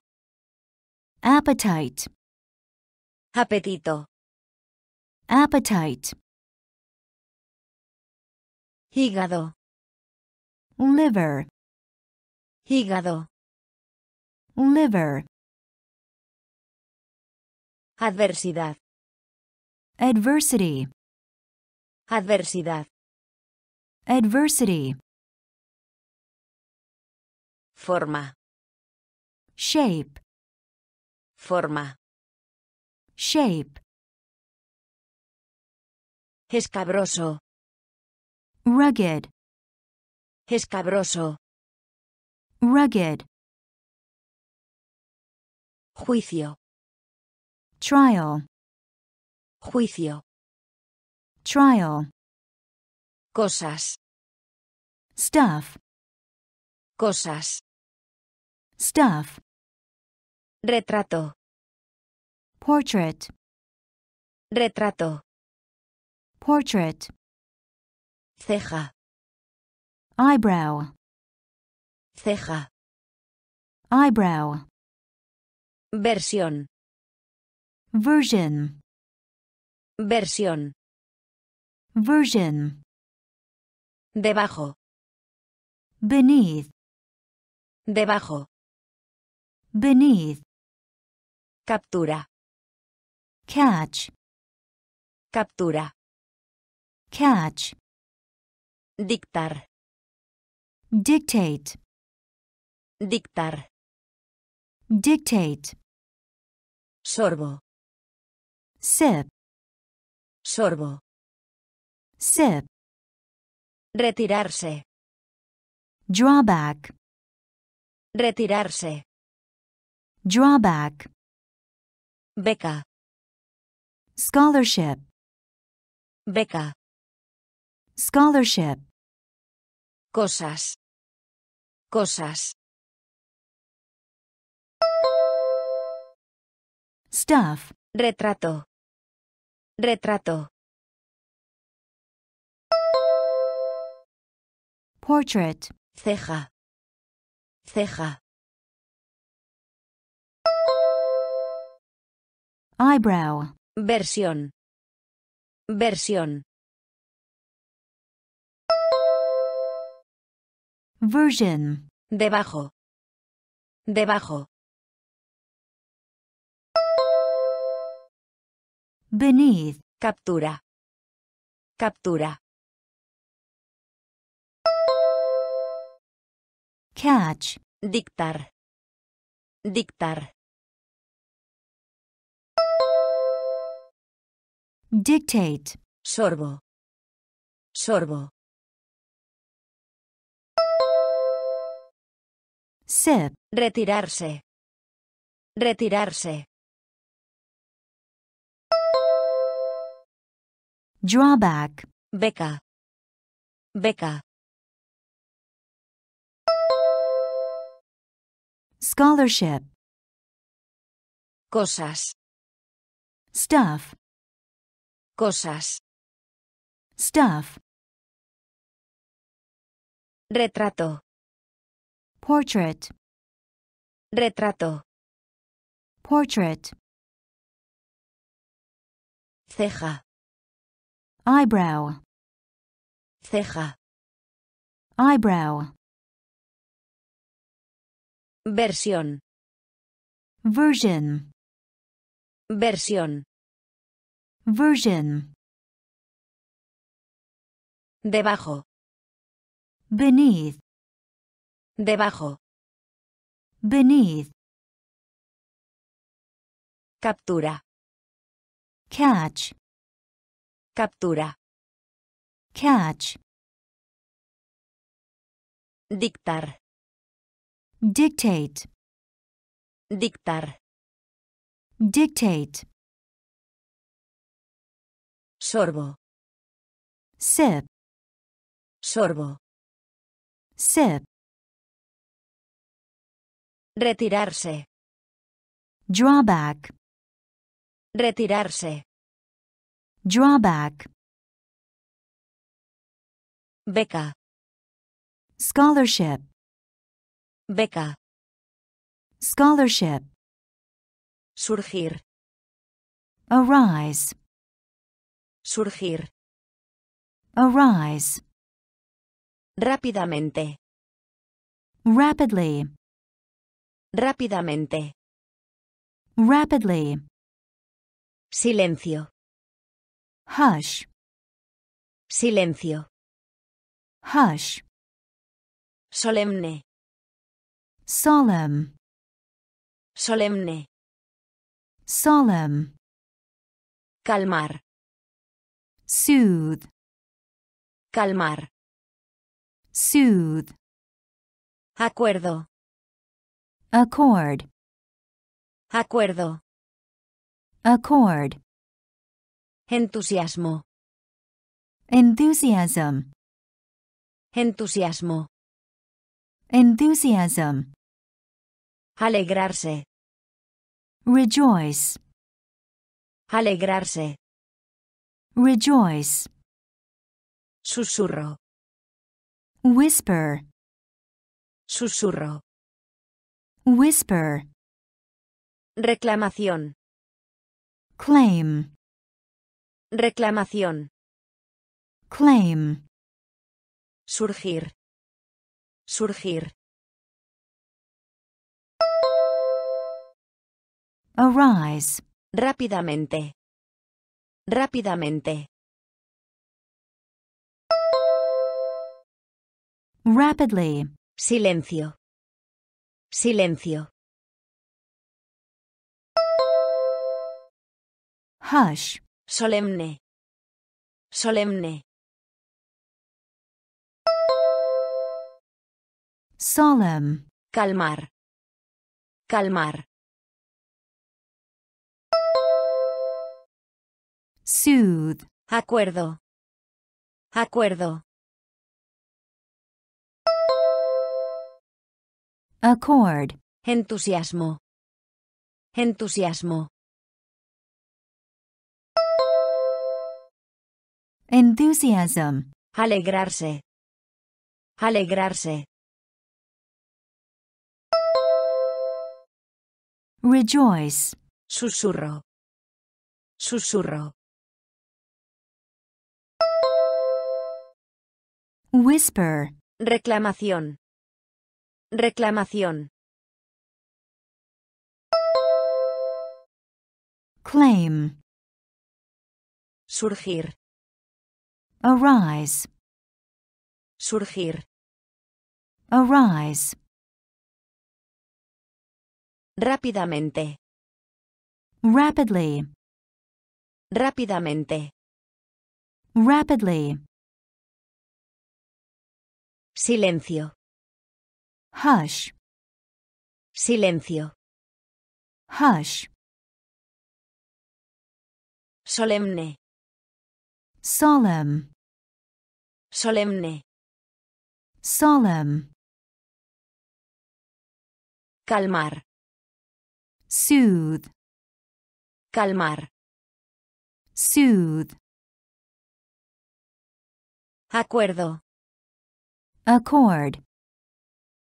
appetite, Apetito. appetite, Hígado. Liver, Hígado. liver, Adversidad. adversity, Adversidad. adversity, Forma. shape, Forma. shape, Escabroso. rugged, Escabroso. rugged, Juicio. trial, Juicio. trial, Cosas. stuff, Cosas. stuff, Retrato. portrait, Retrato. portrait, Ceja. Eyebrow, Ceja. eyebrow, Versión. version, Versión. version, Debajo. beneath, Debajo. beneath, Captura. catch, Captura. catch, Dictar. Dictate, Dictar. dictate, Sorbo. sip, Sorbo. sip, Retirarse. drawback, Retirarse. drawback, Beca. scholarship, Beca. scholarship, Cosas. Cosas. stuff, Retrato. Retrato. portrait, Ceja. Ceja. eyebrow, Versión. Versión. Version, Debajo. Debajo. beneath, Captura. Captura. catch, Dictar. Dictar. dictate, Sorbo. Sorbo. Sip, Retirarse. Retirarse. drawback, Beca. Beca. scholarship, Cosas. stuff, Cosas. stuff, Retrato. Portrait, Retrato. portrait, Ceja. eyebrow, Ceja. eyebrow, Versión. version, Versión. version, Debajo. beneath, Debajo. beneath, Captura. catch, Captura. catch, Dictar. dictate, Dictar. dictate, Sorbo. sip, Sorbo. sip, Retirarse. drawback, Retirarse. drawback, Beca. scholarship, Beca. scholarship, Surgir. arise, Surgir. arise, Rápidamente. rapidly, Rápidamente. rapidly, Silencio. hush, Silencio. hush, Solemne. solemn, Solemne. solemn, Calmar. soothe, Calmar. soothe, Acuerdo. Accord, Acuerdo. accord, Entusiasmo. enthusiasm, Entusiasmo. enthusiasm, Alegrarse. rejoice, Alegrarse. rejoice, Susurro. whisper, Susurro. Whisper, Reclamación. claim, Reclamación. claim, Surgir. Surgir. arise, Rápidamente. Rápidamente. rapidly, Silencio. Silencio. hush, Solemne. Solemne. solemn, Calmar. Calmar. soothe, Acuerdo. Acuerdo. Accord, Entusiasmo. Entusiasmo. enthusiasm, Alegrarse. Alegrarse. rejoice, Susurro. Susurro. whisper, Reclamación. Reclamación. claim, Surgir. arise, Surgir. arise, Rápidamente. rapidly, Rápidamente. rapidly, Silencio. Hush, Silencio. hush, Solemne. solemn, Solemne. solemn, Calmar. soothe, Calmar. soothe, Acuerdo. accord,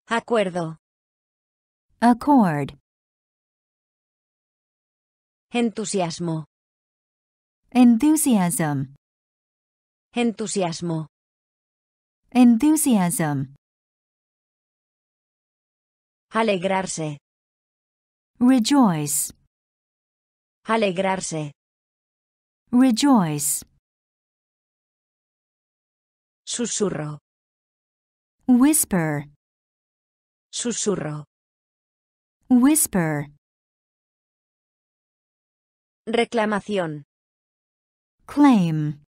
Acuerdo. accord, Entusiasmo. enthusiasm, Entusiasmo. enthusiasm, Alegrarse. rejoice, Alegrarse. rejoice, Susurro. whisper, Susurro. whisper, Reclamación. claim,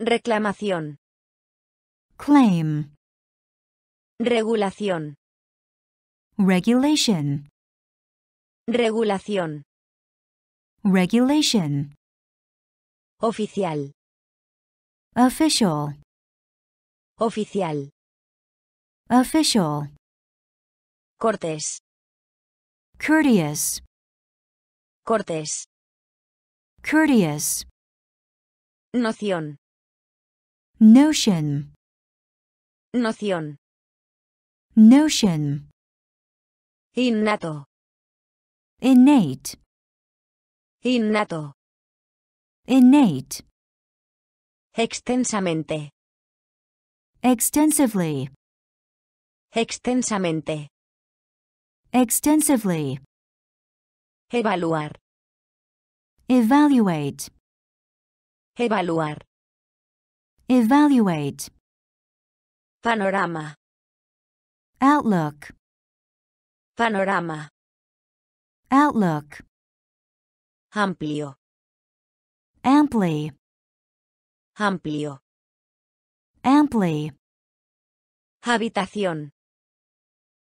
Reclamación. claim, Regulación. regulation, Regulación. regulation, Oficial. official, Oficial. official, Cortés. courteous, Cortés. courteous, Noción. notion, Noción. notion, Innato. innate, Innato. innate, Extensamente. extensively, Extensamente. Extensively, Evaluar. Evaluate. Evaluar. Evaluate. Panorama. Outlook. Panorama. Outlook. Amplio. Amply. Amplio. Amply. Habitación.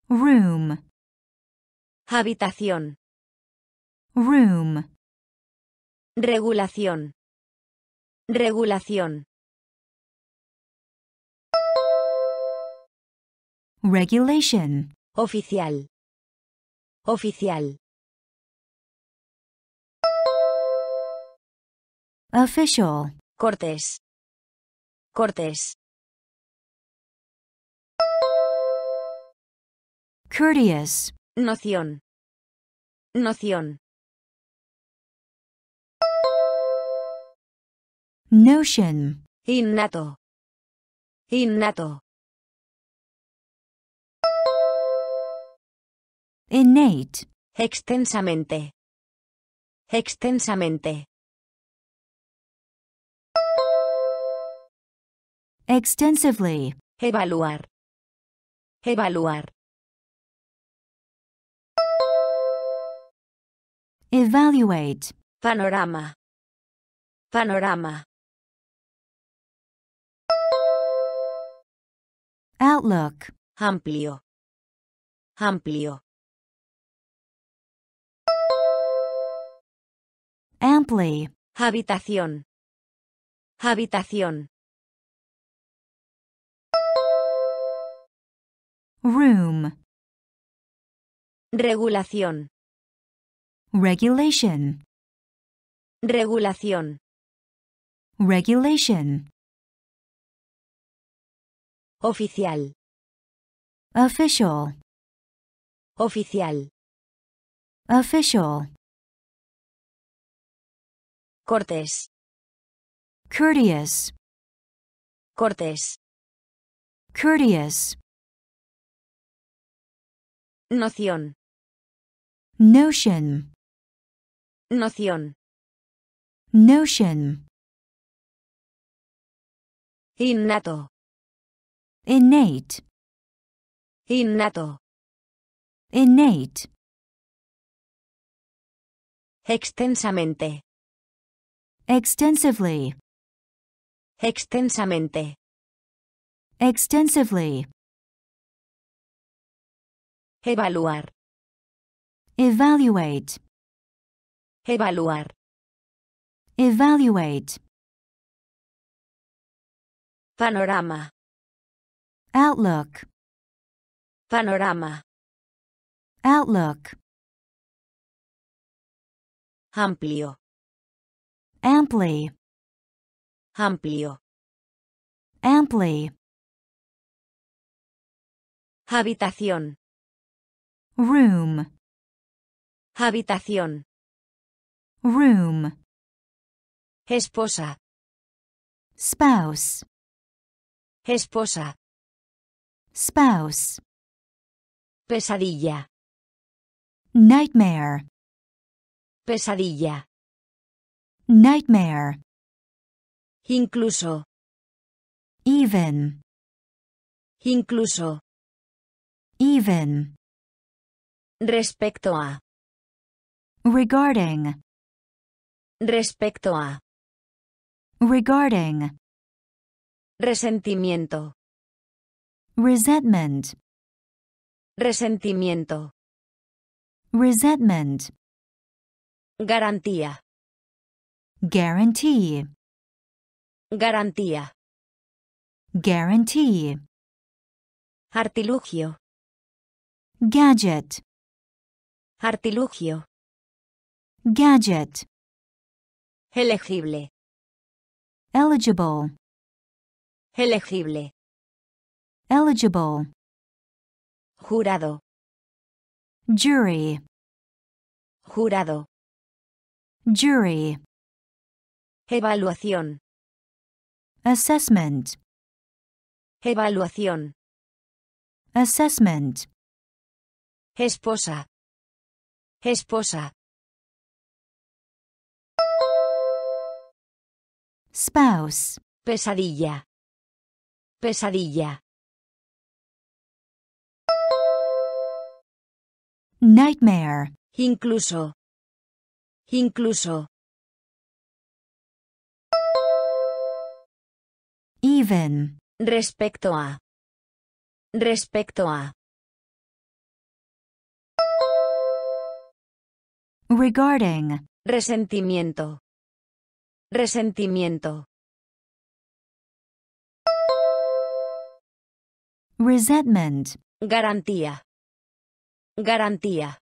Room. Habitación. Room. Regulación. Regulación. Regulation. Oficial. Oficial. Official. Cortés. Cortés. Courteous. Noción. Noción. Notion. Innato. Innato. Innate. Extensamente. Extensamente. Extensively. Evaluar. Evaluar. Evaluate. Panorama. Panorama. Outlook. Amplio. Amplio. Amply. Habitación. Habitación. Room. Regulación. Regulation. Regulación. Regulation. Oficial. Official. Oficial. Official. Cortés. Courteous. Cortés. Courteous. Noción. Notion. Noción. Notion. Innato. Innate. Innato. Innate. Extensamente. Extensively. Extensamente. Extensively. Evaluar. Evaluate. Evaluar. Evaluate. Panorama. Outlook. Panorama. Outlook. Amplio. Amply. Amplio. Amply. Habitación. Room. Habitación. Room. Esposa. Spouse. Esposa. Spouse. Pesadilla. Nightmare. Pesadilla. Nightmare. Incluso. Even. Incluso. Even. Respecto a. Regarding. Respecto a. Regarding. Resentimiento. Resentment. Resentimiento. Resentment. Garantía. Guarantee. Garantía. Guarantee. Artilugio. Gadget. Artilugio. Gadget. Elegible. Eligible. Elegible. Eligible. Jurado. Jury. Jurado. Jury. Evaluación. Assessment. Evaluación. Assessment. Esposa. Esposa. Spouse, Pesadilla. Pesadilla. nightmare, Incluso. Incluso. even, Respecto a. Respecto a. regarding, Resentimiento. Resentimiento. resentment, Garantía. Garantía.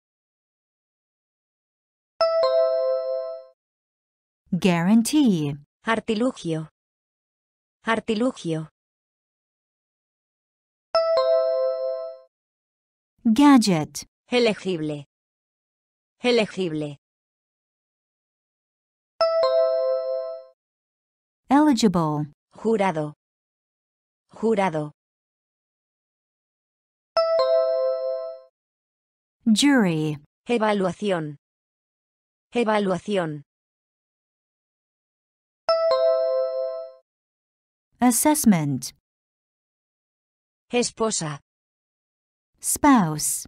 guarantee, Artilugio. Artilugio. gadget, Elegible. Elegible. Eligible, Jurado. Jurado. jury, Evaluación. Evaluación. assessment, Esposa. spouse,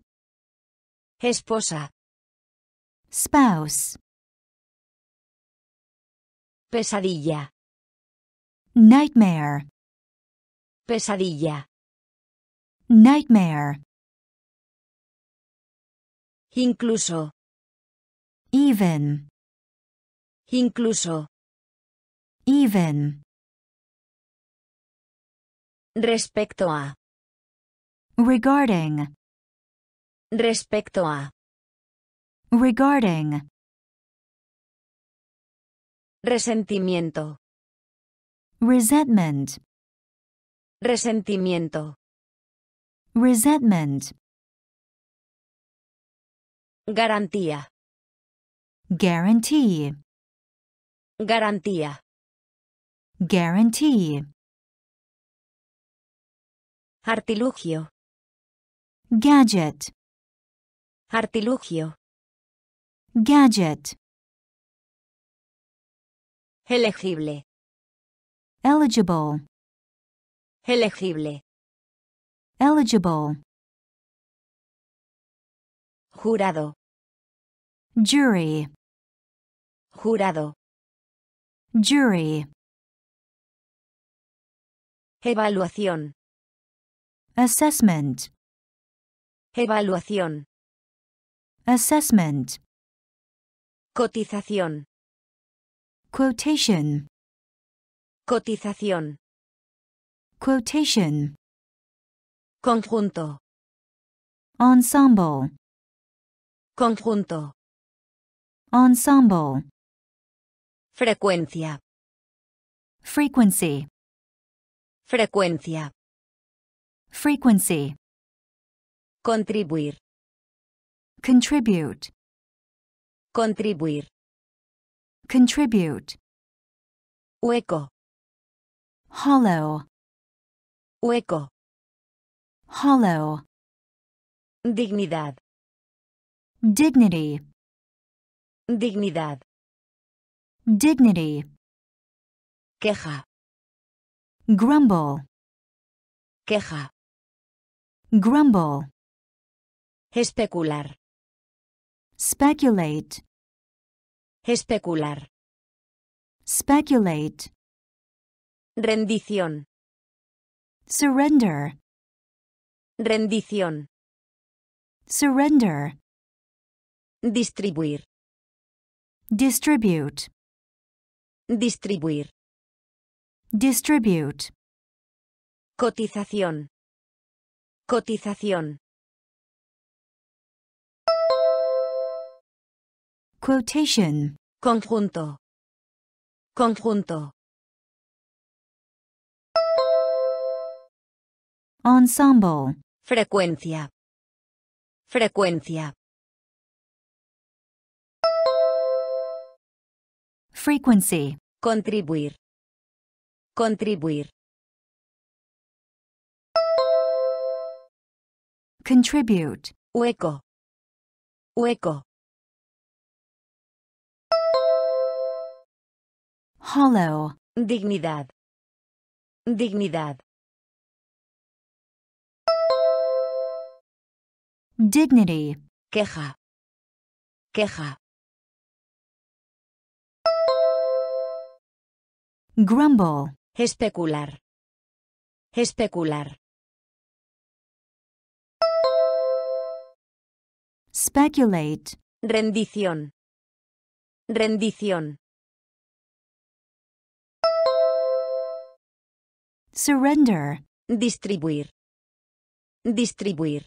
Esposa. spouse, Pesadilla. Nightmare, Pesadilla. nightmare, Incluso. even, Incluso. even, Respecto a. regarding, Respecto a. regarding, Resentimiento. Resentment, Resentimiento. resentment, Garantía. guarantee, Garantía. guarantee, Artilugio. gadget, Artilugio. gadget, Elegible. Eligible, Elegible. eligible, Jurado. jury, Jurado. jury, Evaluación. assessment, Evaluación. assessment, Cotización. quotation, Cotización. quotation, Conjunto. ensemble, Conjunto. ensemble, Frecuencia. frequency, Frecuencia. frequency, Contribuir. contribute, Contribuir. contribute, Hueco. Hollow, Hueco. hollow, Dignidad. dignity, Dignidad. dignity, Queja. grumble, Queja. grumble, Especular. speculate, Especular. speculate, Rendición. surrender, Rendición. surrender, Distribuir. distribute, Distribuir. distribute, Cotización. Cotización. quotation, Conjunto. Conjunto. Ensemble, Frecuencia. Frecuencia. frequency, Contribuir. Contribuir. contribute, Hueco. Hueco. hollow, Dignidad. Dignidad. Dignity. Queja. Queja. Grumble. Especular. Especular. Speculate. Rendición. Rendición. Surrender. Distribuir. Distribuir.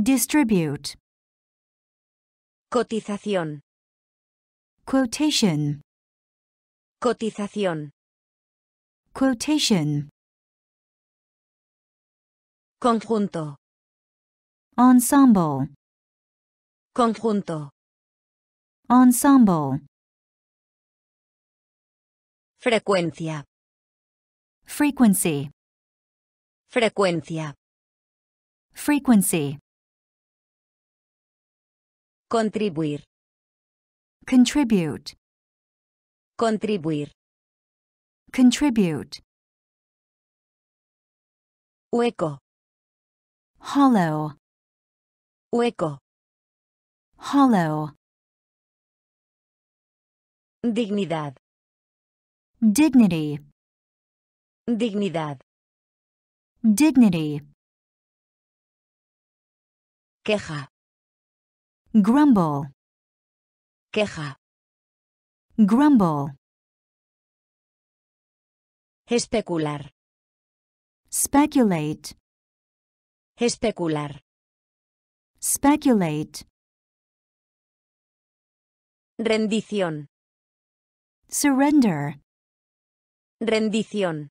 Distribute. Cotización. Quotation. Cotización. Quotation. Conjunto. Ensemble. Conjunto. Ensemble. Frecuencia. Frequency. Frecuencia. Frequency. Contribuir. Contribute. Contribuir. Contribute. Hueco. Hollow. Hueco. Hollow. Dignidad. Dignity. Dignidad. Dignity. Queja. Grumble. Queja. Grumble. Especular. Speculate. Especular. Speculate. Rendición. Surrender. Rendición.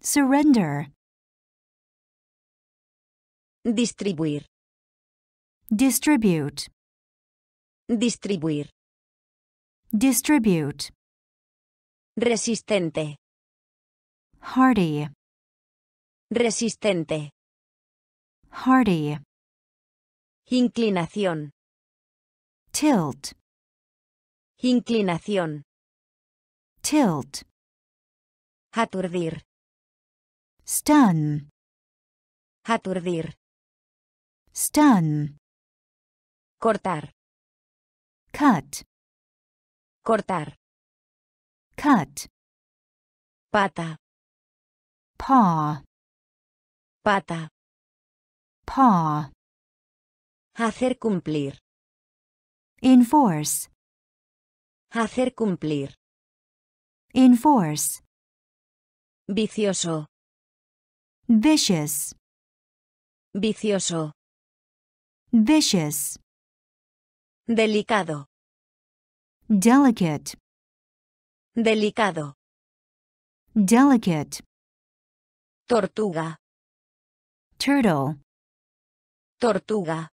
Surrender. Distribuir. Distribute. Distribuir. Distribute. Resistente. Hardy. Resistente. Hardy. Inclinación. Tilt. Inclinación. Tilt. Aturdir. Stun. Aturdir. Stun. Cortar. Cut. Cortar. Cut. Pata. Paw. Pata. Paw. Hacer cumplir. Enforce. Hacer cumplir. Enforce. Vicioso. Vicious. Vicioso. Vicious. Delicado. Delicate. Delicado. Delicate. Tortuga. Turtle. Tortuga.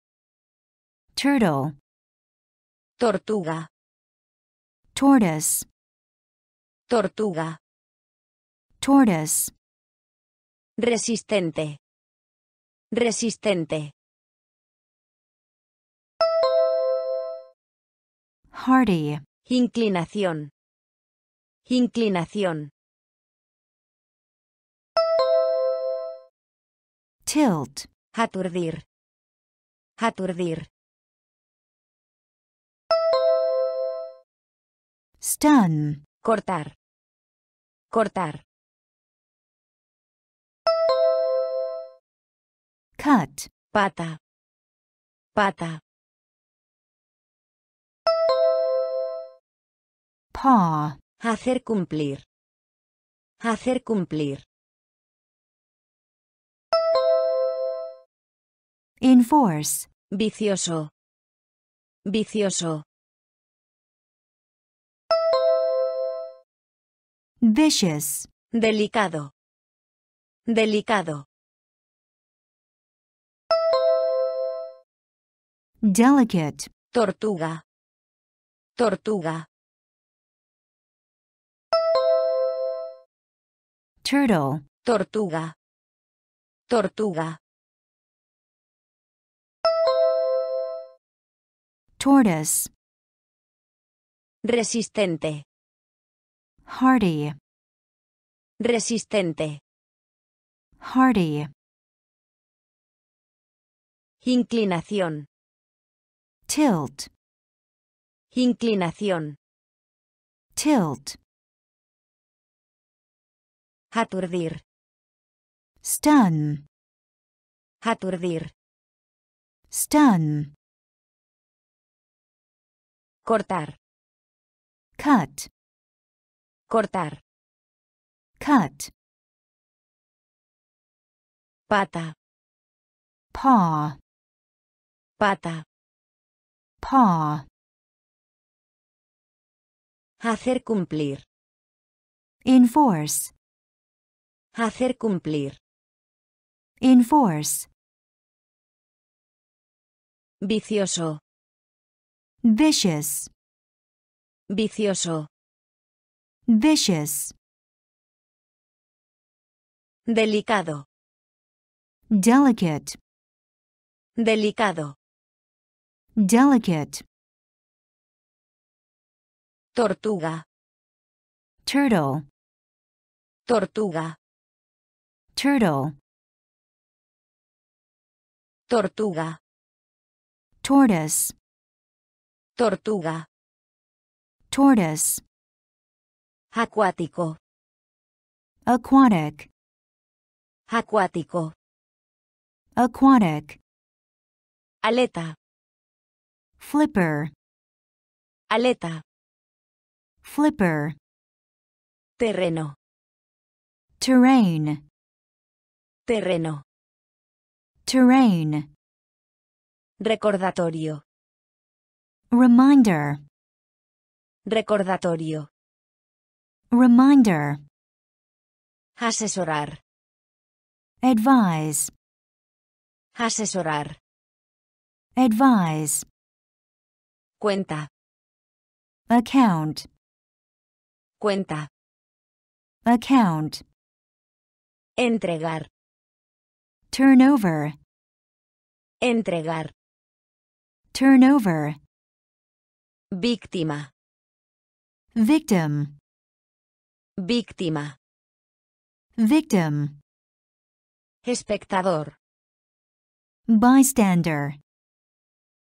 Turtle. Tortuga. Tortoise. Tortuga. Tortoise. Resistente. Resistente. Hardy. Inclinación. Inclinación. Tilt. Aturdir. Aturdir. Stun. Cortar. Cortar. Cut. Pata. Pata. Paw. Hacer cumplir. Hacer cumplir. Enforce. Vicioso. Vicioso. Vicious. Delicado. Delicado. Delicate. Tortuga. Tortuga. Turtle. Tortuga. Tortuga. Tortoise. Resistente. hardy, Resistente. hardy, Inclinación. tilt, Inclinación. tilt, Aturdir. stun, Aturdir. stun, Cortar. cut, Cortar. cut, Pata. paw, Pata. paw, Hacer cumplir. enforce, Hacer cumplir. enforce, Vicioso. vicious, Vicioso. vicious, Delicado. delicate, Delicado. delicate, Tortuga. turtle, Tortuga. Turtle, Tortuga. tortoise, Tortuga. tortoise, Acuático. aquatic, Acuático. aquatic, Aleta. flipper, Aleta. flipper, Terreno. terrain, Terreno. terrain, Recordatorio. reminder, Recordatorio. reminder, Asesorar. advise, Asesorar. advise, Cuenta. account, Cuenta. account, Entregar. Turnover, Entregar. turnover, Víctima. victim, Víctima. victim, Espectador. bystander,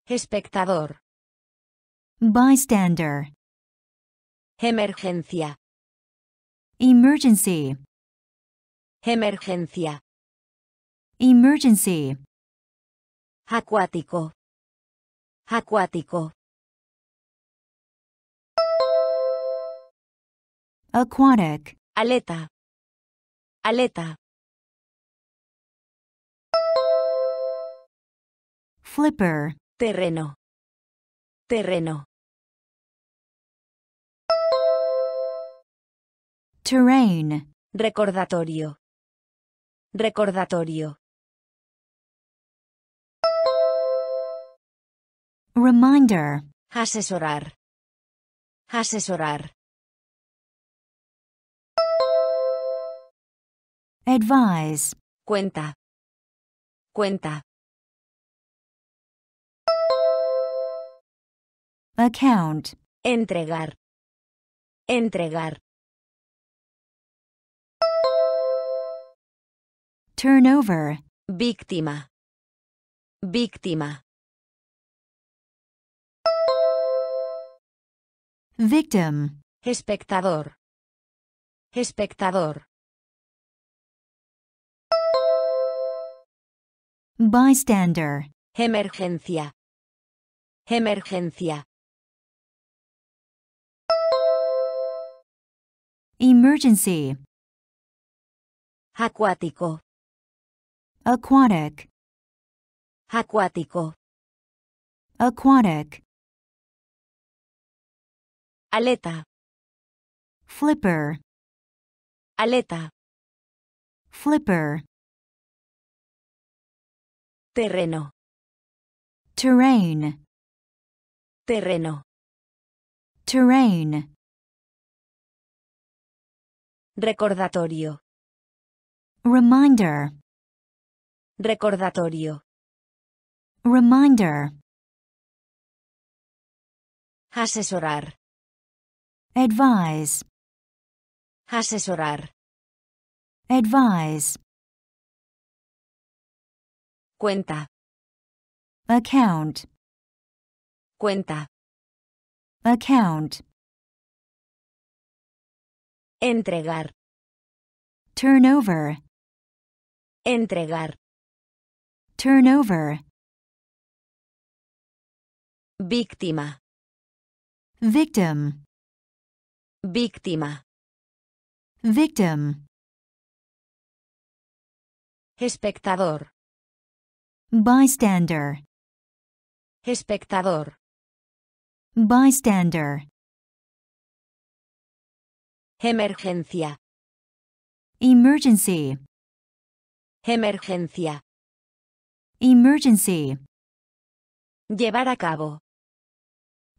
Espectador. bystander, Emergencia. emergency, Emergencia. Emergency, Acuático. Acuático. aquatic, Aleta. Aleta. flipper, Terreno. Terreno. terrain, Recordatorio. Recordatorio. Reminder, Asesorar. Asesorar. advise, Cuenta. Cuenta. account, Entregar. Entregar. turnover, Víctima. Víctima. Victim, Espectador. Espectador. bystander, Emergencia. Emergencia. emergency, Acuático. aquatic, Acuático. aquatic, Aleta. flipper, Aleta. flipper, Terreno. terrain, Terreno. terrain, Recordatorio. reminder, Recordatorio. reminder, Asesorar. Advise, Asesorar. advise, Cuenta. account, Cuenta. account, Entregar. turnover, Entregar. turnover, Víctima. victim, Víctima. victim, Espectador. bystander, Espectador. bystander, Emergencia. emergency, Emergencia. emergency, Llevar a cabo.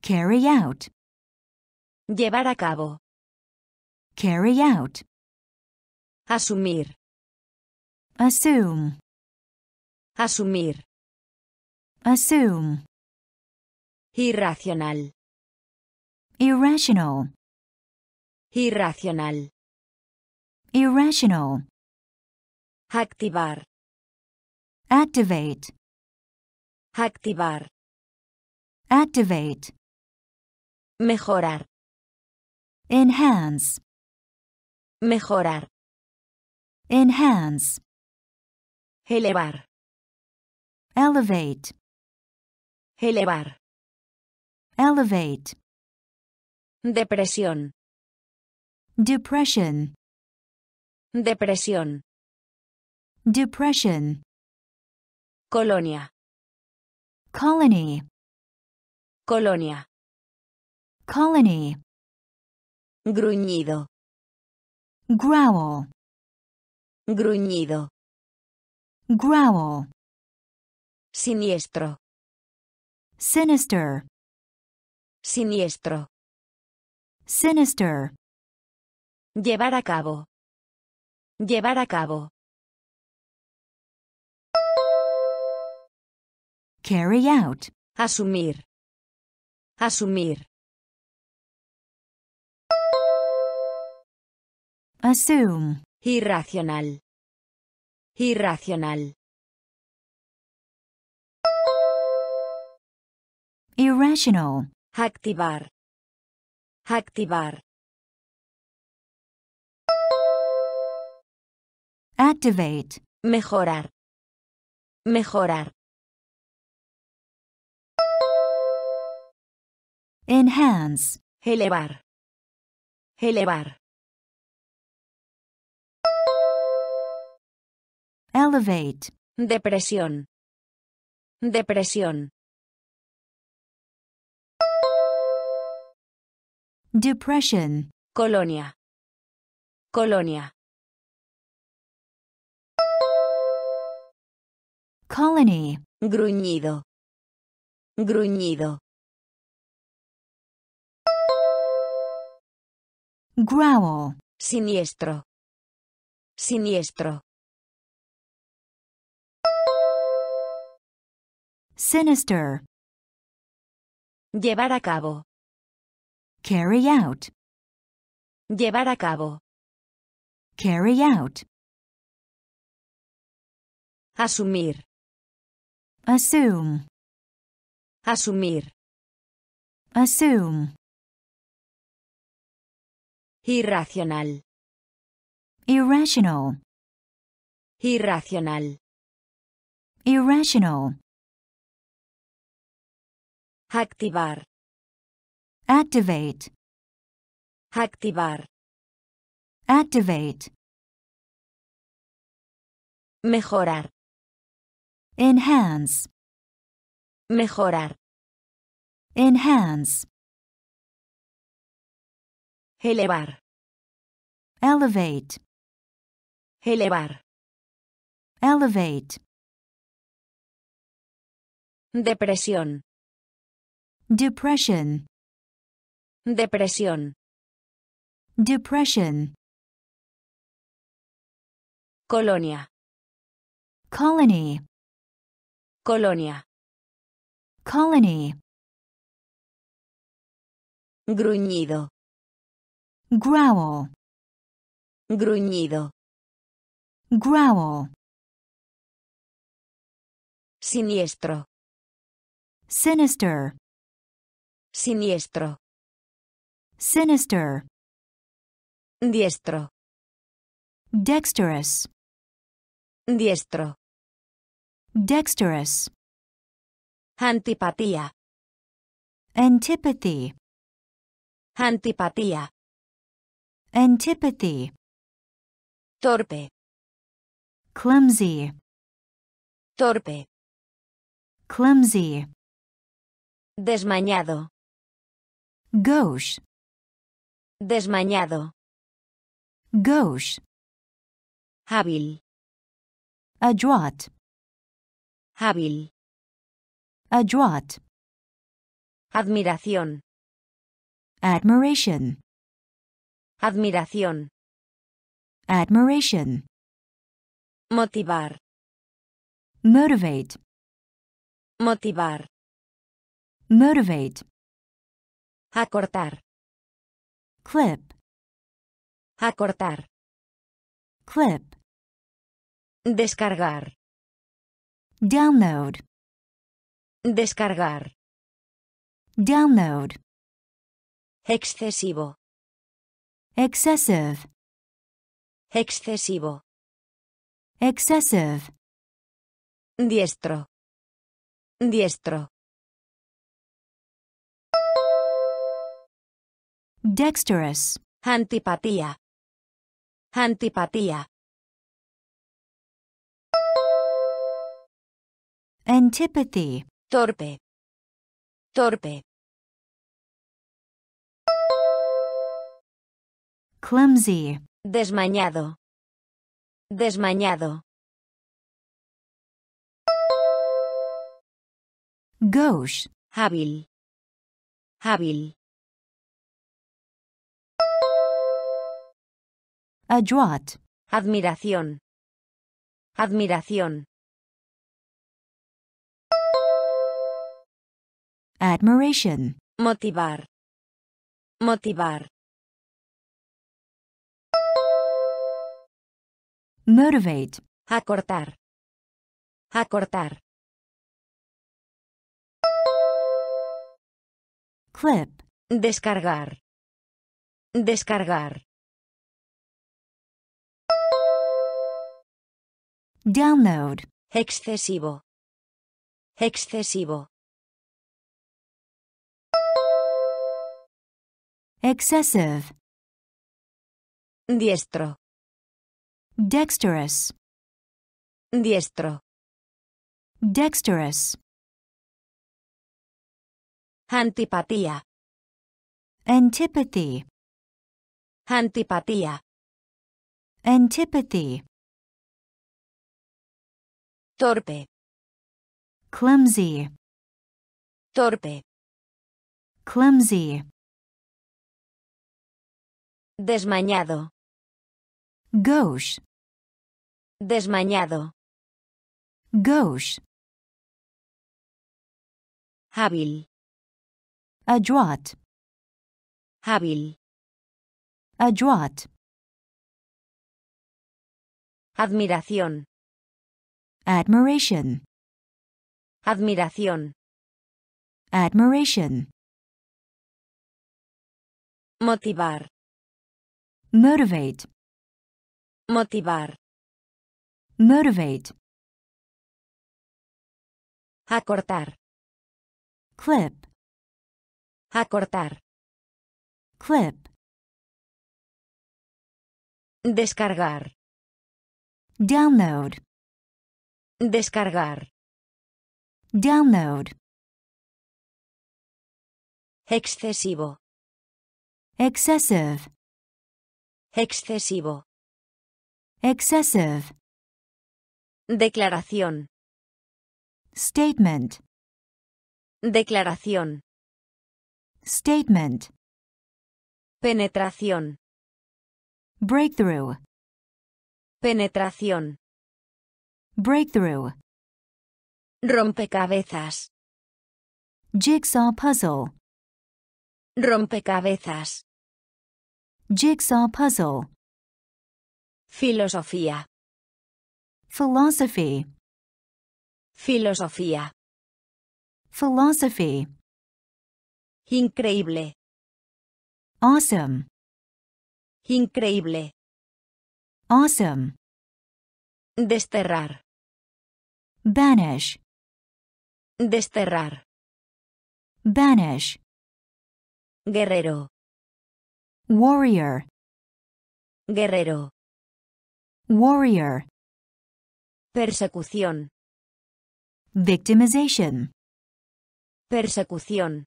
carry out, Llevar a cabo. carry out, Asumir. assume, Asumir. assume, Irracional. irrational, Irracional. irrational, Activar. activate, Activar. activate, Mejorar. Enhance, Mejorar. enhance, Elevar. elevate, Elevar. elevate, Depresión. depression, Depresión. depression, Colonia. colony, Colonia. colony, Gruñido. growl, Gruñido. growl, Siniestro. sinister, Siniestro. sinister, Llevar a cabo. Llevar a cabo. carry out, Asumir. Asumir. Assume, Irracional. Irracional. irrational, Activar. Activar. activate, Mejorar. Mejorar. enhance, Elevar. Elevar. Elevate, Depresión. Depresión. depression, Colonia. Colonia. colony, Gruñido. Gruñido. growl, Siniestro. Siniestro. Sinister, Llevar a cabo. carry out, Llevar a cabo. carry out, Asumir. assume, Asumir. assume, Irracional. irrational, Irracional. irrational, Activar. activate, Activar. activate, Mejorar. enhance, Mejorar. enhance, Elevar. elevate, Elevar. elevate, Depresión. Depression, Depresión. depression, Colonia. colony, Colonia. colony, Gruñido. growl, gruñido, growl, siniestro, sinister, siniestro, sinister, diestro, dexterous, diestro, dexterous, antipatía, antipathy, antipatía, antipathy, torpe, clumsy, torpe, clumsy, desmañado, gauche, desmañado, gauche, hábil, adroit, hábil, adroit, admiración, admiration, admiración, admiration, motivar, motivate, motivar, motivate, acortar, clip, acortar, clip, descargar, download, descargar, download, excesivo, excessive, excesivo, excessive, diestro, diestro, dexterous, antipatía, antipatía, antipathy, torpe, torpe, clumsy, desmañado, desmañado, gauche, hábil, hábil, adroit, admiración, admiración, admiration, motivar, motivar, motivate, acortar, acortar, clip, descargar, descargar, download, excesivo, excesivo, excessive, diestro, dexterous, diestro, dexterous, antipatía, antipathy, antipatía, antipathy, torpe, clumsy, torpe, clumsy, desmañado, gauche, desmañado, gauche, hábil, adroit, hábil, adroit, admiración, admiration, admiración, admiration, motivar, motivate, motivar, motivate, acortar, clip, acortar, clip, descargar, download, descargar, download, excesivo, excessive, excesivo, excessive, declaración, statement, declaración, statement, penetración, breakthrough, penetración, breakthrough, rompecabezas, jigsaw puzzle, rompecabezas, jigsaw puzzle, Filosofía. philosophy, Filosofía. philosophy, Increíble. awesome, Increíble. awesome, Desterrar. Banish, Desterrar. banish, Guerrero. warrior, Guerrero. warrior, Persecución. victimization, Persecución.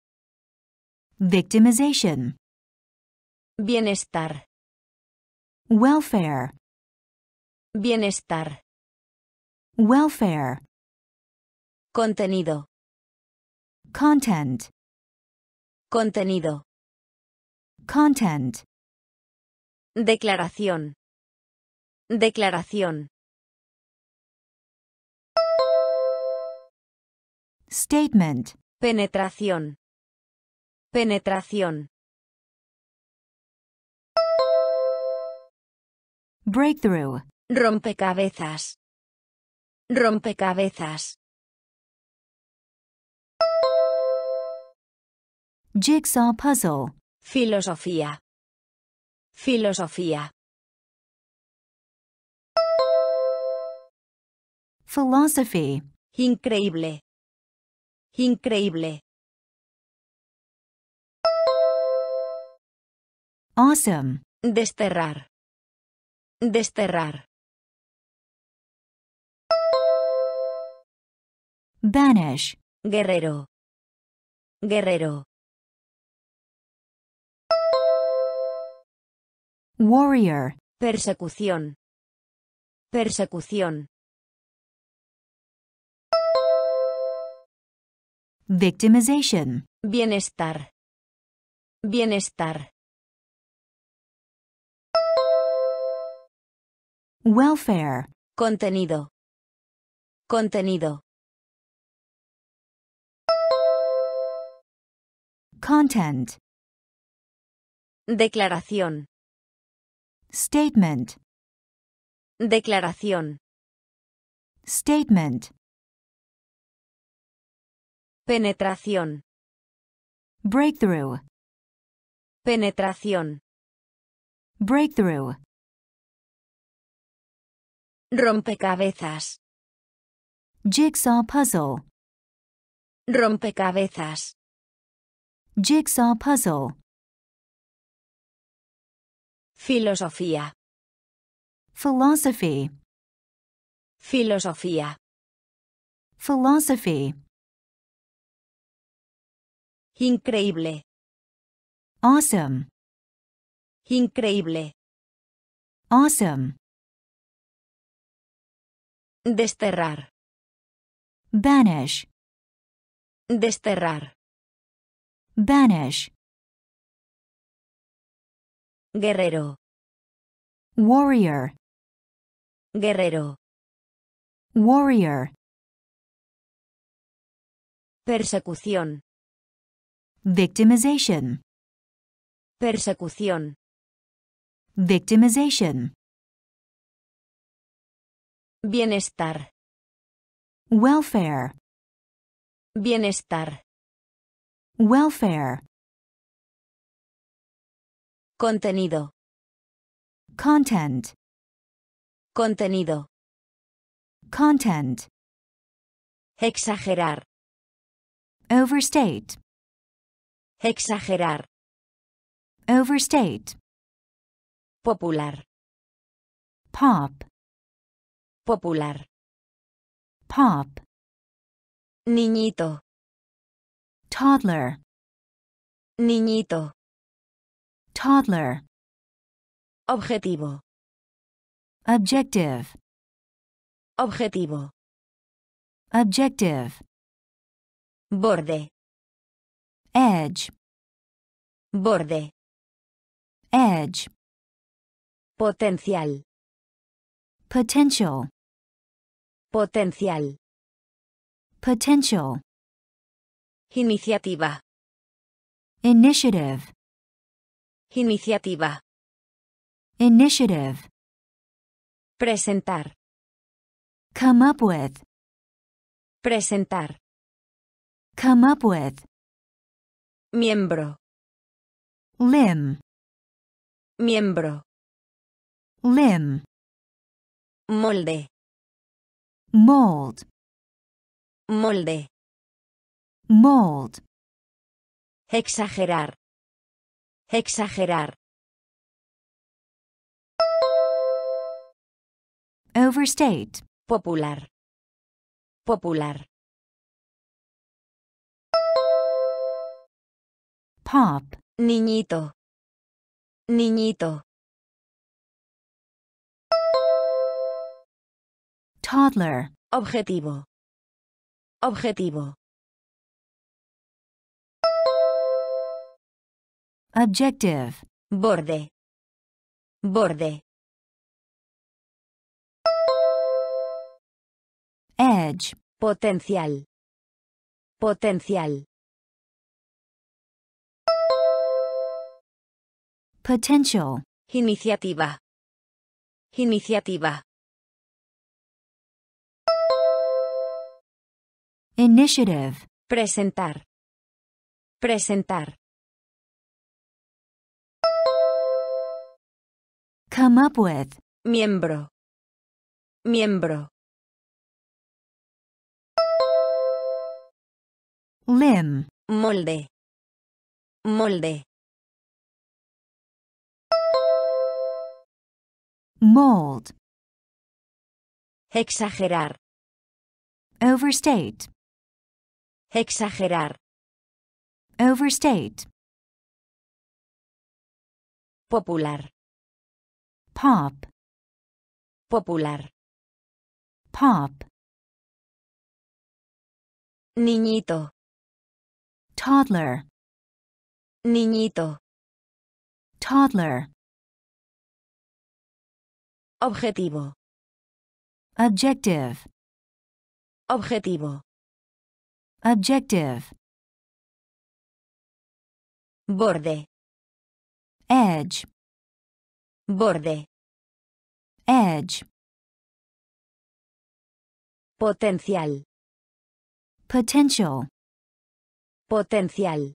victimization, Bienestar. welfare, Bienestar. welfare, Contenido. content, Contenido. content, Declaración. Declaración. statement, Penetración. Penetración. breakthrough, Rompecabezas. Rompecabezas. Jigsaw puzzle, Filosofía. Filosofía. philosophy, Increíble. Increíble. awesome, Desterrar. Desterrar. banish, Guerrero. Guerrero. Warrior, Persecución. Persecución. victimization, Bienestar. Bienestar. welfare, Contenido. Contenido. content, Declaración. Statement, Declaración. statement, Penetración. breakthrough, Penetración. breakthrough, Rompecabezas. jigsaw puzzle, Rompecabezas. jigsaw puzzle, Filosofía. philosophy, Filosofía. philosophy, Increíble. awesome, Increíble. awesome, Desterrar. banish, Desterrar. banish, Guerrero. warrior, Guerrero. warrior, Persecución. victimization, Persecución. victimization, Bienestar. welfare, Bienestar. welfare, Contenido. content, Contenido. content, Exagerar. overstate, Exagerar. overstate, Popular. pop, Popular. pop, Niñito. toddler, Niñito. Toddler, Objetivo. objective, Objetivo. objective, Borde. edge, Borde. edge, Potencial. potential, Potencial. potential, Iniciativa. initiative, Iniciativa. initiative, Presentar. come up with, Presentar. come up with, Miembro. limb, Miembro. limb, Molde. mold, Molde. mold, Exagerar. Exagerar. overstate, Popular. Popular. pop, Niñito. Niñito. toddler, Objetivo. Objetivo. Objective, Borde. Borde. edge, Potencial. Potencial. potential, Iniciativa. Iniciativa. initiative, Presentar. Presentar. Come up with, Miembro. Miembro. limb, Molde. Molde. mold, Exagerar. overstate, Exagerar. overstate, Popular. Pop, Popular. pop, Niñito. toddler, Niñito. toddler, Objetivo. objective, Objetivo. objective, Borde. edge, Borde. edge, Potencial. potential, Potencial.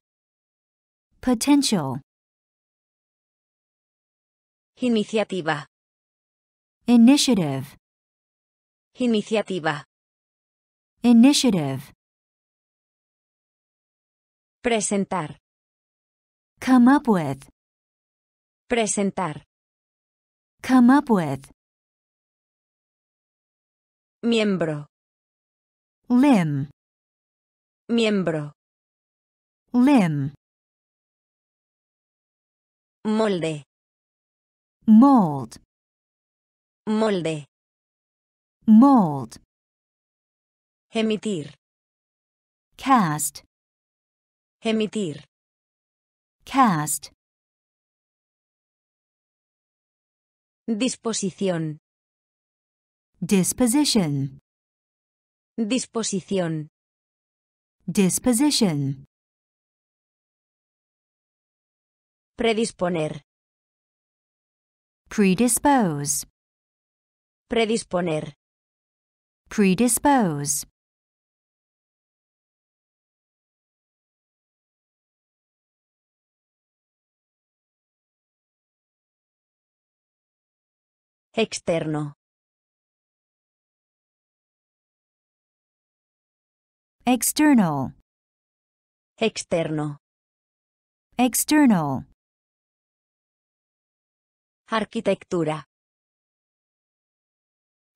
potential, Iniciativa. initiative, Iniciativa. initiative, Presentar. come up with, Presentar. Come up with, Miembro. limb, Miembro. limb, Molde. mold, Molde. mold, Emitir. cast, Emitir. cast, Disposición. disposition, Disposición. disposition, Predisponer. predispose, Predisponer. predispose, Externo. external, Externo. external, Arquitectura.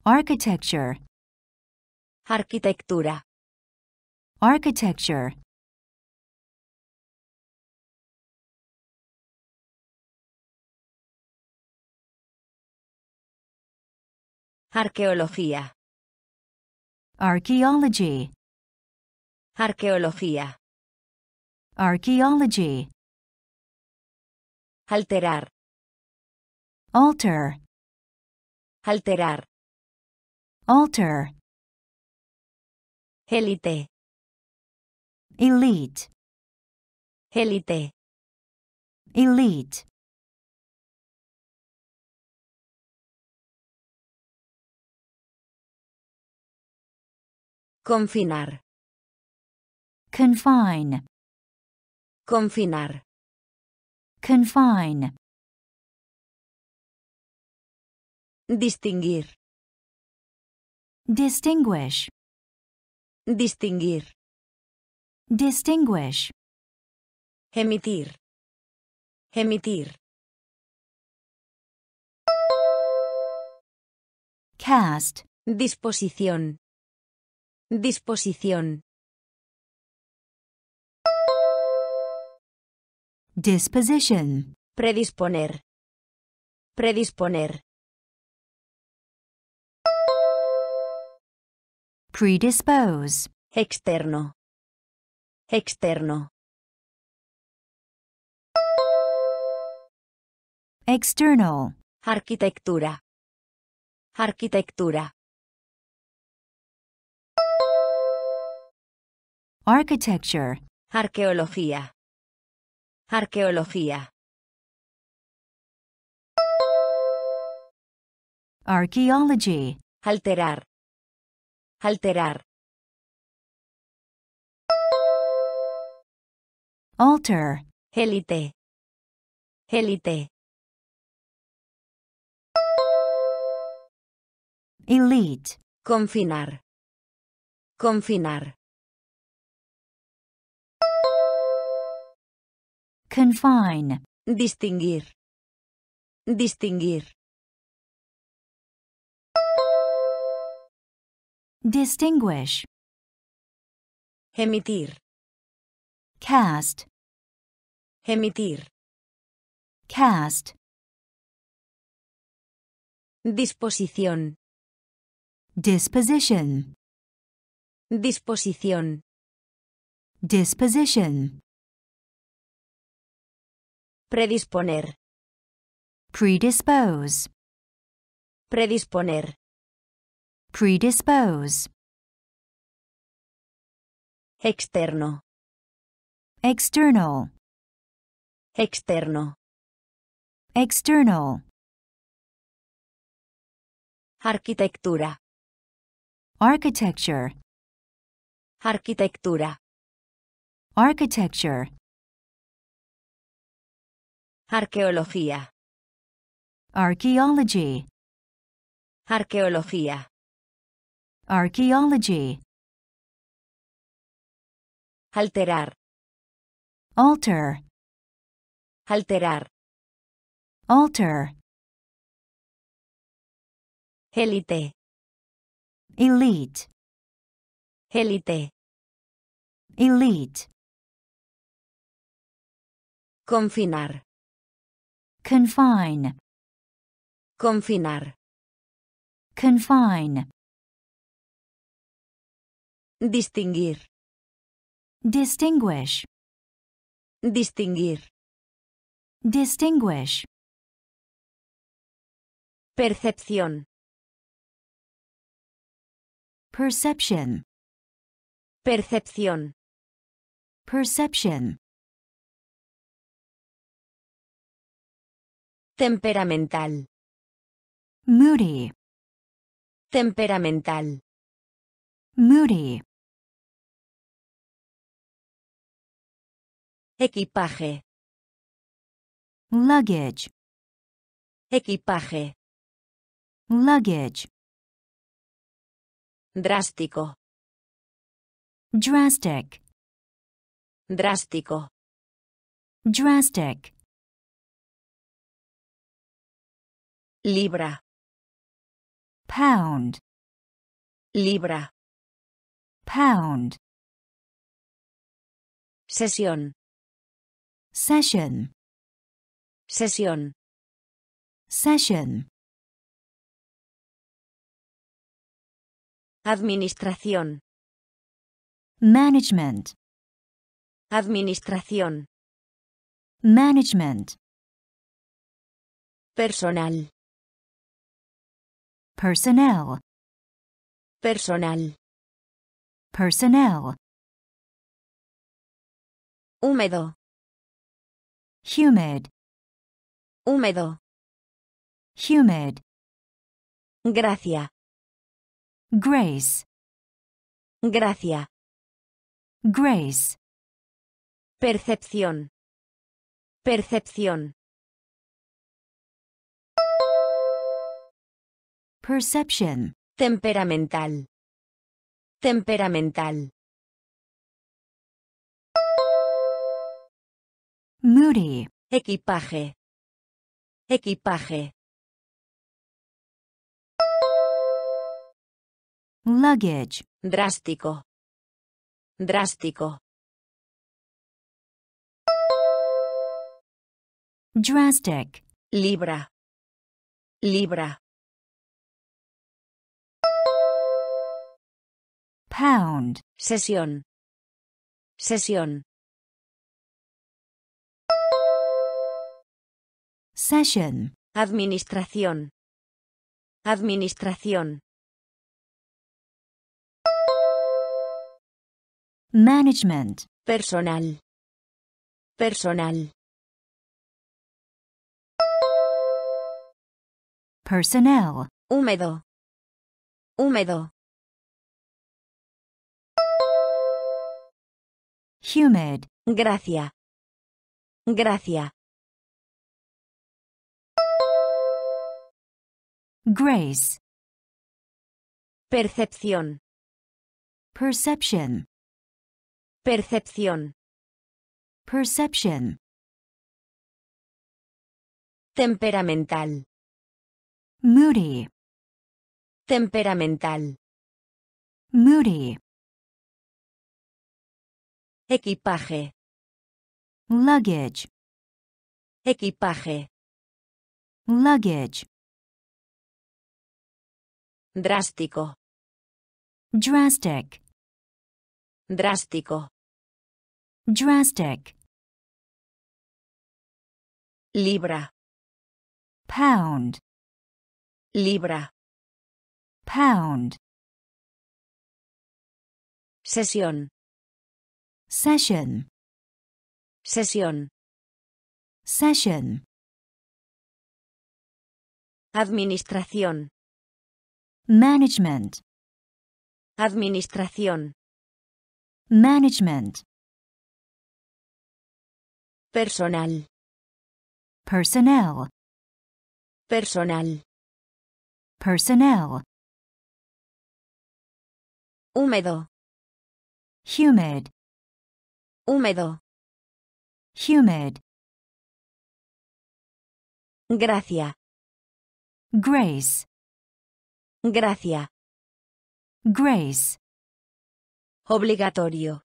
architecture, Arquitectura. architecture, Arqueología. archaeology, Arqueología. archaeology, Alterar. alter, Alterar. alter, Élite. elite, Élite. elite, Confinar. confine, Confinar. confine, Distinguir. distinguish, Distinguir. distinguish, Emitir. Emitir. cast, Disposición. Disposición. disposition, Predisponer. Predisponer. predispose, Externo. Externo. external, Arquitectura. Arquitectura. Architecture, Arqueología. Arqueología. archaeology, Alterar. Alterar. alter, Élite. Élite. elite, Confinar. Confinar. Confine, Distinguir. Distinguir. distinguish, Emitir. cast, Emitir. cast, Disposición. disposition, Disposición. disposition, Predisponer. predispose, Predisponer. predispose, Externo. external, Externo. external, Arquitectura. architecture, Arquitectura. architecture, Arqueología. archaeology, Arqueología. archaeology, Alterar. alter, Alterar. alter, Élite. elite, Élite. elite, Confinar. Confine, Confinar. confine, Distinguir. distinguish, Distinguir. distinguish, Percepción. perception, Percepción. perception, Temperamental. moody, Temperamental. moody, Equipaje. luggage, Equipaje. luggage, Drástico. drastic, Drástico. drastic, Libra. pound, Libra. pound, Sesión. session, Sesión. session, Administración. management, Administración. management, Personal. Personnel, Personal. personnel, Húmedo. humid, Húmedo. humid, Gracia. grace, Gracia. grace, Percepción. Percepción. Perception, Temperamental. Temperamental. moody, Equipaje. Equipaje. luggage, Drástico. Drástico. drastic, Libra. Libra. Pound, Sesión. Sesión. session, Administración. Administración. management, Personal. Personal. personnel, Húmedo. Húmedo. Humid, Gracia. Gracia. grace, Percepción. perception, Percepción. perception, Temperamental. moody, Temperamental. moody, Equipaje. luggage, Equipaje. luggage, Drástico. drastic, Drástico. drastic, Libra. pound, Libra. pound, Sesión. Session, Sesión. session, Administración. management, Administración. management, Personal. personnel, Personal. personnel, Húmedo. humid, Húmedo. humid, Gracia. grace, Gracia. grace, Obligatorio.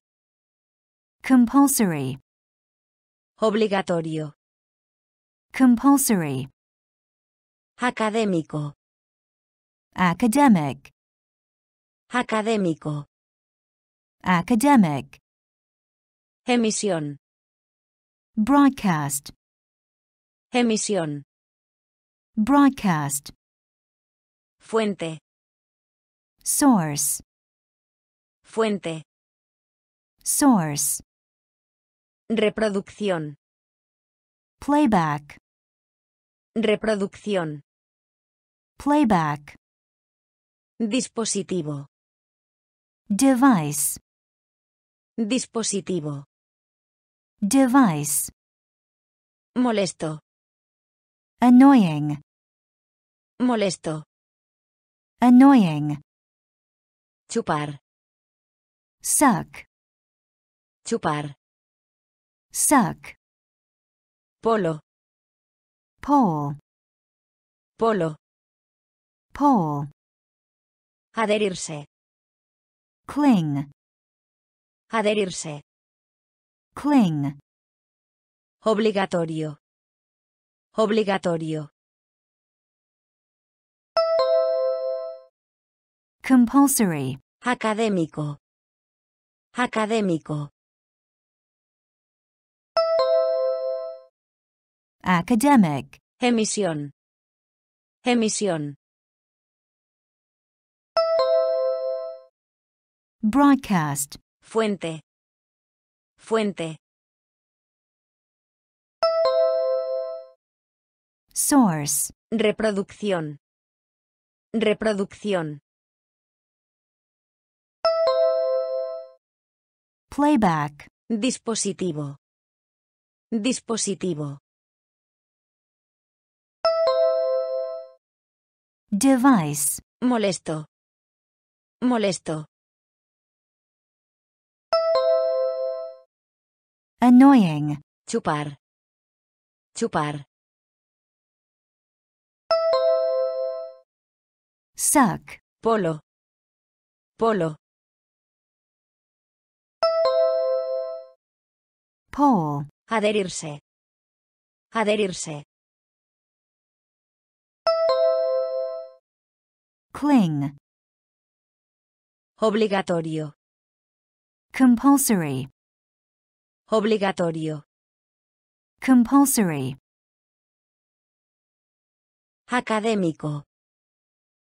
compulsory, Obligatorio. compulsory, Académico. academic, Académico. academic, Emisión. broadcast, Emisión. broadcast, Fuente. source, Fuente. source, Reproducción. playback, Reproducción. playback, Dispositivo. device, Dispositivo. Device, Molesto. annoying, Molesto. annoying, Chupar. suck, Chupar. suck, Polo. pole, Polo. pole, Adherirse. cling, Adherirse. Cling, Obligatorio. Obligatorio. compulsory, Académico. Académico. academic, Emisión. Emisión. broadcast, Fuente. Fuente. source, Reproducción. Reproducción. Playback. Dispositivo. Dispositivo. Device. Molesto. Molesto. Annoying. Chupar. Chupar. Suck. Polo. Polo. Pole. Adherirse. Adherirse. Cling. Obligatorio. Compulsory. Obligatorio. Compulsory. Académico.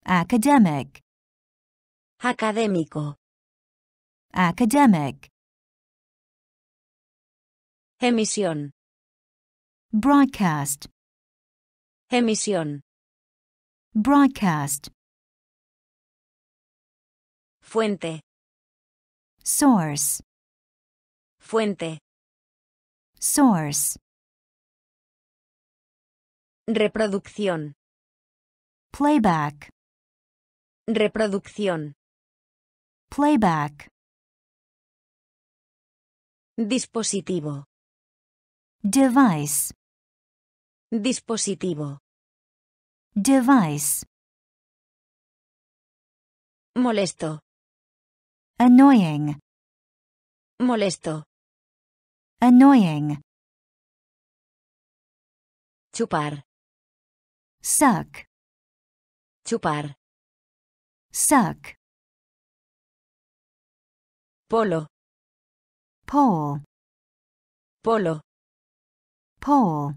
Academic. Académico. Academic. Emisión. Broadcast. Emisión. Broadcast. Fuente. Source. Fuente. Source. Reproducción. Playback. Reproducción. Playback. Dispositivo. Device. Dispositivo. Device. Molesto. Annoying. Molesto. Annoying. Chupar. Suck. Chupar. Suck. Polo. Pole. Polo. Pole.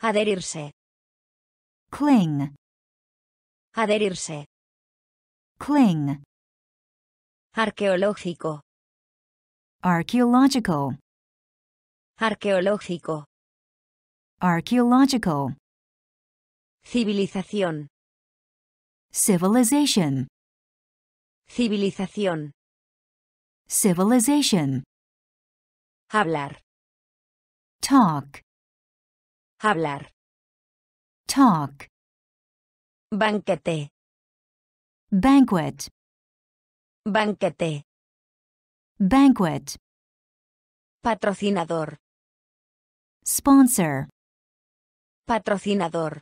Adherirse. Cling. Adherirse. Cling. Arqueológico. Archaeological. Arqueológico. Archaeological. Civilización. Civilization. Civilización. Civilization. Hablar. Talk. Hablar. Talk. Banquete. Banquet. Banquete. Banquet. Patrocinador. Sponsor. Patrocinador.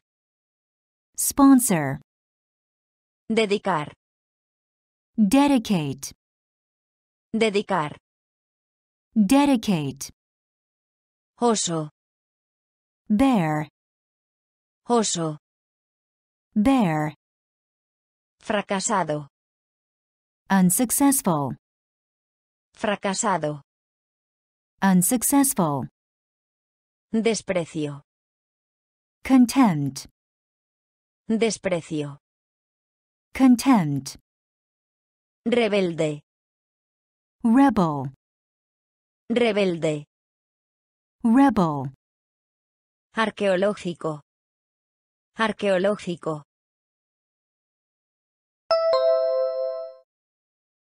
Sponsor. Dedicar. Dedicate. Dedicar. Dedicate. Oso. Bear. Oso. Bear. Fracasado. Unsuccessful. Fracasado. Unsuccessful. Desprecio. Contempt. Desprecio. Contempt. Rebelde. Rebel. Rebelde. Rebel. Arqueológico. Arqueológico.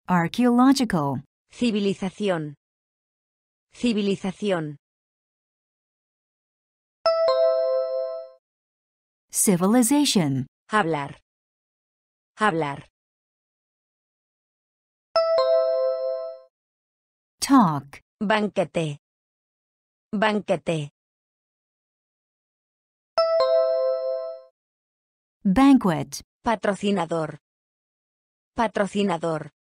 Archaeological. Civilización. Civilización. Civilization. Hablar. Hablar. Talk. Banquete. Banquete. Banquet. Patrocinador. Patrocinador.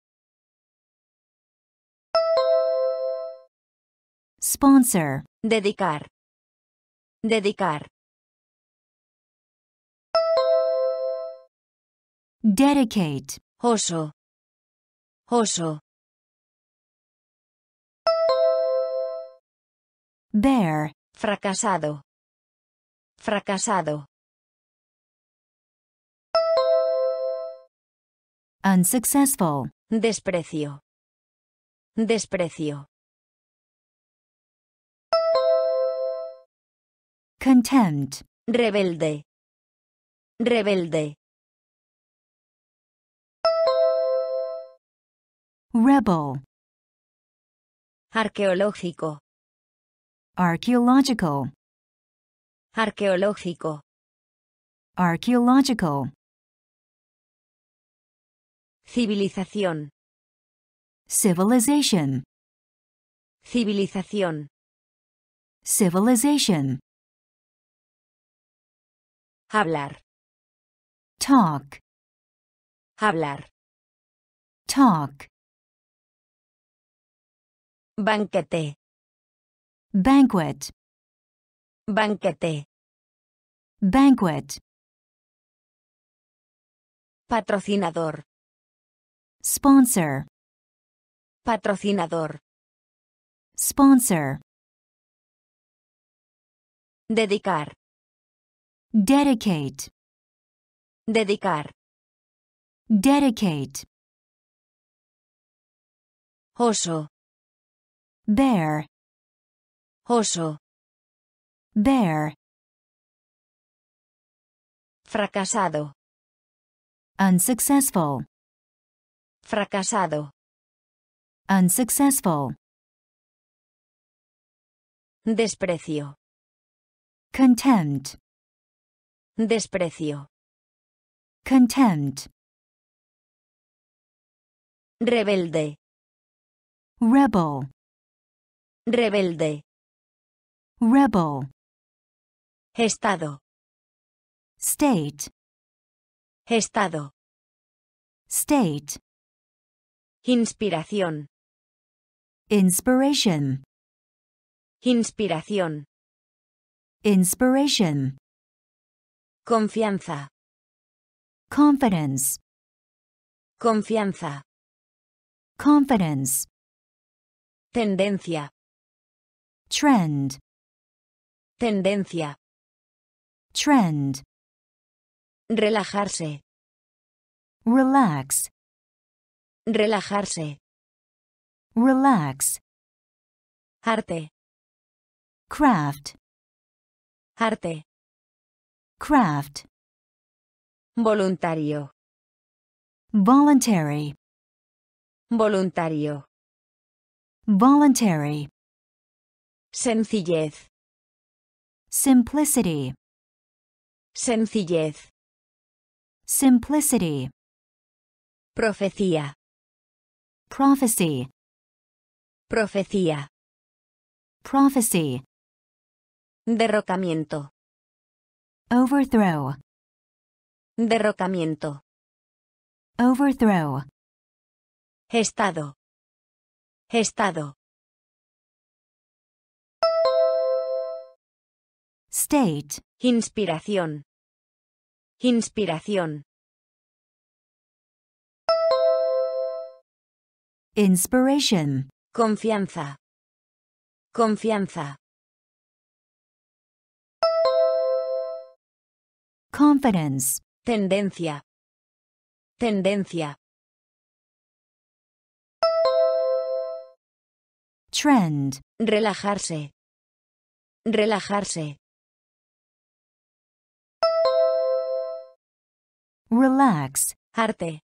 Sponsor. Dedicar. Dedicar. Dedicate. Oso. Oso. Bear. Fracasado. Fracasado. Unsuccessful. Desprecio. Desprecio. Contempt. Rebelde. Rebelde. rebel, Arqueológico. archaeological, Arqueológico. archaeological, Civilización. civilization, Civilización. civilization, Hablar. talk, Hablar. talk, Banquete. banquet, Banquete. banquet, Patrocinador. sponsor, Patrocinador. sponsor, Dedicar. Dedicate, Dedicar. dedicate, Oso. bear, Oso. bear, Fracasado. unsuccessful, Fracasado. unsuccessful, Desprecio. contempt, Desprecio. contempt, Rebelde. rebel, Rebelde. rebel, Estado. state, Estado. state, Inspiración. inspiration, Inspiración. inspiration, Confianza. confidence, Confianza. confidence, Tendencia. trend, Tendencia. trend, Relajarse. relax, Relajarse. relax, Arte. craft, Arte. Craft, Voluntario. voluntary, Voluntario. voluntary, Sencillez. simplicity, Sencillez. simplicity, Profecía. prophecy, Profecía. prophecy, Derrocamiento. Overthrow, Derrocamiento. overthrow, Estado. Estado. state, Inspiración. Inspiración. inspiration, Confianza. Confianza. Confidence, Tendencia. Tendencia. trend, Relajarse. Relajarse. relax, Arte.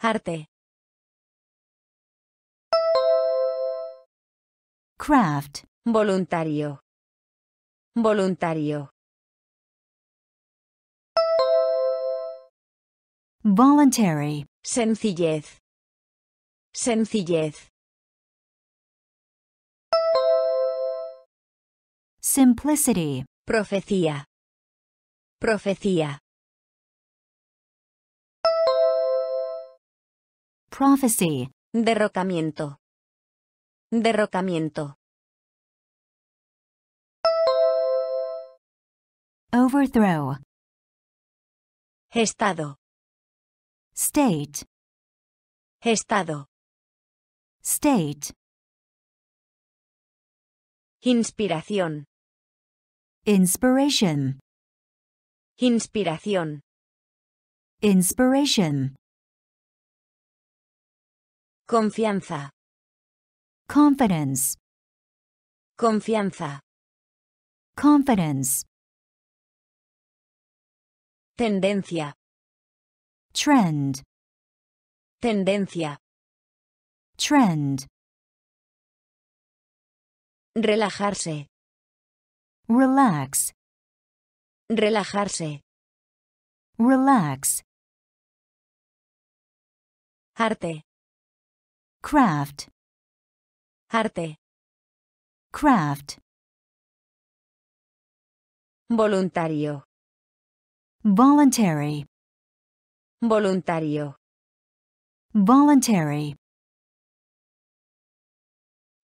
Arte. craft, Voluntario. Voluntario. Voluntary, Sencillez. Sencillez. simplicity, Profecía. Profecía. prophecy, Derrocamiento. Derrocamiento. overthrow, Estado. State, Estado. state, Inspiración. inspiration, Inspiración. inspiration, Confianza. confidence, Confianza. confidence, Tendencia. Trend, Tendencia. trend, Relajarse. relax, Relajarse. relax, Arte. craft, Arte. craft, Voluntario. voluntary, Voluntario. voluntary,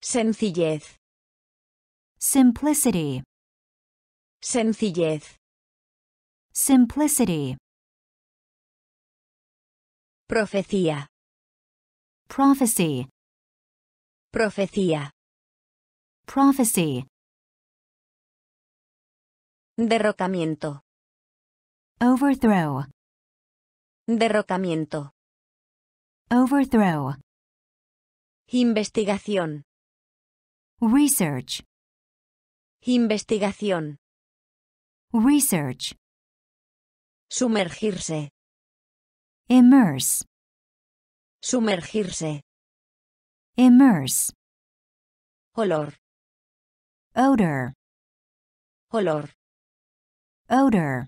Sencillez. simplicity, Sencillez. simplicity, Profecía. prophecy, Profecía. prophecy, Derrocamiento. overthrow, Derrocamiento. overthrow, Investigación. research, Investigación. research, Sumergirse. immerse, Sumergirse. immerse, Olor. odor, Olor. odor,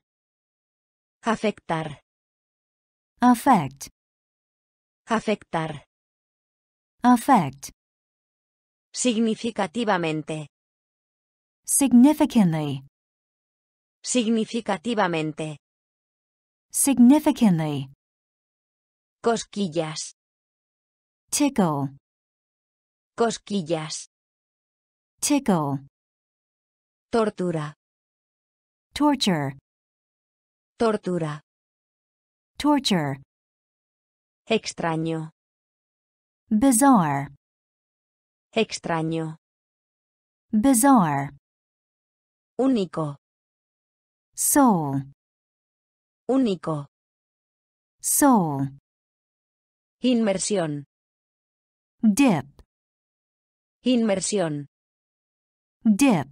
Afectar. Affect, Afectar. affect, Significativamente. significantly, Significativamente. significantly, Cosquillas. tickle, Cosquillas. tickle, Tortura. torture, Tortura. Torture, Extraño. bizarre, Extraño. bizarre, Único. soul, Único. soul, Inmersión. dip, Inmersión. dip,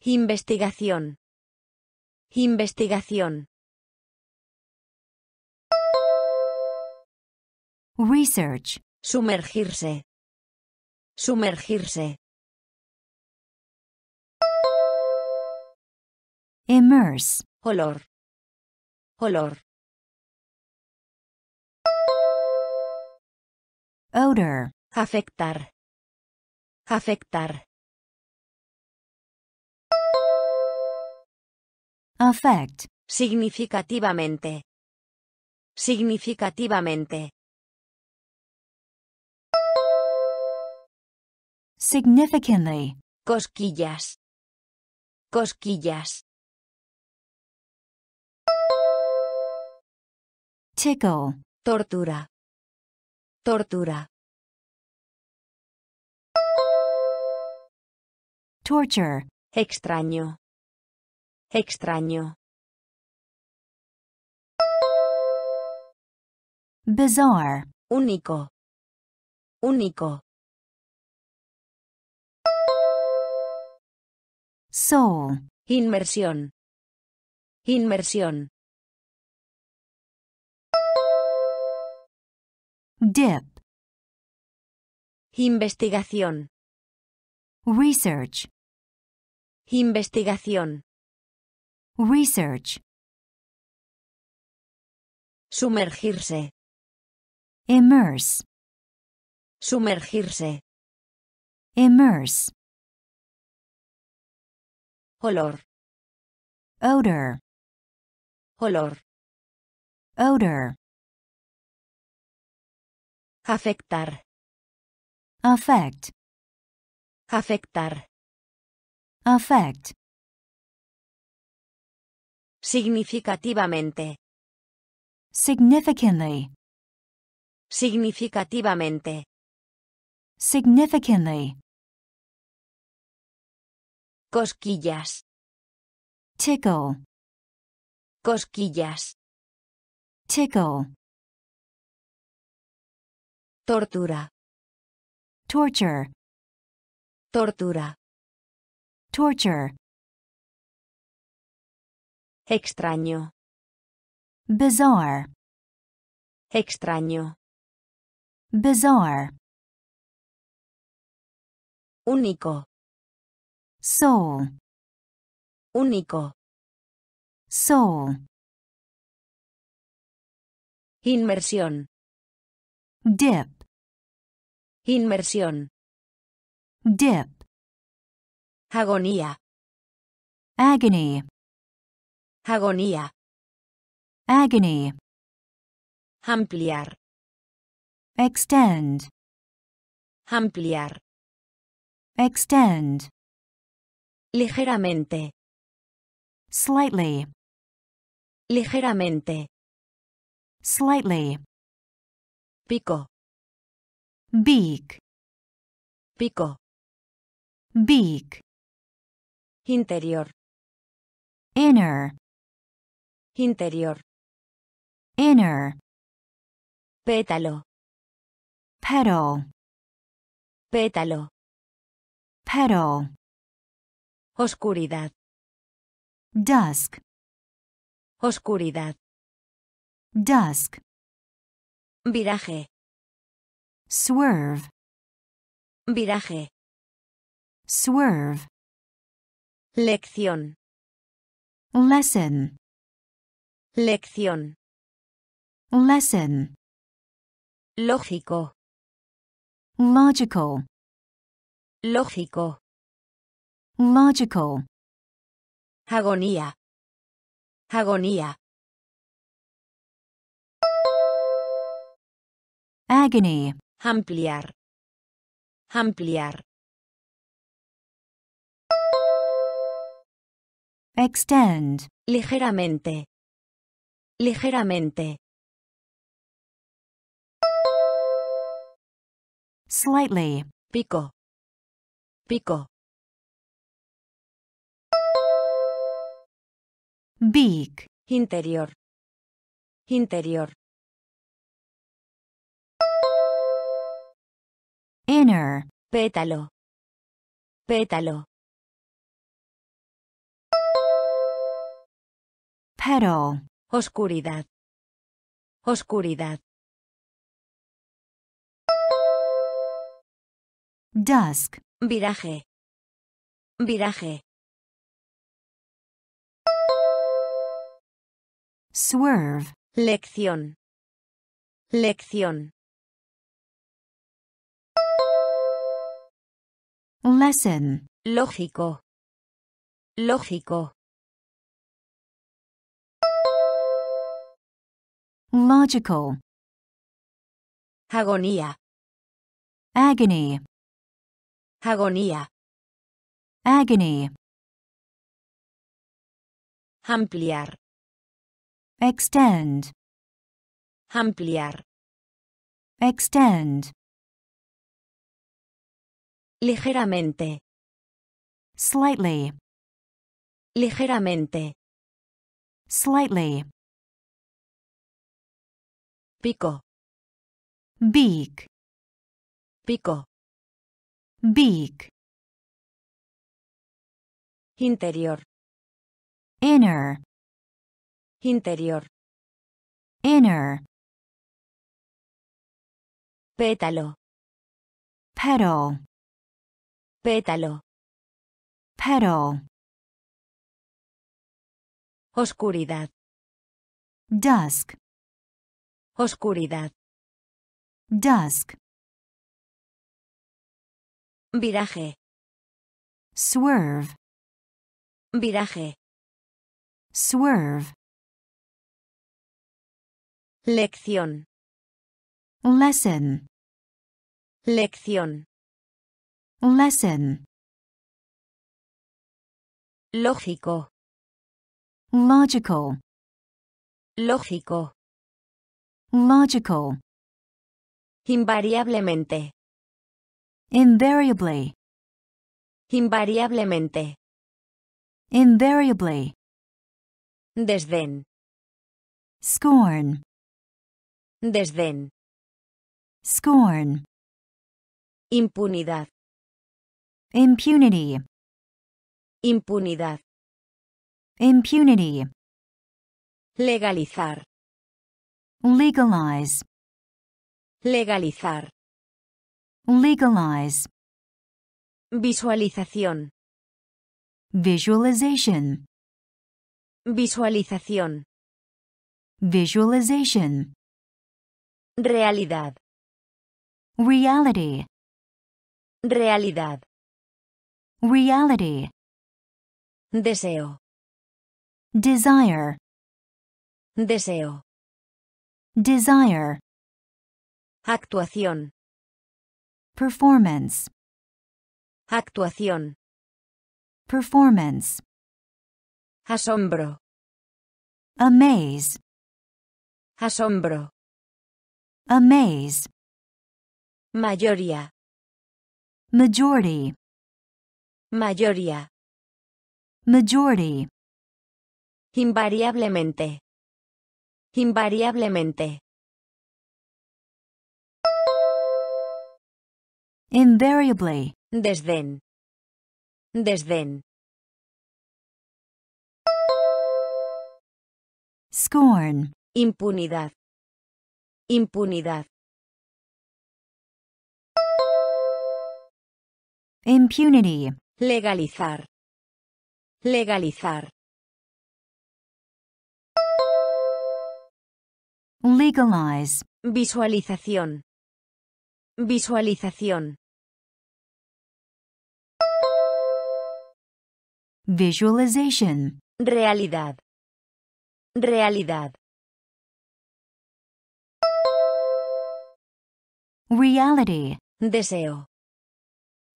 Investigación. Investigación. Research, Sumergirse. Sumergirse. immerse, Olor. Olor. odor, Afectar. Afectar. affect, Significativamente. Significativamente. Significantly, Cosquillas. Cosquillas. tickle, Tortura. Tortura. torture, Extraño. Extraño. bizarre, Único. Único. Soul, Inmersión. Inmersión. dip, Investigación. research, Investigación. research, Sumergirse. immerse, Sumergirse. immerse, Olor. odor, Olor. odor, Afectar. affect, Afectar. affect, Significativamente. significantly, Significativamente. significantly, Cosquillas. tickle, Cosquillas. tickle, Tortura. torture, Tortura. torture, Extraño. bizarre, Extraño. bizarre, Único. Soul, Único. soul, Inmersión. dip, Inmersión. dip, Agonía. agony, Agonía. agony, Ampliar. extend, Ampliar. extend, Ligeramente. slightly, Ligeramente. slightly, Pico. beak, Pico. beak, Interior. inner, Interior. inner, Pétalo. petal, Pétalo. petal, Oscuridad. dusk, Oscuridad. dusk, Viraje. swerve, Viraje. swerve, Lección. lesson, Lección. lesson, Lógico. logical, Lógico. Logical, Agonía. Agonía. agony, Ampliar. Ampliar. extend, Ligeramente. Ligeramente. slightly, Pico. Pico. Beak, Interior. Interior. inner, Pétalo. Pétalo. petal, Oscuridad. Oscuridad. dusk, Viraje. Viraje. Swerve, Lección. Lección. lesson, Lógico. Lógico. logical, Agonía. agony, Agonía. agony, Ampliar. Extend, Ampliar. extend, Ligeramente. slightly, Ligeramente. slightly, Pico. beak, Pico. beak, Interior. inner, Interior. inner, Pétalo. petal, Pétalo. petal, Oscuridad. dusk, Oscuridad. dusk, Viraje. swerve, Viraje. swerve, Lección. lesson, Lección. lesson, Lógico. logical, Lógico. logical, Invariablemente. invariably, Invariablemente. invariably, Desdén. scorn, Desdén. scorn, Impunidad. impunity, Impunidad. impunity, Legalizar. legalize, Legalizar. legalize, Visualización. visualization, Visualización. visualization, Realidad. reality, Realidad. reality, Deseo. desire, Deseo. desire, Actuación. performance, Actuación. performance, Asombro. amaze, Asombro. Amaze, Mayoría. majority, Mayoría. majority, Invariablemente. Invariablemente. invariably, Desdén. Desdén. scorn, Impunidad. Impunidad. impunity, Legalizar. Legalizar. legalize, Visualización. Visualización. visualization, Realidad. Realidad. Reality, Deseo.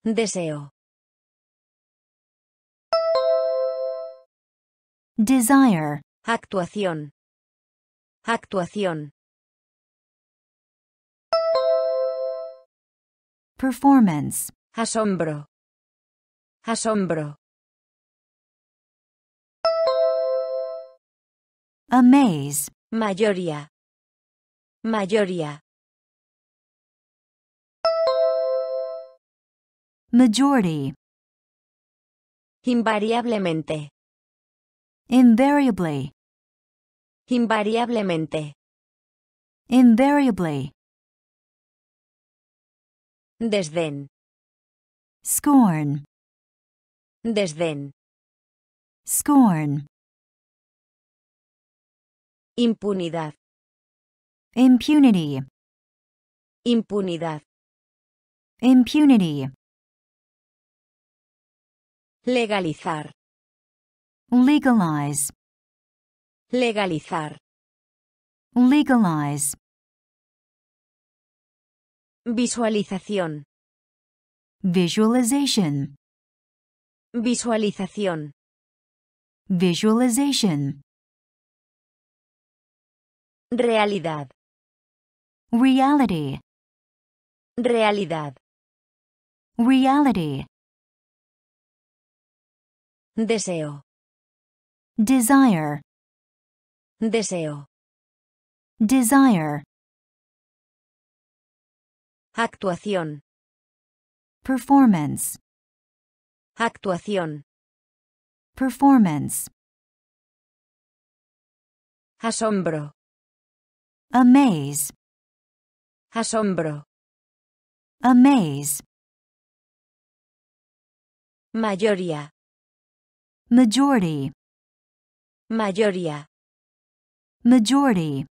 Deseo. desire, Actuación. Actuación. performance, Asombro. Asombro. amaze, Mayoría. Mayoría. Majority, Invariablemente. invariably, Invariablemente. invariably, Desdén. scorn, Desdén. scorn, Impunidad. impunity, Impunidad. impunity, Legalizar. legalize, Legalizar. legalize, Visualización. visualization, Visualización. visualization, Realidad. reality, Realidad. reality, Deseo. desire, Deseo. desire, Actuación. performance, Actuación. performance, Asombro. amaze, Asombro. amaze, Mayoría. Majority, Mayoría. majority,